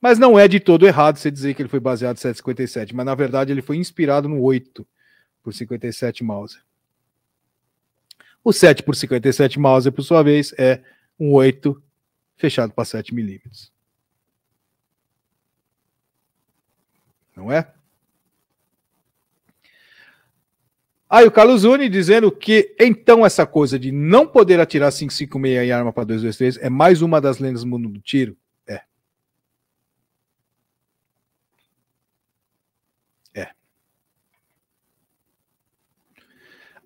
Mas não é de todo errado você dizer que ele foi baseado em 757, mas na verdade ele foi inspirado no 8 por 57 Mauser. O 7 por 57 Mauser, por sua vez, é um 8 fechado para 7 milímetros. Não é? Aí o Carlos Uni dizendo que então essa coisa de não poder atirar 556 em arma para 223 é mais uma das lendas do mundo do tiro.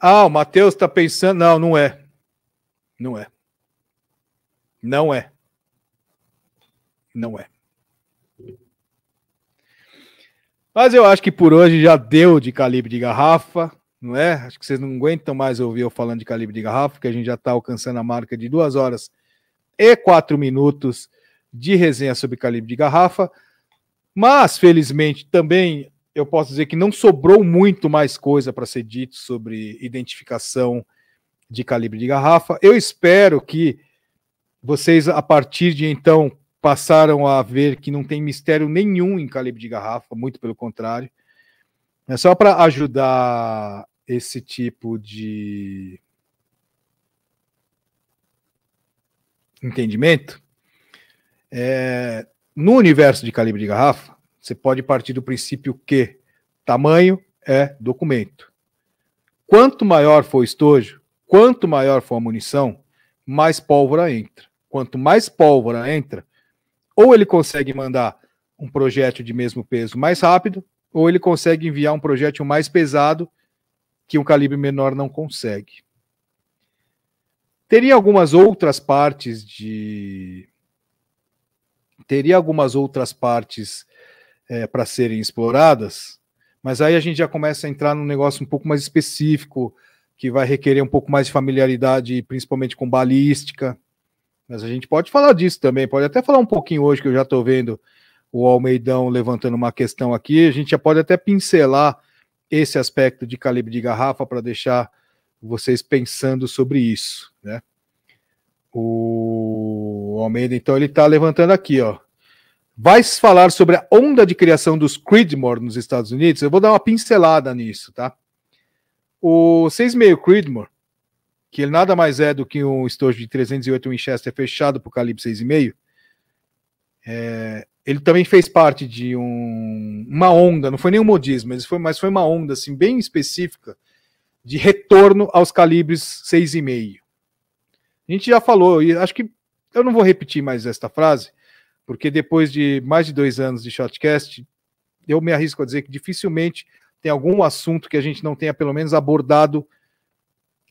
Ah, o Matheus está pensando. Não, não é. Não é. Não é. Não é. Mas eu acho que por hoje já deu de calibre de garrafa, não é? Acho que vocês não aguentam mais ouvir eu falando de calibre de garrafa, porque a gente já está alcançando a marca de duas horas e quatro minutos de resenha sobre calibre de garrafa. Mas, felizmente, também eu posso dizer que não sobrou muito mais coisa para ser dito sobre identificação de calibre de garrafa. Eu espero que vocês, a partir de então, passaram a ver que não tem mistério nenhum em calibre de garrafa, muito pelo contrário. É só para ajudar esse tipo de entendimento. É, no universo de calibre de garrafa, você pode partir do princípio que tamanho é documento. Quanto maior for o estojo, quanto maior for a munição, mais pólvora entra. Quanto mais pólvora entra, ou ele consegue mandar um projétil de mesmo peso mais rápido, ou ele consegue enviar um projétil mais pesado que um calibre menor não consegue. Teria algumas outras partes de. Teria algumas outras partes é, para serem exploradas, mas aí a gente já começa a entrar num negócio um pouco mais específico, que vai requerer um pouco mais de familiaridade, principalmente com balística. Mas a gente pode falar disso também, pode até falar um pouquinho hoje, que eu já estou vendo o Almeidão levantando uma questão aqui. A gente já pode até pincelar esse aspecto de calibre de garrafa para deixar vocês pensando sobre isso, né? O Almeida, então, ele está levantando aqui, ó. Vai falar sobre a onda de criação dos Creedmoor nos Estados Unidos? Eu vou dar uma pincelada nisso, tá? O 6,5 Creedmoor que ele nada mais é do que um estojo de 308 Winchester fechado para o calibre 6,5, é, ele também fez parte de um, uma onda, não foi nem um modismo, mas foi, mas foi uma onda assim, bem específica de retorno aos calibres 6,5. A gente já falou, e acho que eu não vou repetir mais esta frase, porque depois de mais de dois anos de Shotcast, eu me arrisco a dizer que dificilmente tem algum assunto que a gente não tenha pelo menos abordado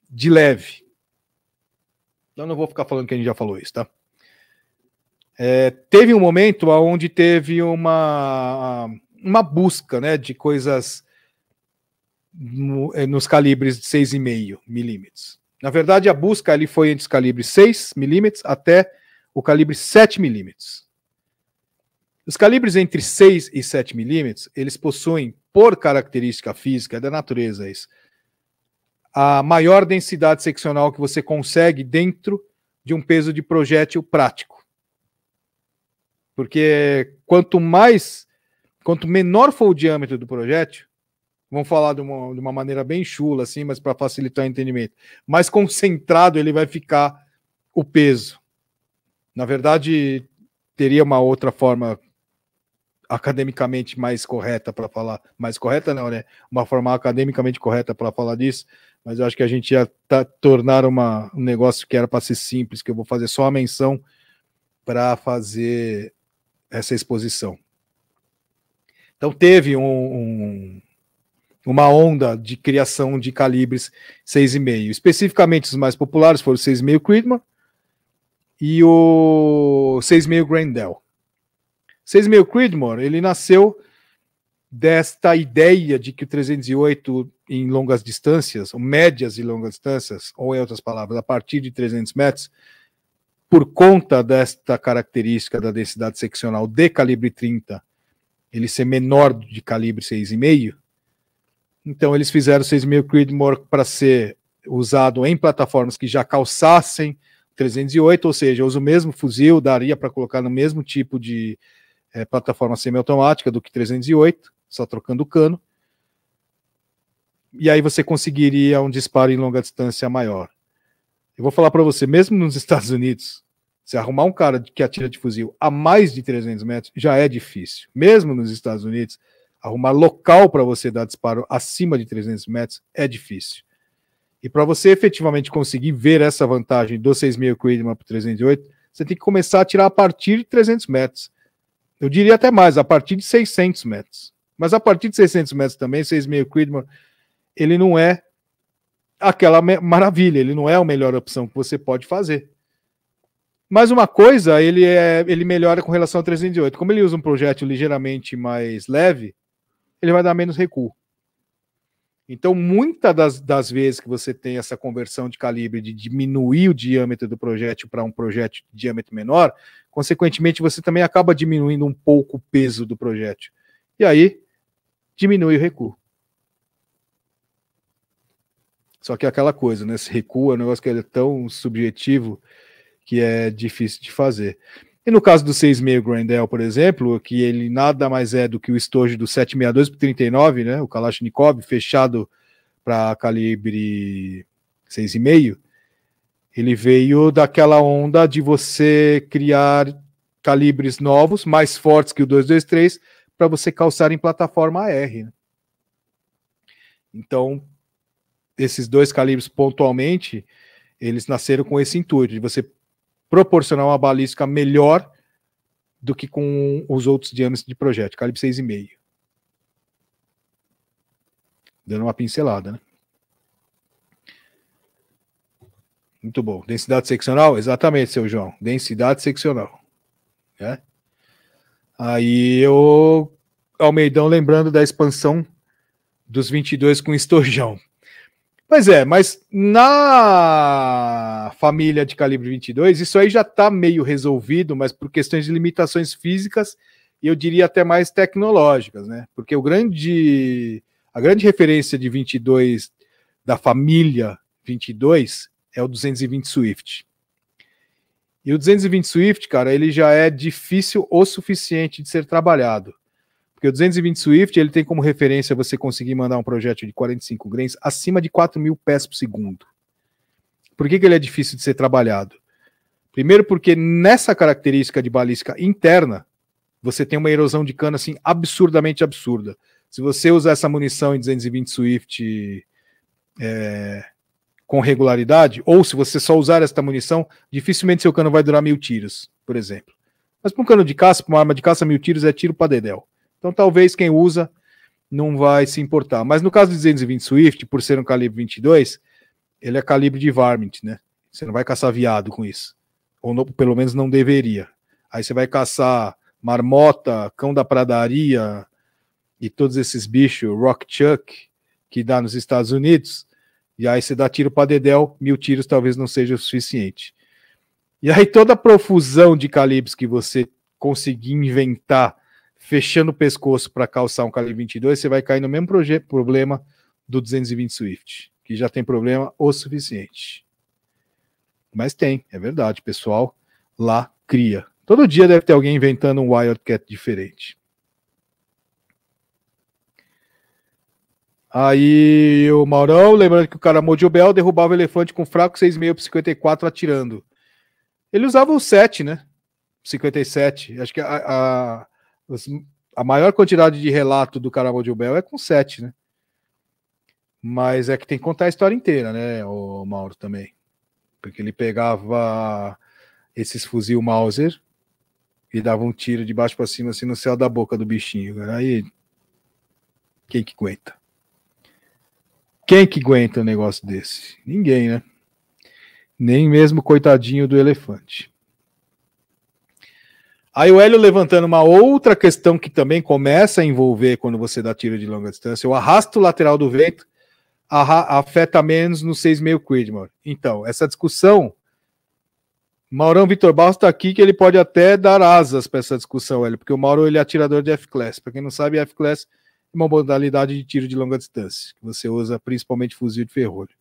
de leve. Eu não vou ficar falando que a gente já falou isso, tá? É, teve um momento onde teve uma, uma busca né, de coisas no, é, nos calibres de 6,5 milímetros. Na verdade, a busca ali foi entre os calibres 6 milímetros até o calibre 7 milímetros. Os calibres entre 6 e 7 milímetros, eles possuem, por característica física da natureza, isso, a maior densidade seccional que você consegue dentro de um peso de projétil prático. Porque quanto mais, quanto menor for o diâmetro do projétil, vamos falar de uma, de uma maneira bem chula, assim, mas para facilitar o entendimento, mais concentrado ele vai ficar o peso. Na verdade, teria uma outra forma academicamente mais correta para falar, mais correta não, né? Uma forma academicamente correta para falar disso, mas eu acho que a gente ia tá, tornar uma, um negócio que era para ser simples, que eu vou fazer só a menção para fazer essa exposição. Então teve um, um, uma onda de criação de calibres 6,5. Especificamente os mais populares foram o 6,5 Creedmoor e o 6,5 Grandel. 6,5 Creedmoor, ele nasceu desta ideia de que o 308 em longas distâncias, ou médias e longas distâncias, ou em outras palavras, a partir de 300 metros, por conta desta característica da densidade seccional de calibre 30, ele ser menor de calibre 6,5, então eles fizeram 6,5 Creedmoor para ser usado em plataformas que já calçassem 308, ou seja, usa o mesmo fuzil, daria para colocar no mesmo tipo de é, plataforma semiautomática do que 308, só trocando o cano. E aí você conseguiria um disparo em longa distância maior. Eu vou falar para você, mesmo nos Estados Unidos, se arrumar um cara que atira de fuzil a mais de 300 metros já é difícil. Mesmo nos Estados Unidos, arrumar local para você dar disparo acima de 300 metros é difícil. E para você efetivamente conseguir ver essa vantagem do 6.000 Creedman para 308, você tem que começar a tirar a partir de 300 metros. Eu diria até mais, a partir de 600 metros. Mas a partir de 600 metros também, 6,5 Creedmoor, ele não é aquela maravilha, ele não é a melhor opção que você pode fazer. Mas uma coisa, ele é, ele melhora com relação ao 308. Como ele usa um projétil ligeiramente mais leve, ele vai dar menos recuo. Então, muitas das, das vezes que você tem essa conversão de calibre de diminuir o diâmetro do projétil para um projétil de diâmetro menor, consequentemente você também acaba diminuindo um pouco o peso do projétil. E aí diminui o recuo. Só que é aquela coisa, né? Se recua, é um negócio que é tão subjetivo que é difícil de fazer. E no caso do 6,5 Grandel, por exemplo, que ele nada mais é do que o estojo do 762 por 39, né? O Kalashnikov fechado para calibre 6,5, ele veio daquela onda de você criar calibres novos, mais fortes que o 223, para você calçar em plataforma AR. Né? Então, esses dois calibres pontualmente, eles nasceram com esse intuito de você proporcionar uma balística melhor do que com os outros diâmetros de projétil, calibre 6,5. Dando uma pincelada, né? Muito bom. Densidade seccional? Exatamente, seu João. Densidade seccional. Né? Aí o Almeidão lembrando da expansão dos 22 com estojão. Pois é, mas na família de calibre 22, isso aí já está meio resolvido, mas por questões de limitações físicas e eu diria até mais tecnológicas, né? Porque o grande, a grande referência de 22 da família 22 é o 220 Swift. E o 220 Swift, cara, ele já é difícil o suficiente de ser trabalhado. Porque o 220 Swift ele tem como referência você conseguir mandar um projeto de 45 grains acima de 4 mil pés por segundo. Por que, que ele é difícil de ser trabalhado? Primeiro, porque nessa característica de balística interna, você tem uma erosão de cano assim absurdamente absurda. Se você usar essa munição em 220 Swift é, com regularidade, ou se você só usar esta munição, dificilmente seu cano vai durar mil tiros, por exemplo. Mas para um cano de caça, para uma arma de caça, mil tiros é tiro para dedéu. Então talvez quem usa não vai se importar. Mas no caso do 220 Swift, por ser um calibre 22, ele é calibre de varmint, né? Você não vai caçar viado com isso. Ou pelo menos não deveria. Aí você vai caçar marmota, cão da pradaria e todos esses bichos, rock chuck, que dá nos Estados Unidos. E aí você dá tiro para dedéu, mil tiros talvez não seja o suficiente. E aí toda a profusão de calibres que você conseguir inventar fechando o pescoço para calçar um calibre 22, você vai cair no mesmo problema do 220 Swift, que já tem problema o suficiente. Mas tem, é verdade, pessoal lá cria. Todo dia deve ter alguém inventando um Wildcat diferente. Aí o Maurão, lembrando que o cara Mojobel derrubava o elefante com fraco 6,5 por 54 atirando. Ele usava o 7, né? 57. Acho que a, a, a maior quantidade de relato do Carnaval de Bell é com sete, né? Mas é que tem que contar a história inteira, né, o Mauro também. Porque ele pegava esses fuzil Mauser e dava um tiro de baixo para cima assim no céu da boca do bichinho. Aí quem que aguenta? Quem que aguenta um negócio desse? Ninguém, né? Nem mesmo coitadinho do elefante. Aí o Hélio levantando uma outra questão que também começa a envolver quando você dá tiro de longa distância, o arrasto lateral do vento afeta menos no 6,5 Creedmoor. Então, essa discussão, Maurão Vitor Barros está aqui que ele pode até dar asas para essa discussão, Hélio, porque o Mauro ele é atirador de F-Class. Para quem não sabe, F-Class é uma modalidade de tiro de longa distância, que você usa principalmente fuzil de ferrolho.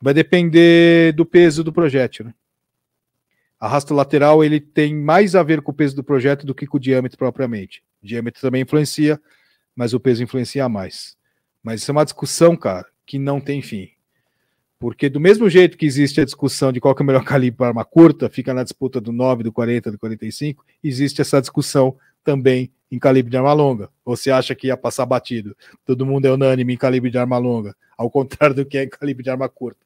Vai depender do peso do projétil, né? Arrasto lateral ele tem mais a ver com o peso do projeto do que com o diâmetro propriamente. O diâmetro também influencia, mas o peso influencia mais. Mas isso é uma discussão, cara, que não tem fim. Porque do mesmo jeito que existe a discussão de qual é o melhor (laughs) calibre para arma curta, fica na disputa do 9, do 40, do 45, existe essa discussão também em calibre de arma longa. Você acha que ia passar batido? Todo mundo é unânime em calibre de arma longa, ao contrário do que é em calibre de arma curta.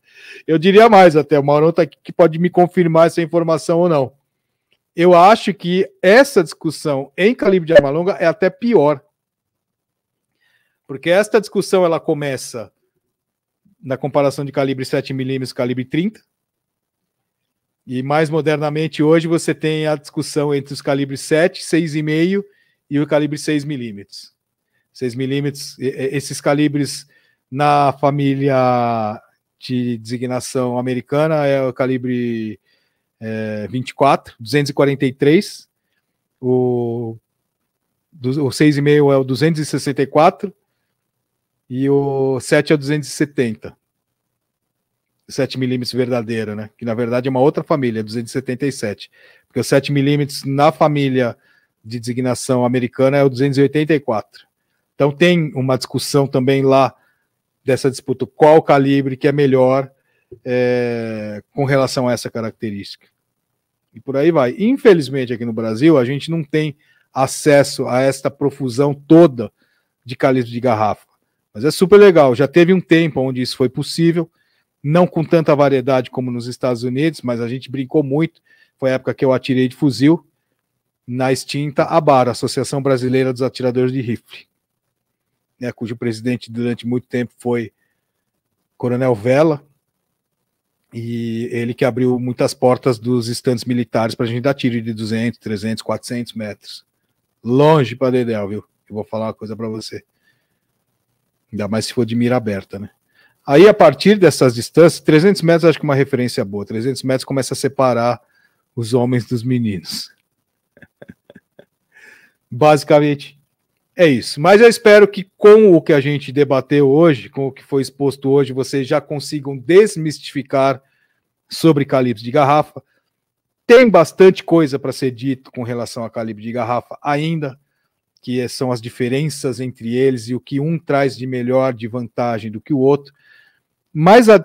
Eu diria mais até, o Maurão está aqui que pode me confirmar essa informação ou não. Eu acho que essa discussão em calibre de arma longa é até pior. Porque esta discussão ela começa na comparação de calibre 7mm e calibre 30. E mais modernamente hoje você tem a discussão entre os calibres 7, 6,5 e o calibre 6mm. 6mm, esses calibres na família de designação americana é o calibre é, 24, 243. O, o 6,5 é o 264 e o 7 é o 270. 7mm verdadeiro, né? Que na verdade é uma outra família, 277. Porque o 7mm na família de designação americana é o 284. Então tem uma discussão também lá dessa disputa, qual calibre que é melhor é, com relação a essa característica. E por aí vai. Infelizmente, aqui no Brasil, a gente não tem acesso a esta profusão toda de calibres de garrafa. Mas é super legal. Já teve um tempo onde isso foi possível, não com tanta variedade como nos Estados Unidos, mas a gente brincou muito. Foi a época que eu atirei de fuzil na extinta ABAR, Associação Brasileira dos Atiradores de Rifle, né, cujo presidente durante muito tempo foi Coronel Vela, e ele que abriu muitas portas dos estantes militares para a gente dar tiro de 200, 300, 400 metros. Longe para Dedéu, viu? Eu vou falar uma coisa para você. Ainda mais se for de mira aberta, né? Aí, a partir dessas distâncias, 300 metros acho que é uma referência boa. 300 metros começa a separar os homens dos meninos. (laughs) Basicamente, é isso. Mas eu espero que com o que a gente debateu hoje, com o que foi exposto hoje, vocês já consigam desmistificar sobre calibre de garrafa. Tem bastante coisa para ser dito com relação a calibre de garrafa ainda, que são as diferenças entre eles e o que um traz de melhor, de vantagem do que o outro. Mas a,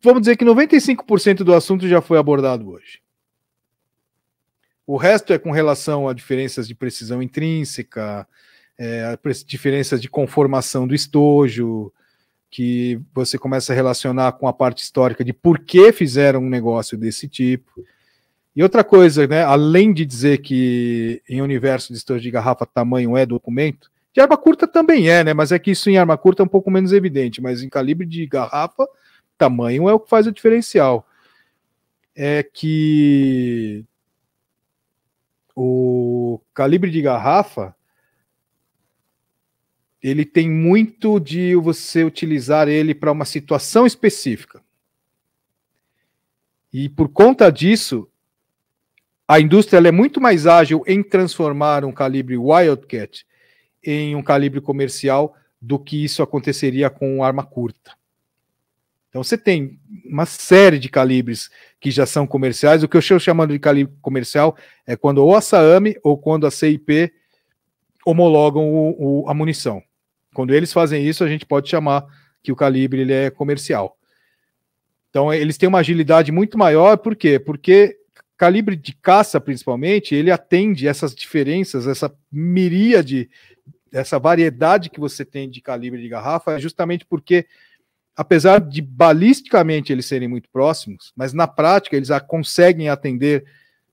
vamos dizer que 95% do assunto já foi abordado hoje. O resto é com relação a diferenças de precisão intrínseca, é, diferenças de conformação do estojo, que você começa a relacionar com a parte histórica de por que fizeram um negócio desse tipo. E outra coisa, né, além de dizer que em universo de estojo de garrafa tamanho é documento, de arma curta também é, né, mas é que isso em arma curta é um pouco menos evidente, mas em calibre de garrafa, tamanho é o que faz o diferencial. É que o calibre de garrafa ele tem muito de você utilizar ele para uma situação específica. E por conta disso, a indústria é muito mais ágil em transformar um calibre Wildcat em um calibre comercial do que isso aconteceria com arma curta. Então você tem uma série de calibres que já são comerciais. O que eu estou chamando de calibre comercial é quando ou a SAAME ou quando a CIP homologam o, o, a munição. Quando eles fazem isso, a gente pode chamar que o calibre ele é comercial. Então eles têm uma agilidade muito maior, por quê? Porque calibre de caça, principalmente, ele atende essas diferenças, essa miríade, essa variedade que você tem de calibre de garrafa, justamente porque apesar de balisticamente eles serem muito próximos, mas na prática eles conseguem atender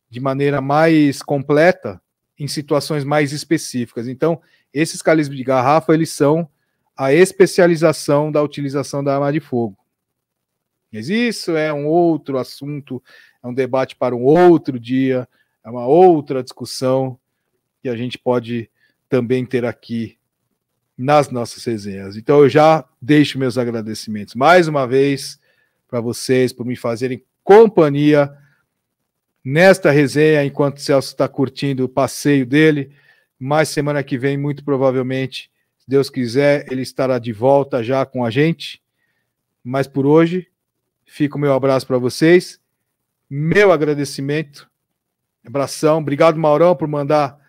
de maneira mais completa em situações mais específicas. Então, esses calibres de garrafa, eles são a especialização da utilização da arma de fogo. Mas isso é um outro assunto, é um debate para um outro dia, é uma outra discussão que a gente pode também ter aqui nas nossas resenhas. Então eu já deixo meus agradecimentos mais uma vez para vocês por me fazerem companhia nesta resenha enquanto o Celso está curtindo o passeio dele. Mas semana que vem, muito provavelmente, se Deus quiser, ele estará de volta já com a gente. Mas por hoje, fica o meu abraço para vocês, meu agradecimento, abração, obrigado Maurão por mandar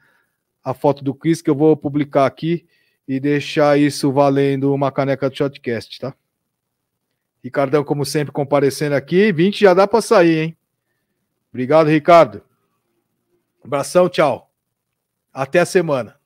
a foto do Chris que eu vou publicar aqui e deixar isso valendo uma caneca do Shotcast, tá? Ricardão, como sempre, comparecendo aqui. 20 já dá para sair, hein? Obrigado, Ricardo. Abração, tchau. Até a semana.